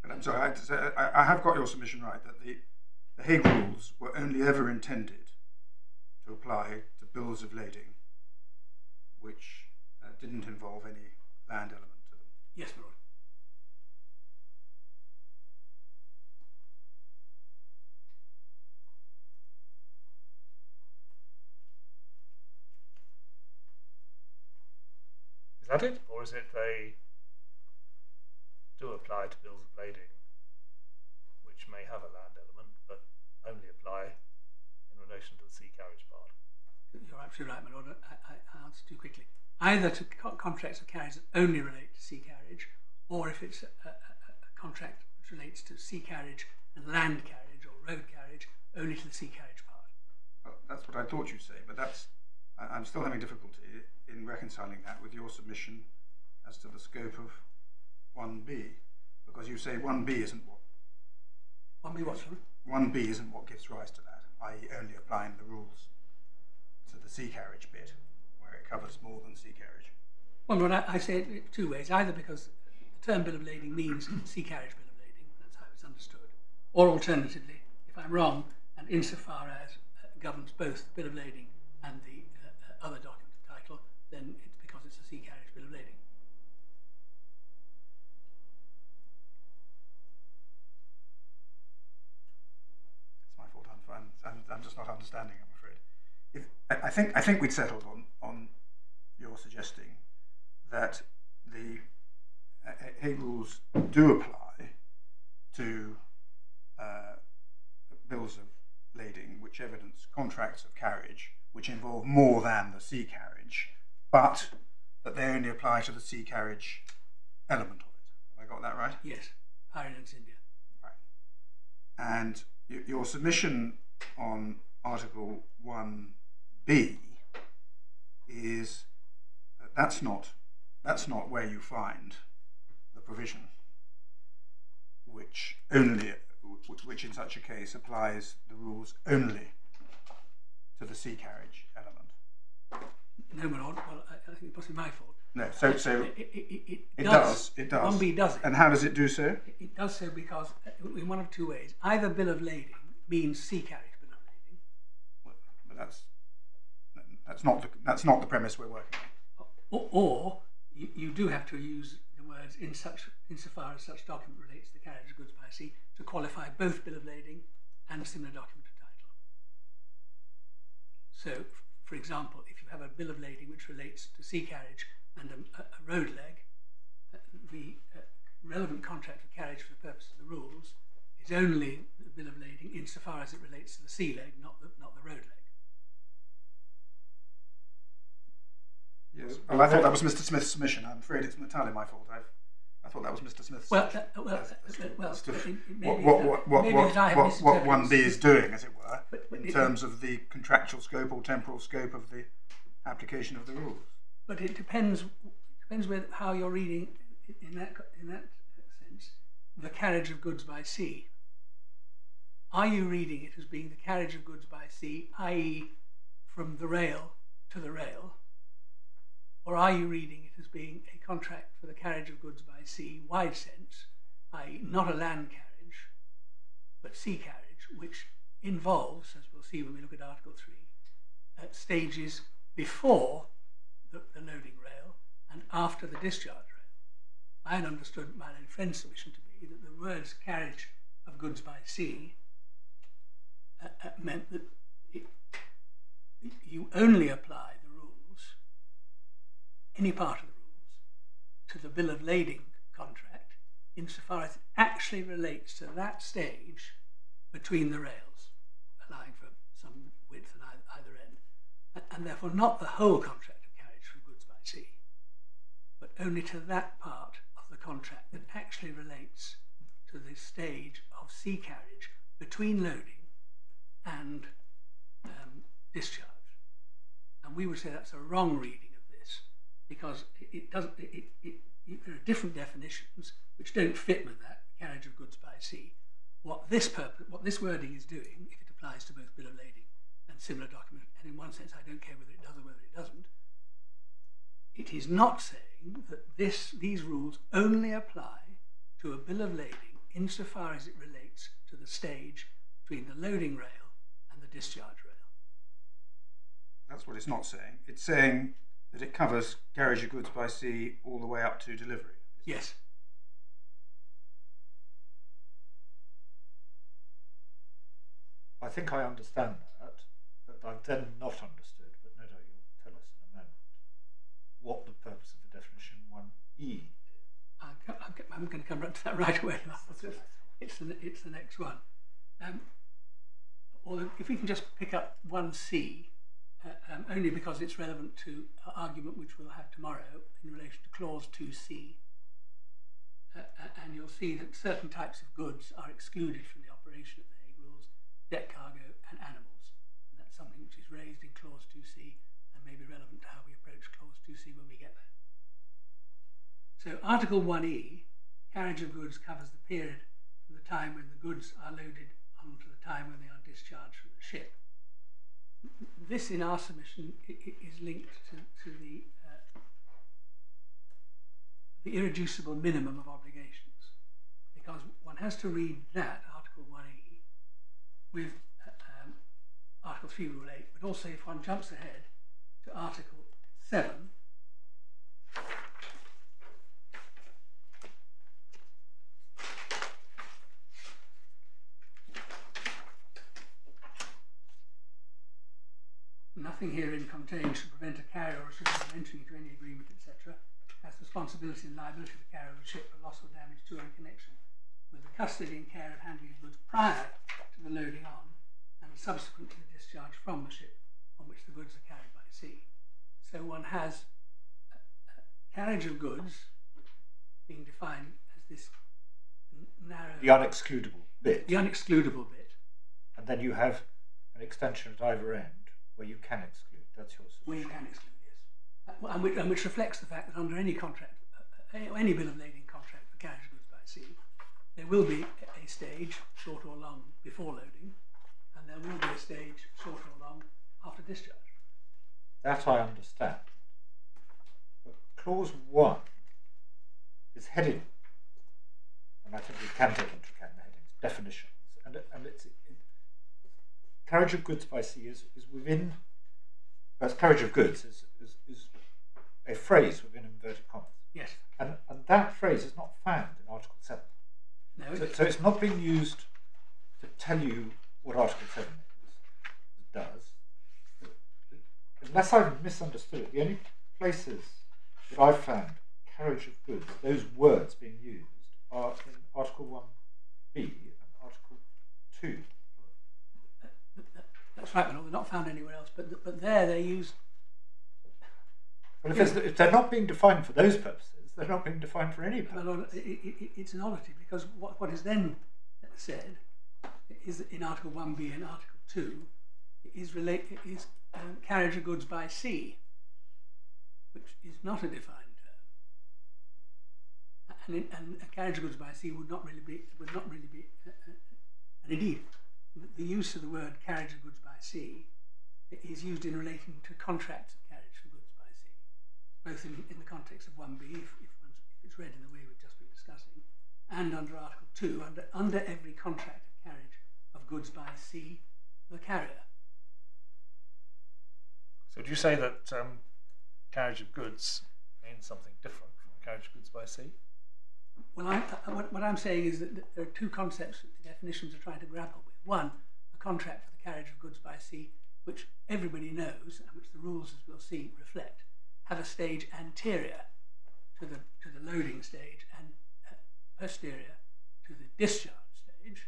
But I'm sorry, I, I, I have got your submission right that the, the Hague rules were only ever intended to apply to bills of lading which uh, didn't involve any land element to them. yes, my lord. Is that it, or is it they do apply to bills of lading, which may have a land element, but only apply in relation to the sea carriage part? You're absolutely right, my lord. I, I, I answered too quickly. Either to co- contracts of carriage that only relate to sea carriage, or if it's a, a, a contract which relates to sea carriage and land carriage or road carriage, only to the sea carriage part. Well, that's what I thought you'd say, but that's I, I'm still having difficulty in reconciling that with your submission as to the scope of 1B, because you say 1B isn't what One be what, sorry? 1B isn't what gives rise to that, i.e., only applying the rules to the sea carriage bit, covers more than sea carriage. Well, Lord, I, I say it two ways. Either because the term bill of lading means (coughs) sea carriage bill of lading, that's how it's understood, or alternatively, if I'm wrong, and insofar as uh, governs both the bill of lading and the uh, other document title, then it's because it's a sea carriage bill of lading. It's my fault. I'm, I'm, I'm, I'm just not understanding. I'm afraid. If, I, I think I think we'd settled on suggesting that the uh, Hague rules do apply to uh, bills of lading which evidence contracts of carriage which involve more than the sea carriage, but that they only apply to the sea carriage element of it. Have I got that right? Yes, Ireland's India. Right. And your submission on Article 1B is that's not, that's not where you find the provision which only, which in such a case applies the rules only to the sea carriage element. No, my lord. Well, I, I think it's possibly my fault. No, so, so It, it, it, it, it does, it does. 1B does it. And how does it do so? It does so because, uh, in one of two ways. Either bill of lading means sea carriage bill of lading, But that's, that's not the, that's not the premise we're working on. Or, or you, you do have to use the words in such insofar as such document relates to the carriage of goods by sea to qualify both bill of lading and similar document of title. So, for example, if you have a bill of lading which relates to sea carriage and a, a, a road leg, uh, the uh, relevant contract of carriage for the purpose of the rules is only the bill of lading insofar as it relates to the sea leg, not the, not the road leg. Yes. Well, I thought that was Mr. Smith's submission. I'm afraid it's entirely my fault. I've, I thought that was Mr. Smith's. Well, uh, well, As- as uh, well, as to it- it what, what, what, what, maybe what, that what, what 1B is doing, as it were, But- but in it- terms of the contractual scope or temporal scope of the application of the rules. But it depends depends with how you're reading in that in that sense the carriage of goods by sea. Are you reading it as being the carriage of goods by sea, i.e., from the rail to the rail, or are you reading it as being a contract for the carriage of goods by sea, wide sense, i.e., not a land carriage, but sea carriage, which involves, as we'll see when we look at Article Three, at stages before the, the loading rail and after the discharge rail. I had understood my own friend's submission to be that the words carriage of goods by sea uh, uh, meant that it, you only apply any part of the rules, to the bill of lading contract insofar as it actually relates to that stage between the rails, allowing for some width at either, either end, and, therefore not the whole contract of carriage for goods by sea, but only to that part of the contract that actually relates to the stage of sea carriage between loading and um, discharge. And we would say that's a wrong reading because it, doesn't. It, it, it, there are different definitions which don't fit with that carriage of goods by sea. What this purpose, what this wording is doing, if it applies to both bill of lading and similar documents, and in one sense I don't care whether it does or whether it doesn't, it is not saying that this, these rules only apply to a bill of lading insofar as it relates to the stage between the loading rail and the discharge rail. That's what it's not saying. It's saying that it covers carriage of goods by sea all the way up to delivery. Yes. I think I understand that, but I've then not understood, but no doubt you'll tell us in a moment, what the purpose of the definition 1E is. I'm, I'm, I'm going to come right to that right away. It's the, it's the next one. Um, or if we can just pick up 1C, uh, um, only because it's relevant to our argument which we'll have tomorrow in relation to clause 2C. Uh, and you'll see that certain types of goods are excluded from the operation of the Hague rules, deck cargo and animals. And that's something which is raised in clause 2C and may be relevant to how we approach clause 2C when we get there. So article 1E, carriage of goods covers the period from the time when the goods are loaded on to the time when they are discharged from the ship this in our submission is linked to, to the, uh, the irreducible minimum of obligations. Because one has to read that, Article 1E, with uh, um, Article 3, Rule 8, but also if one jumps ahead to Article 7, nothing herein contained should prevent a carrier or a ship from entering into any agreement, etc., has responsibility and liability of the carrier of the ship for loss or damage to or in connection with the custody and care of handling goods prior to the loading on and subsequent to the discharge from the ship on which the goods are carried by sea. So one has carriage of goods being defined as this narrow. The unexcludable bit. The unexcludable bit. And then you have an extension at either end where you can exclude. That's your solution. Where you can exclude, yes. Uh, and which, and which reflects the fact that under any contract, uh, any bill of lading contract for carriage goods by sea, there will be a stage, short or long, before loading, and there will be a stage, short or long, after discharge. That I understand. But clause 1 is heading, and I think we can take into account the headings, definitions, and, and it's, it, carriage of goods by sea is, is within, as carriage of goods is, is, is a phrase within inverted commas. Yes. And, and that phrase is not found in Article 7. No. So, so it's not being used to tell you what Article 7 is, does. Unless I've misunderstood it, the only places that I've found carriage of goods, those words being used, are in Article 1b and Article 2. Well, they're not found anywhere else, but, but there they use. But if, if, they're not being defined for those purposes, they're not being defined for any purpose. Well, it, it, it's an oddity because what, what is then said is in Article 1b and Article 2 is, relate, is um, carriage of goods by sea, which is not a defined term. And, in, and a carriage of goods by sea would not really be, would not really be, uh, uh, and indeed, the use of the word carriage of goods by sea is used in relation to contracts of carriage of goods by sea, both in, in the context of 1b, if, if, if it's read in the way we've just been discussing, and under Article 2, under, under every contract of carriage of goods by sea, the carrier. So do you say that um, carriage of goods means something different from carriage of goods by sea? Well, I, what, what, I'm saying is that there are two concepts that the definitions are trying to grapple with. One, a contract for the carriage of goods by sea, which everybody knows and which the rules, as we'll see, reflect, have a stage anterior to the, to the loading stage and uh, posterior to the discharge stage.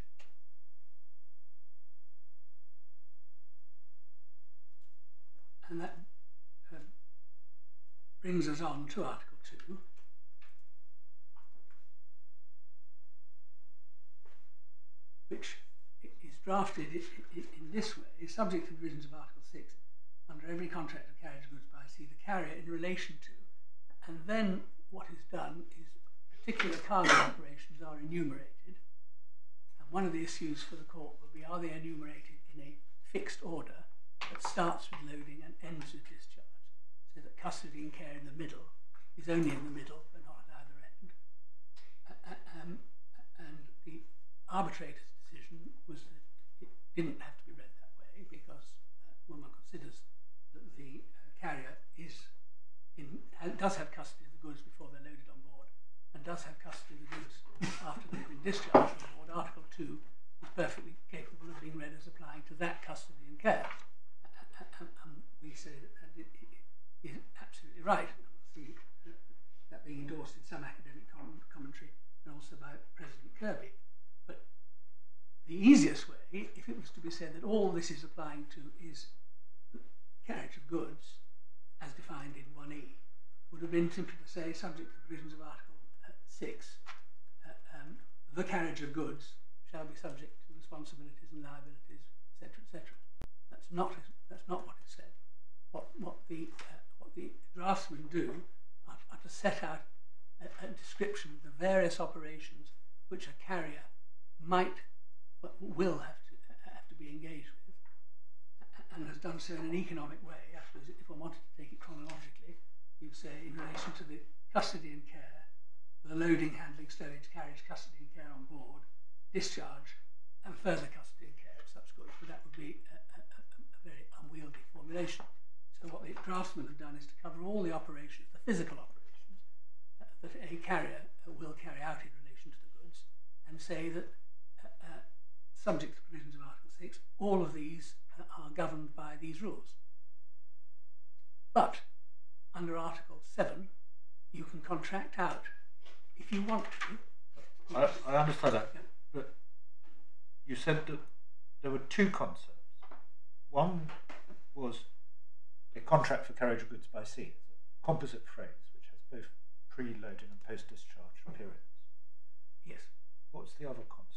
And that uh, brings us on to Article 2. which drafted in this way, is subject to the provisions of Article 6, under every contract of carriage of goods by sea, the carrier in relation to and then what is done is particular cargo operations are enumerated. And one of the issues for the court will be are they enumerated in a fixed order that starts with loading and ends with discharge, so that custody and care in the middle is only in the middle but not at either end. Uh, um, and the arbitrator's decision was that it didn't have to be read that way because uh, when one considers that the uh, carrier is in, does have custody of the goods before they're loaded on board and does have custody of the goods after they've been discharged on board, Article 2 is perfectly capable of being read as applying to that custody and care. And, and we say that, it, it is absolutely right. See, that being endorsed in some academic com commentary and also by President Kirby. But the easiest way, it was to be said that all this is applying to is carriage of goods, as defined in 1E, would have been simply to say, subject to the provisions of Article uh, 6, uh, um, the carriage of goods shall be subject to responsibilities and liabilities, etc., etc. That's not that's not what is said. What what the uh, what the draftsmen do are, are to set out a, a, description of the various operations which a carrier might will have be engaged with, and has done so in an economic way. I suppose if one wanted to take it chronologically, you'd say in relation to the custody and care, the loading, handling, stowage, carriage, custody and care on board, discharge, and further custody and care of such goods. But that would be a, a, a very unwieldy formulation. So what the draftsmen have done is to cover all the operations, the physical operations, uh, that a carrier uh, will carry out in relation to the goods, and say that uh, uh subject to provisions of Article 6, all of these are governed by these rules. But under Article 7, you can contract out if you want to. I, I understand that, yeah. but you said that there were two concepts. One was a contract for carriage of goods by sea, a composite phrase which has both pre-loading and post-discharge periods. Yes. What's the other concept?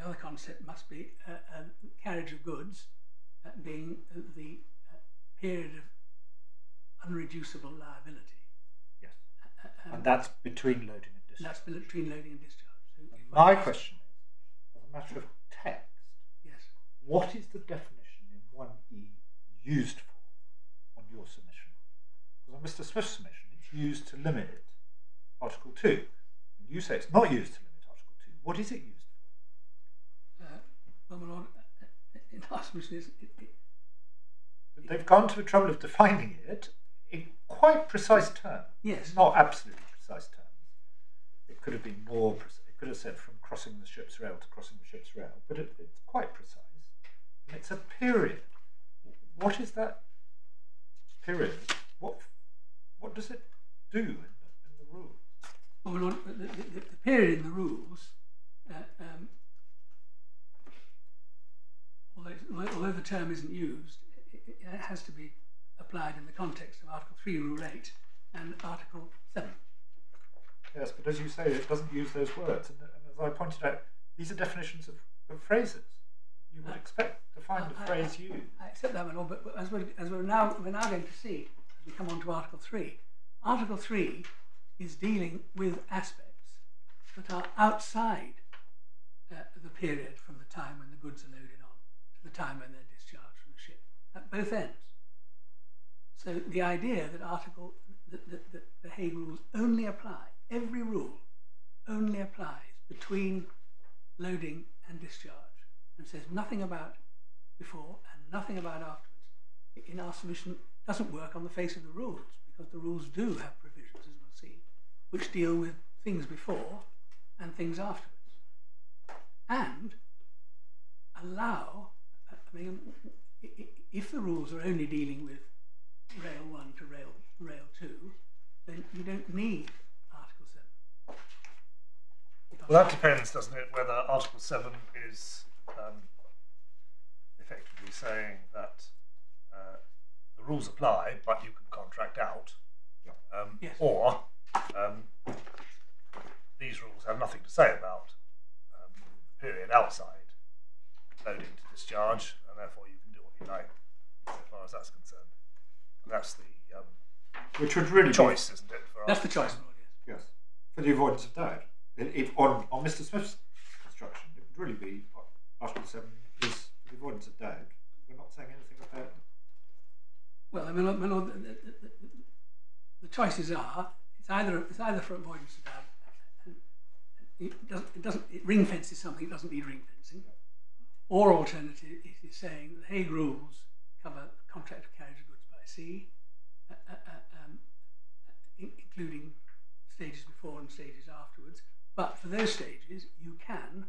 The other concept must be uh, uh, carriage of goods uh, being the uh, period of unreducible liability. Yes. Uh, uh, um, and that's between loading and discharge. That's between loading and discharge. So my question is, as a matter of text, yes. what is the definition in 1E used for on your submission? Because on Mr. Smith's submission, it's used to limit Article 2. And you say it's not used to limit Article 2. What is it used for? Uh, my Lord, in our submission, it, it, They've gone to the trouble of defining it in quite precise terms. Yes. Not absolutely precise terms. It could have been more precise. It could have said from crossing the ship's rail to crossing the ship's rail, but it, it's quite precise. And it's a period. What is that period? What what does it do in the, in the rules? Well, the, the, the, period in the rules, uh, um, although, the term isn't used, it, it has to be applied in the context of Article 3, Rule 8, and Article 7. Yes, but as you say, it doesn't use those words. And, and as I pointed out, these are definitions of, of phrases. You would expect to find a phrase I, used. I accept that, Manol, but, but as, we're, as we're, now, we're now going to see, as we come on to Article 3, Article 3 is dealing with aspects that are outside uh, the period from the time when the goods are loaded the time when they're discharged from the ship, at both ends. So the idea that article that, that, that the Hague rules only apply, every rule only applies between loading and discharge and says nothing about before and nothing about afterwards in our submission doesn't work on the face of the rules because the rules do have provisions, as we'll see, which deal with things before and things afterwards. And allow, I mean, if the rules are only dealing with rail 1 to rail, rail 2, then you don't need Article 7. Well, that depends, doesn't it, whether Article 7 is um, effectively saying that uh, the rules apply, but you can contract out, um, yes. or um, these rules have nothing to say about um, the period outside loading to discharge, and therefore you can do what you like as far as that's concerned. That's the um, which would really choice, isn't it? For That's the Article choice rule, yes. yes for the avoidance of doubt. If- If on on Mr. Smith's construction, it would really be Article Seven is the avoidance of doubt. We're not saying anything about Well, I mean, my lord, the, the, the, the choices are it's either it's either for avoidance of doubt, and it doesn't it doesn't it ring fences something it doesn't need ring fencing, or alternative it is saying the Hague rules cover contract of carriage of goods by sea, uh, uh, uh, um, in- including stages before and stages afterwards. But for those stages, you can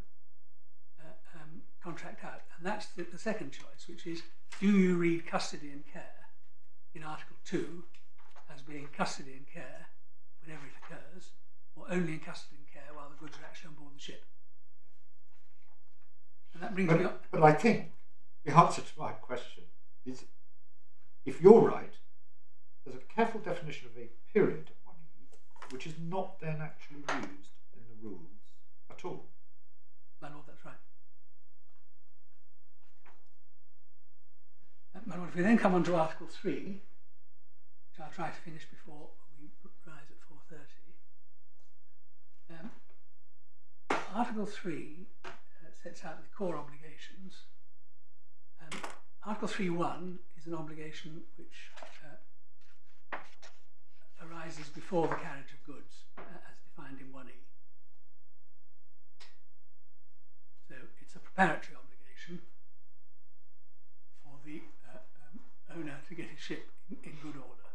uh, um, contract out, and that's the, the second choice, which is do you read custody and care in Article 2 as being custody and care whenever it occurs, or only in custody and care while the goods are actually on board the ship. And that brings me But, but I think the answer to my question is if you're right, there's a careful definition of a period 1E, which is not then actually used in the rules at all. My lord, that's right. Uh, My lord, if we then come on to Article 3, which I'll try to finish before we rise at 4.30. Um, Article 3 uh, sets out the core obligations. Um, Article 3.1 is an obligation which uh, arises before the carriage of goods, uh, as defined in 1E. So it's a preparatory obligation for the uh, um, owner to get his ship in, in good order.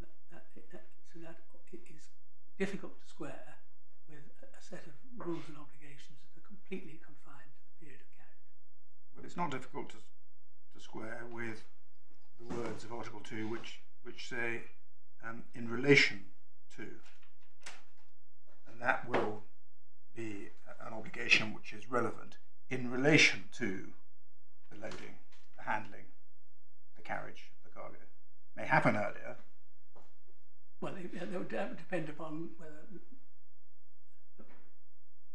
That, that, that, so that is difficult to square with a, a set of rules and obligations that are completely confined to the period of carriage. Well, it's not difficult to, to square with the words of Article 2, which, which say um, in relation to. And that will be an obligation which is relevant in relation to the loading, the handling, the carriage of the cargo. May happen earlier, Well, it, it would depend upon whether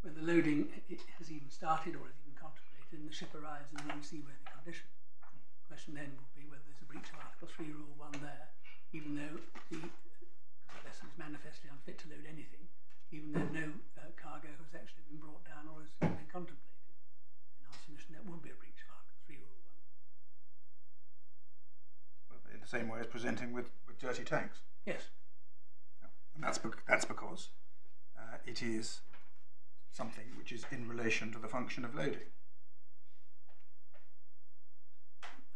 whether loading has even started or is and the ship arrives in an unseaworthy condition. The question then would be whether there's a breach of Article 3, Rule 1 there, even though the vessel is manifestly unfit to load anything, even though no uh, cargo has actually been brought down or has been contemplated. In our submission, that would be a breach of Article 3, Rule 1. in the same way as presenting with, with dirty tanks. Yes. And that's, bec- that's because uh, it is something which is in relation to the function of loading.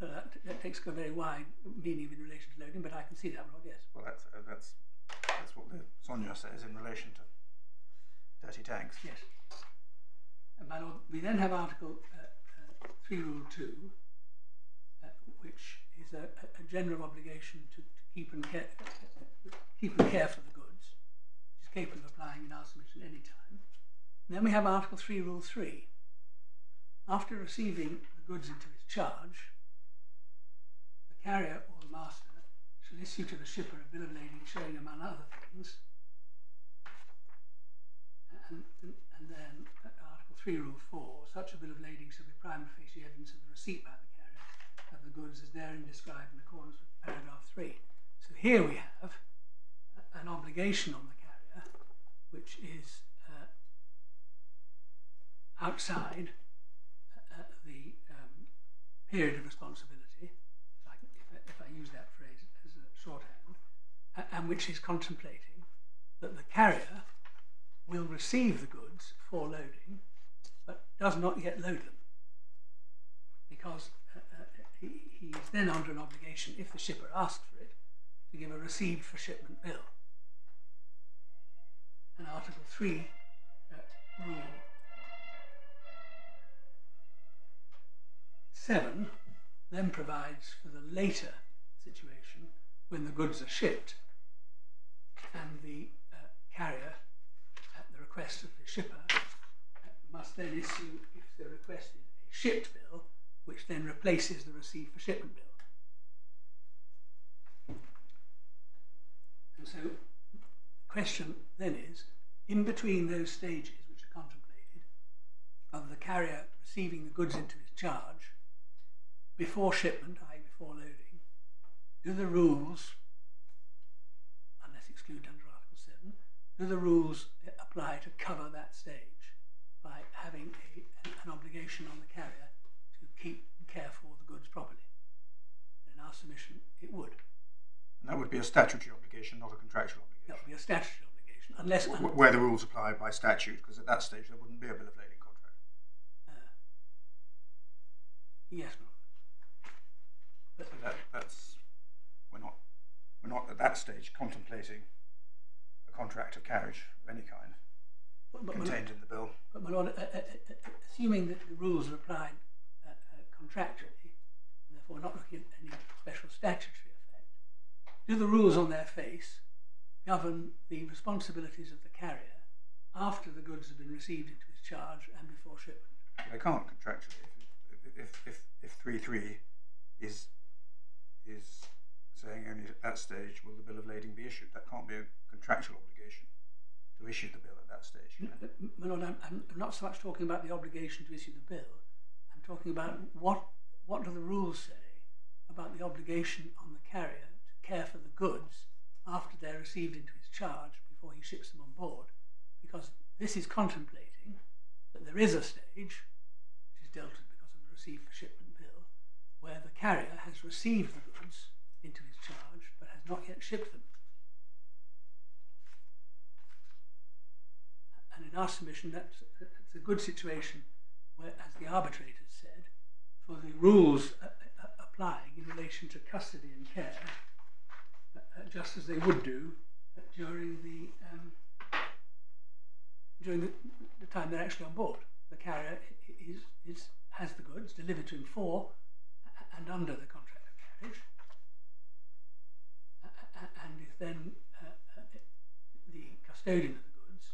Uh, that, that takes a very wide meaning in relation to loading, but I can see that, Rod, yes. Well, that's, uh, that's, that's what the Sonja says in relation to dirty tanks. Yes. And my lord, we then have Article uh, uh, 3, Rule 2, uh, which is a, a general obligation to, to keep, and care, keep and care for the goods, which is capable of applying in our submission any time. And then we have Article 3, Rule 3. After receiving the goods into his charge, carrier or the master shall issue to the shipper a bill of lading showing, among other things, and, and, then Article 3, Rule 4, such a bill of lading shall be prima facie evidence of the receipt by the carrier of the goods as therein described in accordance with paragraph 3. So here we have an obligation on the carrier which is uh, outside uh, the um, period of responsibility, if I, if, I, if I use that phrase as a shorthand, a- and which is contemplating that the carrier will receive the goods for loading, but does not yet load them. Because uh, uh, he, he is then under an obligation, if the shipper asks for it, to give a received for shipment bill. And Article 3 uh, rule 7 then provides for the later situation when the goods are shipped and the uh, carrier at the request of the shipper, must then issue, if so requested, a shipped bill, which then replaces the receipt for shipment bill. And so the question then is, in between those stages which are contemplated, of the carrier receiving the goods into his charge, before shipment, i.e. before loading, do the rules, excluded under Article 7, do the rules apply to cover that stage by having a, an obligation on the carrier to keep and care for the goods properly? In our submission, it would. And that would be a statutory obligation, not a contractual obligation. That would be a statutory obligation, unless Wh- Where the rules apply by statute, because at that stage there wouldn't be a bill of lading contract. Uh, yes, my. But, So that, that's we're not at that stage contemplating a contract of carriage of any kind but, but, my lord- contained in the bill. But my lord, uh, uh, uh, assuming that the rules are applied uh, uh, contractually, and therefore not looking at any special statutory effect, do the rules on their face govern the responsibilities of the carrier after the goods have been received into his charge and before shipment? They can't contractually. If if if, if three three is is saying only at that stage will the bill of lading be issued. That can't be a contractual obligation to issue the bill at that stage. Uh, My lord, I'm, I'm not so much talking about the obligation to issue the bill. I'm talking about what what do the rules say about the obligation on the carrier to care for the goods after they're received into his charge before he ships them on board? Because this is contemplating that there is a stage, which is dealt with because of the receive for shipment bill, where the carrier has received the goods has not yet shipped them. And in our submission, that's, that's a good situation where, as the arbitrators said, for the rules uh, uh, applying in relation to custody and care, uh, uh, just as they would do uh, during the um, during the, the time they're actually on board. The carrier is, is has the goods delivered to him for and under the contract of carriage, then uh, uh, the custodian of the goods,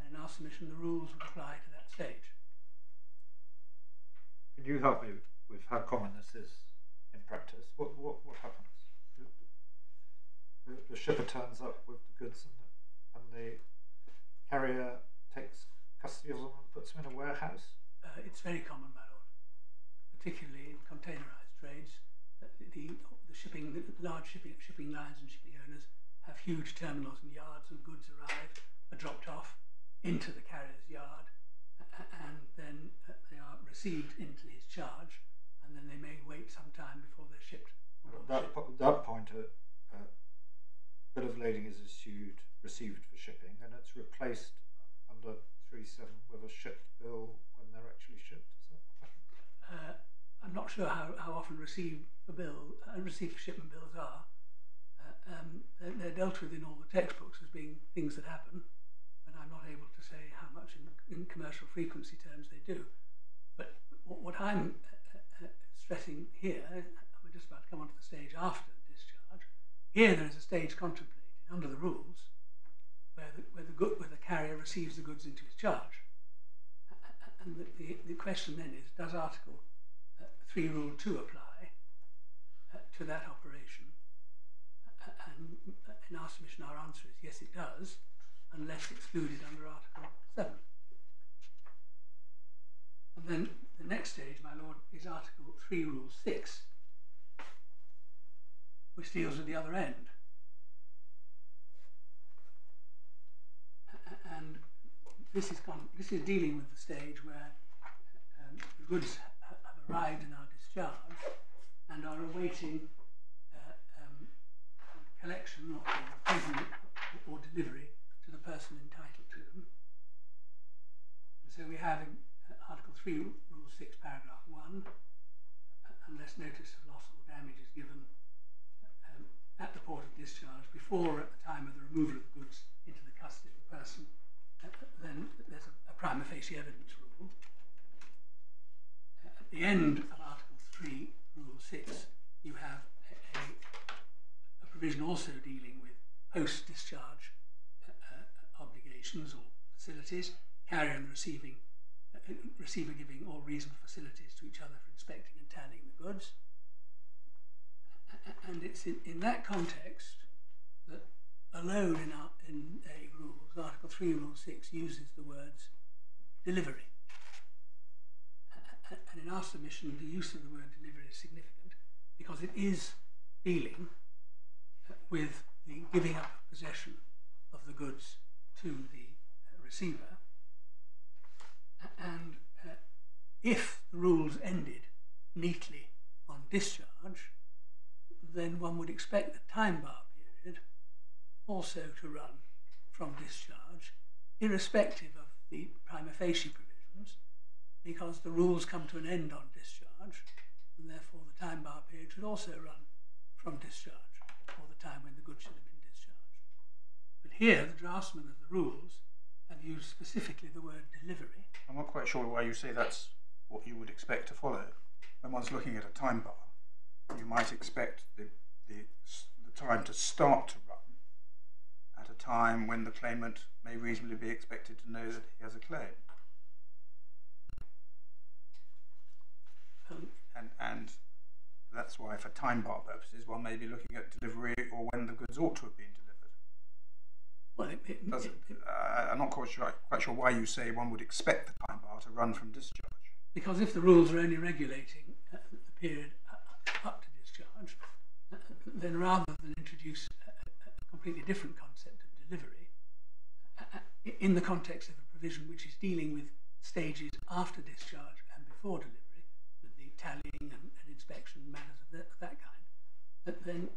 and in our submission, the rules would apply to that stage. Can you help me with how common this is in practice? What what what happens? The, the shipper turns up with the goods and the, and the carrier takes custody of them and puts them in a warehouse. Uh, it's very common, my lord, particularly in containerized trades. The, the, the shipping, the large shipping, shipping lines and shipping have huge terminals and yards, and goods arrive, are dropped off into the carrier's yard, and then uh, they are received into his charge, and then they may wait some time before they're shipped. on At the that, po- that point, a, a bill of lading is issued, received for shipping, and it's replaced under 3.7 with a shipped bill when they're actually shipped. Is that uh, I'm not sure how, how often received for bill uh, received for shipment bills are. Uh, um, they're, dealt with in all the textbooks as being things that happen, but I'm not able to say how much in, in commercial frequency terms they do. But what, what I'm uh, uh, stressing here, uh, we're just about to come onto the stage after discharge. Here there is a stage contemplated under the rules where the, where the, good, where the carrier receives the goods into his charge. And the, the, the question then is, does Article uh, 3, Rule 2 apply uh, to that operation? And in our submission, our answer is yes, it does, unless excluded under Article 7. And then the next stage, my lord, is Article 3, Rule 6, which deals with the other end. And this is this is dealing with the stage where um, the goods have arrived in our discharge and are awaiting collection or, or delivery to the person entitled to them. And so we have in uh, Article 3, Rule 6, Paragraph 1, uh, unless notice of loss or damage is given um, at the port of discharge before or at the time of the removal of the goods into the custody of the person, uh, then there's a, a prima facie evidence rule. At the end of Article 3, Rule 6, you have a, a, a provision also dealing with post discharge uh, uh, obligations or facilities, carrier and receiving, uh, receiver giving all reasonable facilities to each other for inspecting and tallying the goods. And it's in, in that context that alone in, our, in a rules, Article 3, Rule 6 uses the words delivery. And in our submission, the use of the word delivery is significant because it is dealing with the giving up of possession of the goods to the uh, receiver. And uh, if the rules ended neatly on discharge, then one would expect the time bar period also to run from discharge, irrespective of the prima facie provisions, because the rules come to an end on discharge, and therefore the time bar period should also run from discharge, time when the goods should have been discharged. But here, the draftsmen of the rules have used specifically the word delivery. I'm not quite sure why you say that's what you would expect to follow. When one's looking at a time bar, you might expect the, the, the time to start to run at a time when the claimant may reasonably be expected to know that he has a claim. Um, And, and that's why, for time bar purposes, one may be looking at delivery or when the goods ought to have been delivered. well, it, it, it, it- uh, I'm not quite sure, quite sure why you say one would expect the time bar to run from discharge. because if the rules are only regulating uh, the period up to discharge, uh, then rather than introduce a, a a completely different concept of delivery, uh, uh, in the context of a provision which is dealing with stages after discharge and before delivery, with the tallying and, and inspection matters of that, of that kind, then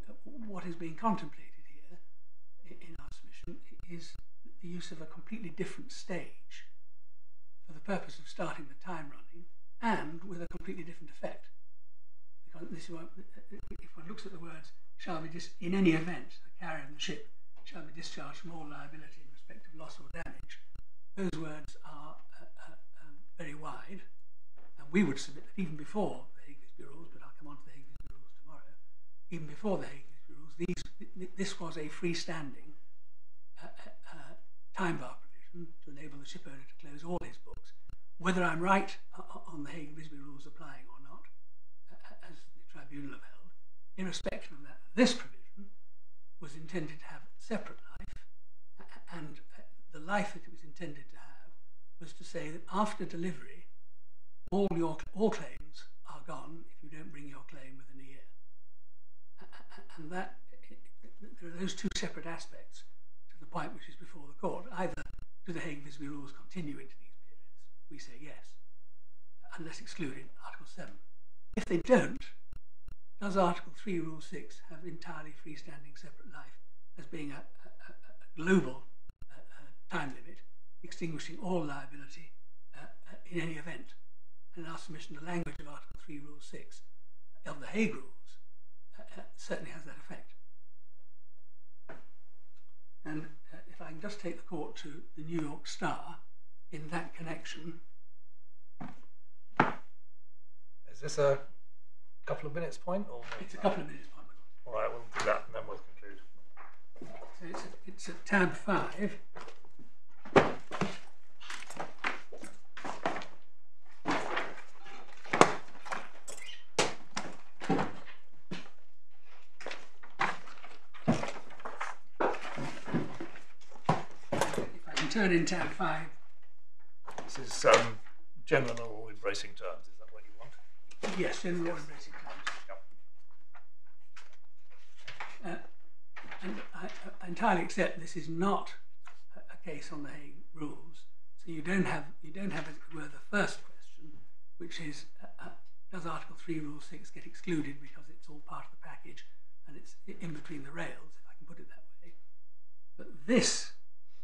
what is being contemplated here in our submission is the use of a completely different stage for the purpose of starting the time running and with a completely different effect. Because this is what, if one looks at the words, shall be dis- in any event, the carrier and the ship shall be discharged from all liability in respect of loss or damage, those words are uh, uh, um, very wide, and we would submit that even before the Hague-Visby rules, but I'll come on to the Hague-Visby rules tomorrow, even before the Hague-Visby rules, this was a freestanding uh, uh, uh, time bar provision to enable the ship owner to close all his books. Whether I'm right o- o- on the Hague-Visby rules applying or not, uh, as the tribunal have held, irrespective of that, this provision was intended to have separate life, and uh, the life that it was intended to have was to say that after delivery, all your all claims are gone if you don't bring your claim within a year. A- a- And that there are those two separate aspects to the point which is before the court. Either do the Hague Visby rules continue into these periods? We say yes, unless excluded Article 7. If they don't, does Article 3, Rule 6 have entirely freestanding separate life as being a, a, a global uh, time limit, extinguishing all liability uh, uh, in any event? And our submission, the language of Article 3, Rule 6 of the Hague rules uh, certainly has that effect. And uh, if I can just take the court to the New York Star in that connection, Is this a couple of minutes point or? it's a couple of minutes, Mike McLaughlin. All right, we'll do that and then we'll conclude. So it's, it's at tab five. If I can turn in tab five, This is um, general all embracing terms. Is that what you want? yes, general law embracing claims. Yep. Uh, and I, I entirely accept this is not a, a case on the Hague rules. So you don't have you don't have as it were the first question, which is uh, uh, does Article Three, Rule Six get excluded because it's all part of the package and it's in between the rails, if I can put it that way. But this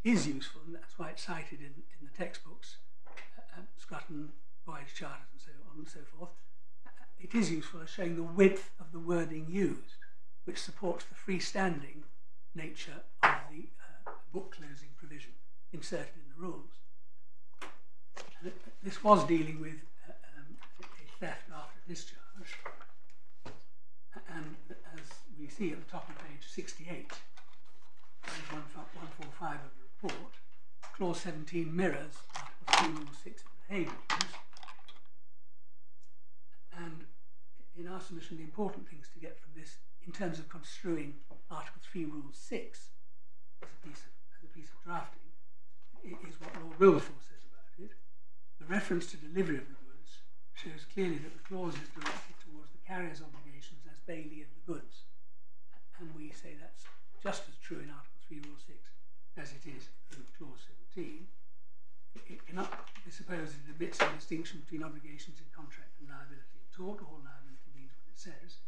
is useful, and that's why it's cited in, in the textbooks, uh, um, Charters, and so on and so forth. Uh, It is useful as showing the width of the wording used, which supports the freestanding nature of the uh, book closing provision inserted in the rules. And This was dealing with uh, um, a theft after discharge, and as we see at the top of page 68, page 145 of report, clause 17 mirrors Article 3, Rule 6 of the Hague Rules. And in our submission, the important things to get from this, in terms of construing Article 3, Rule 6 as a piece of, as a piece of drafting, is what Lord Wilberforce says about it. The reference to delivery of the goods shows clearly that the clause is directed towards the carrier's obligations as bailee of the goods. And we say that's just as true in Article 3, Rule 6 as it is in Clause 17. It, it, supposes it admits a distinction between obligations in contract and liability in tort. All liability means what it says.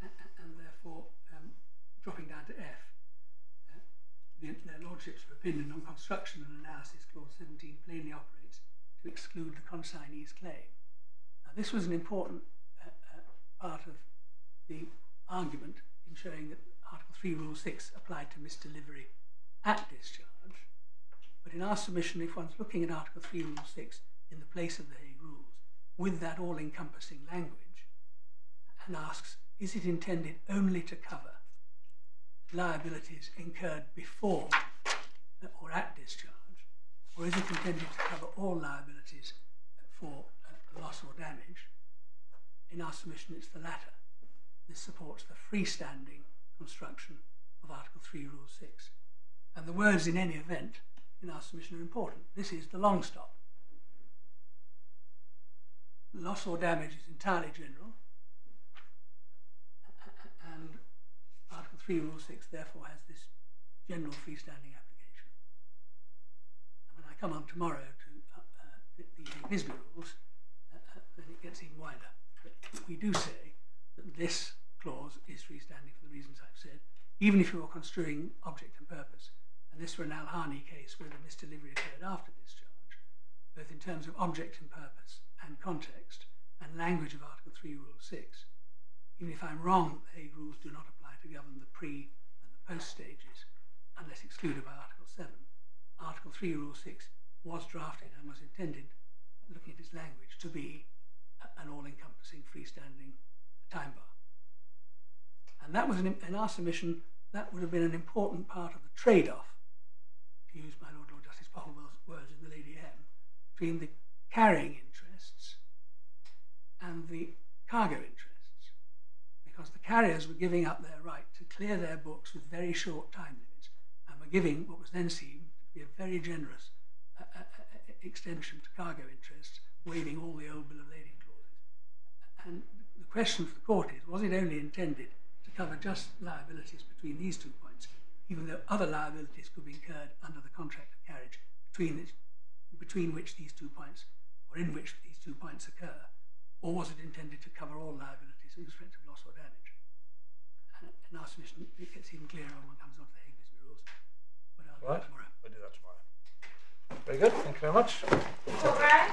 And, therefore, um, dropping down to F, uh, the, their lordship's opinion on construction and analysis, Clause 17, plainly operates to exclude the consignee's claim. Now, this was an important uh, uh, part of the argument in showing that Article 3, Rule 6 applied to misdelivery at discharge. But in our submission, if one's looking at Article 3, Rule 6 in the place of the Hague Rules, with that all encompassing language, and asks, is it intended only to cover liabilities incurred before or at discharge, or is it intended to cover all liabilities for uh, loss or damage? In our submission, it's the latter. This supports the freestanding construction of Article 3, Rule 6. And the words in any event in our submission are important. This is the long stop. Loss or damage is entirely general. And Article 3, Rule 6 therefore has this general freestanding application. And when I come on tomorrow to uh, uh, the, Visby rules, uh, uh, then it gets even wider. But we do say that this clause is freestanding for the reasons I've said, even if you're construing object and purpose. And this were an Alhani case where the misdelivery occurred after discharge, both in terms of object and purpose and context and language of Article 3, Rule 6. Even if I'm wrong, the Hague rules do not apply to govern the pre and the post stages unless excluded by Article 7. Article 3, Rule 6 was drafted and was intended, looking at its language, to be an all-encompassing freestanding time bar. And that was, an, in our submission, that would have been an important part of the trade-off, to use my Lord Lord Justice Popplewell's words in the Lady M, between the carrying interests and the cargo interests. Because the carriers were giving up their right to clear their books with very short time limits and were giving what was then seen to be a very generous uh, uh, uh extension to cargo interests, waiving all the old Bill of Lading clauses. And the question for the court is, was it only intended to cover just liabilities between these two points, even though other liabilities could be incurred under the contract of carriage between, it, between which these two points, or in which these two points occur, or was it intended to cover all liabilities in respect of loss or damage? And in our submission, it gets even clearer when one comes on to the Hague Visby rules. But I'll do Right. that tomorrow. We'll do that tomorrow. Very good. Thank you very much. All right.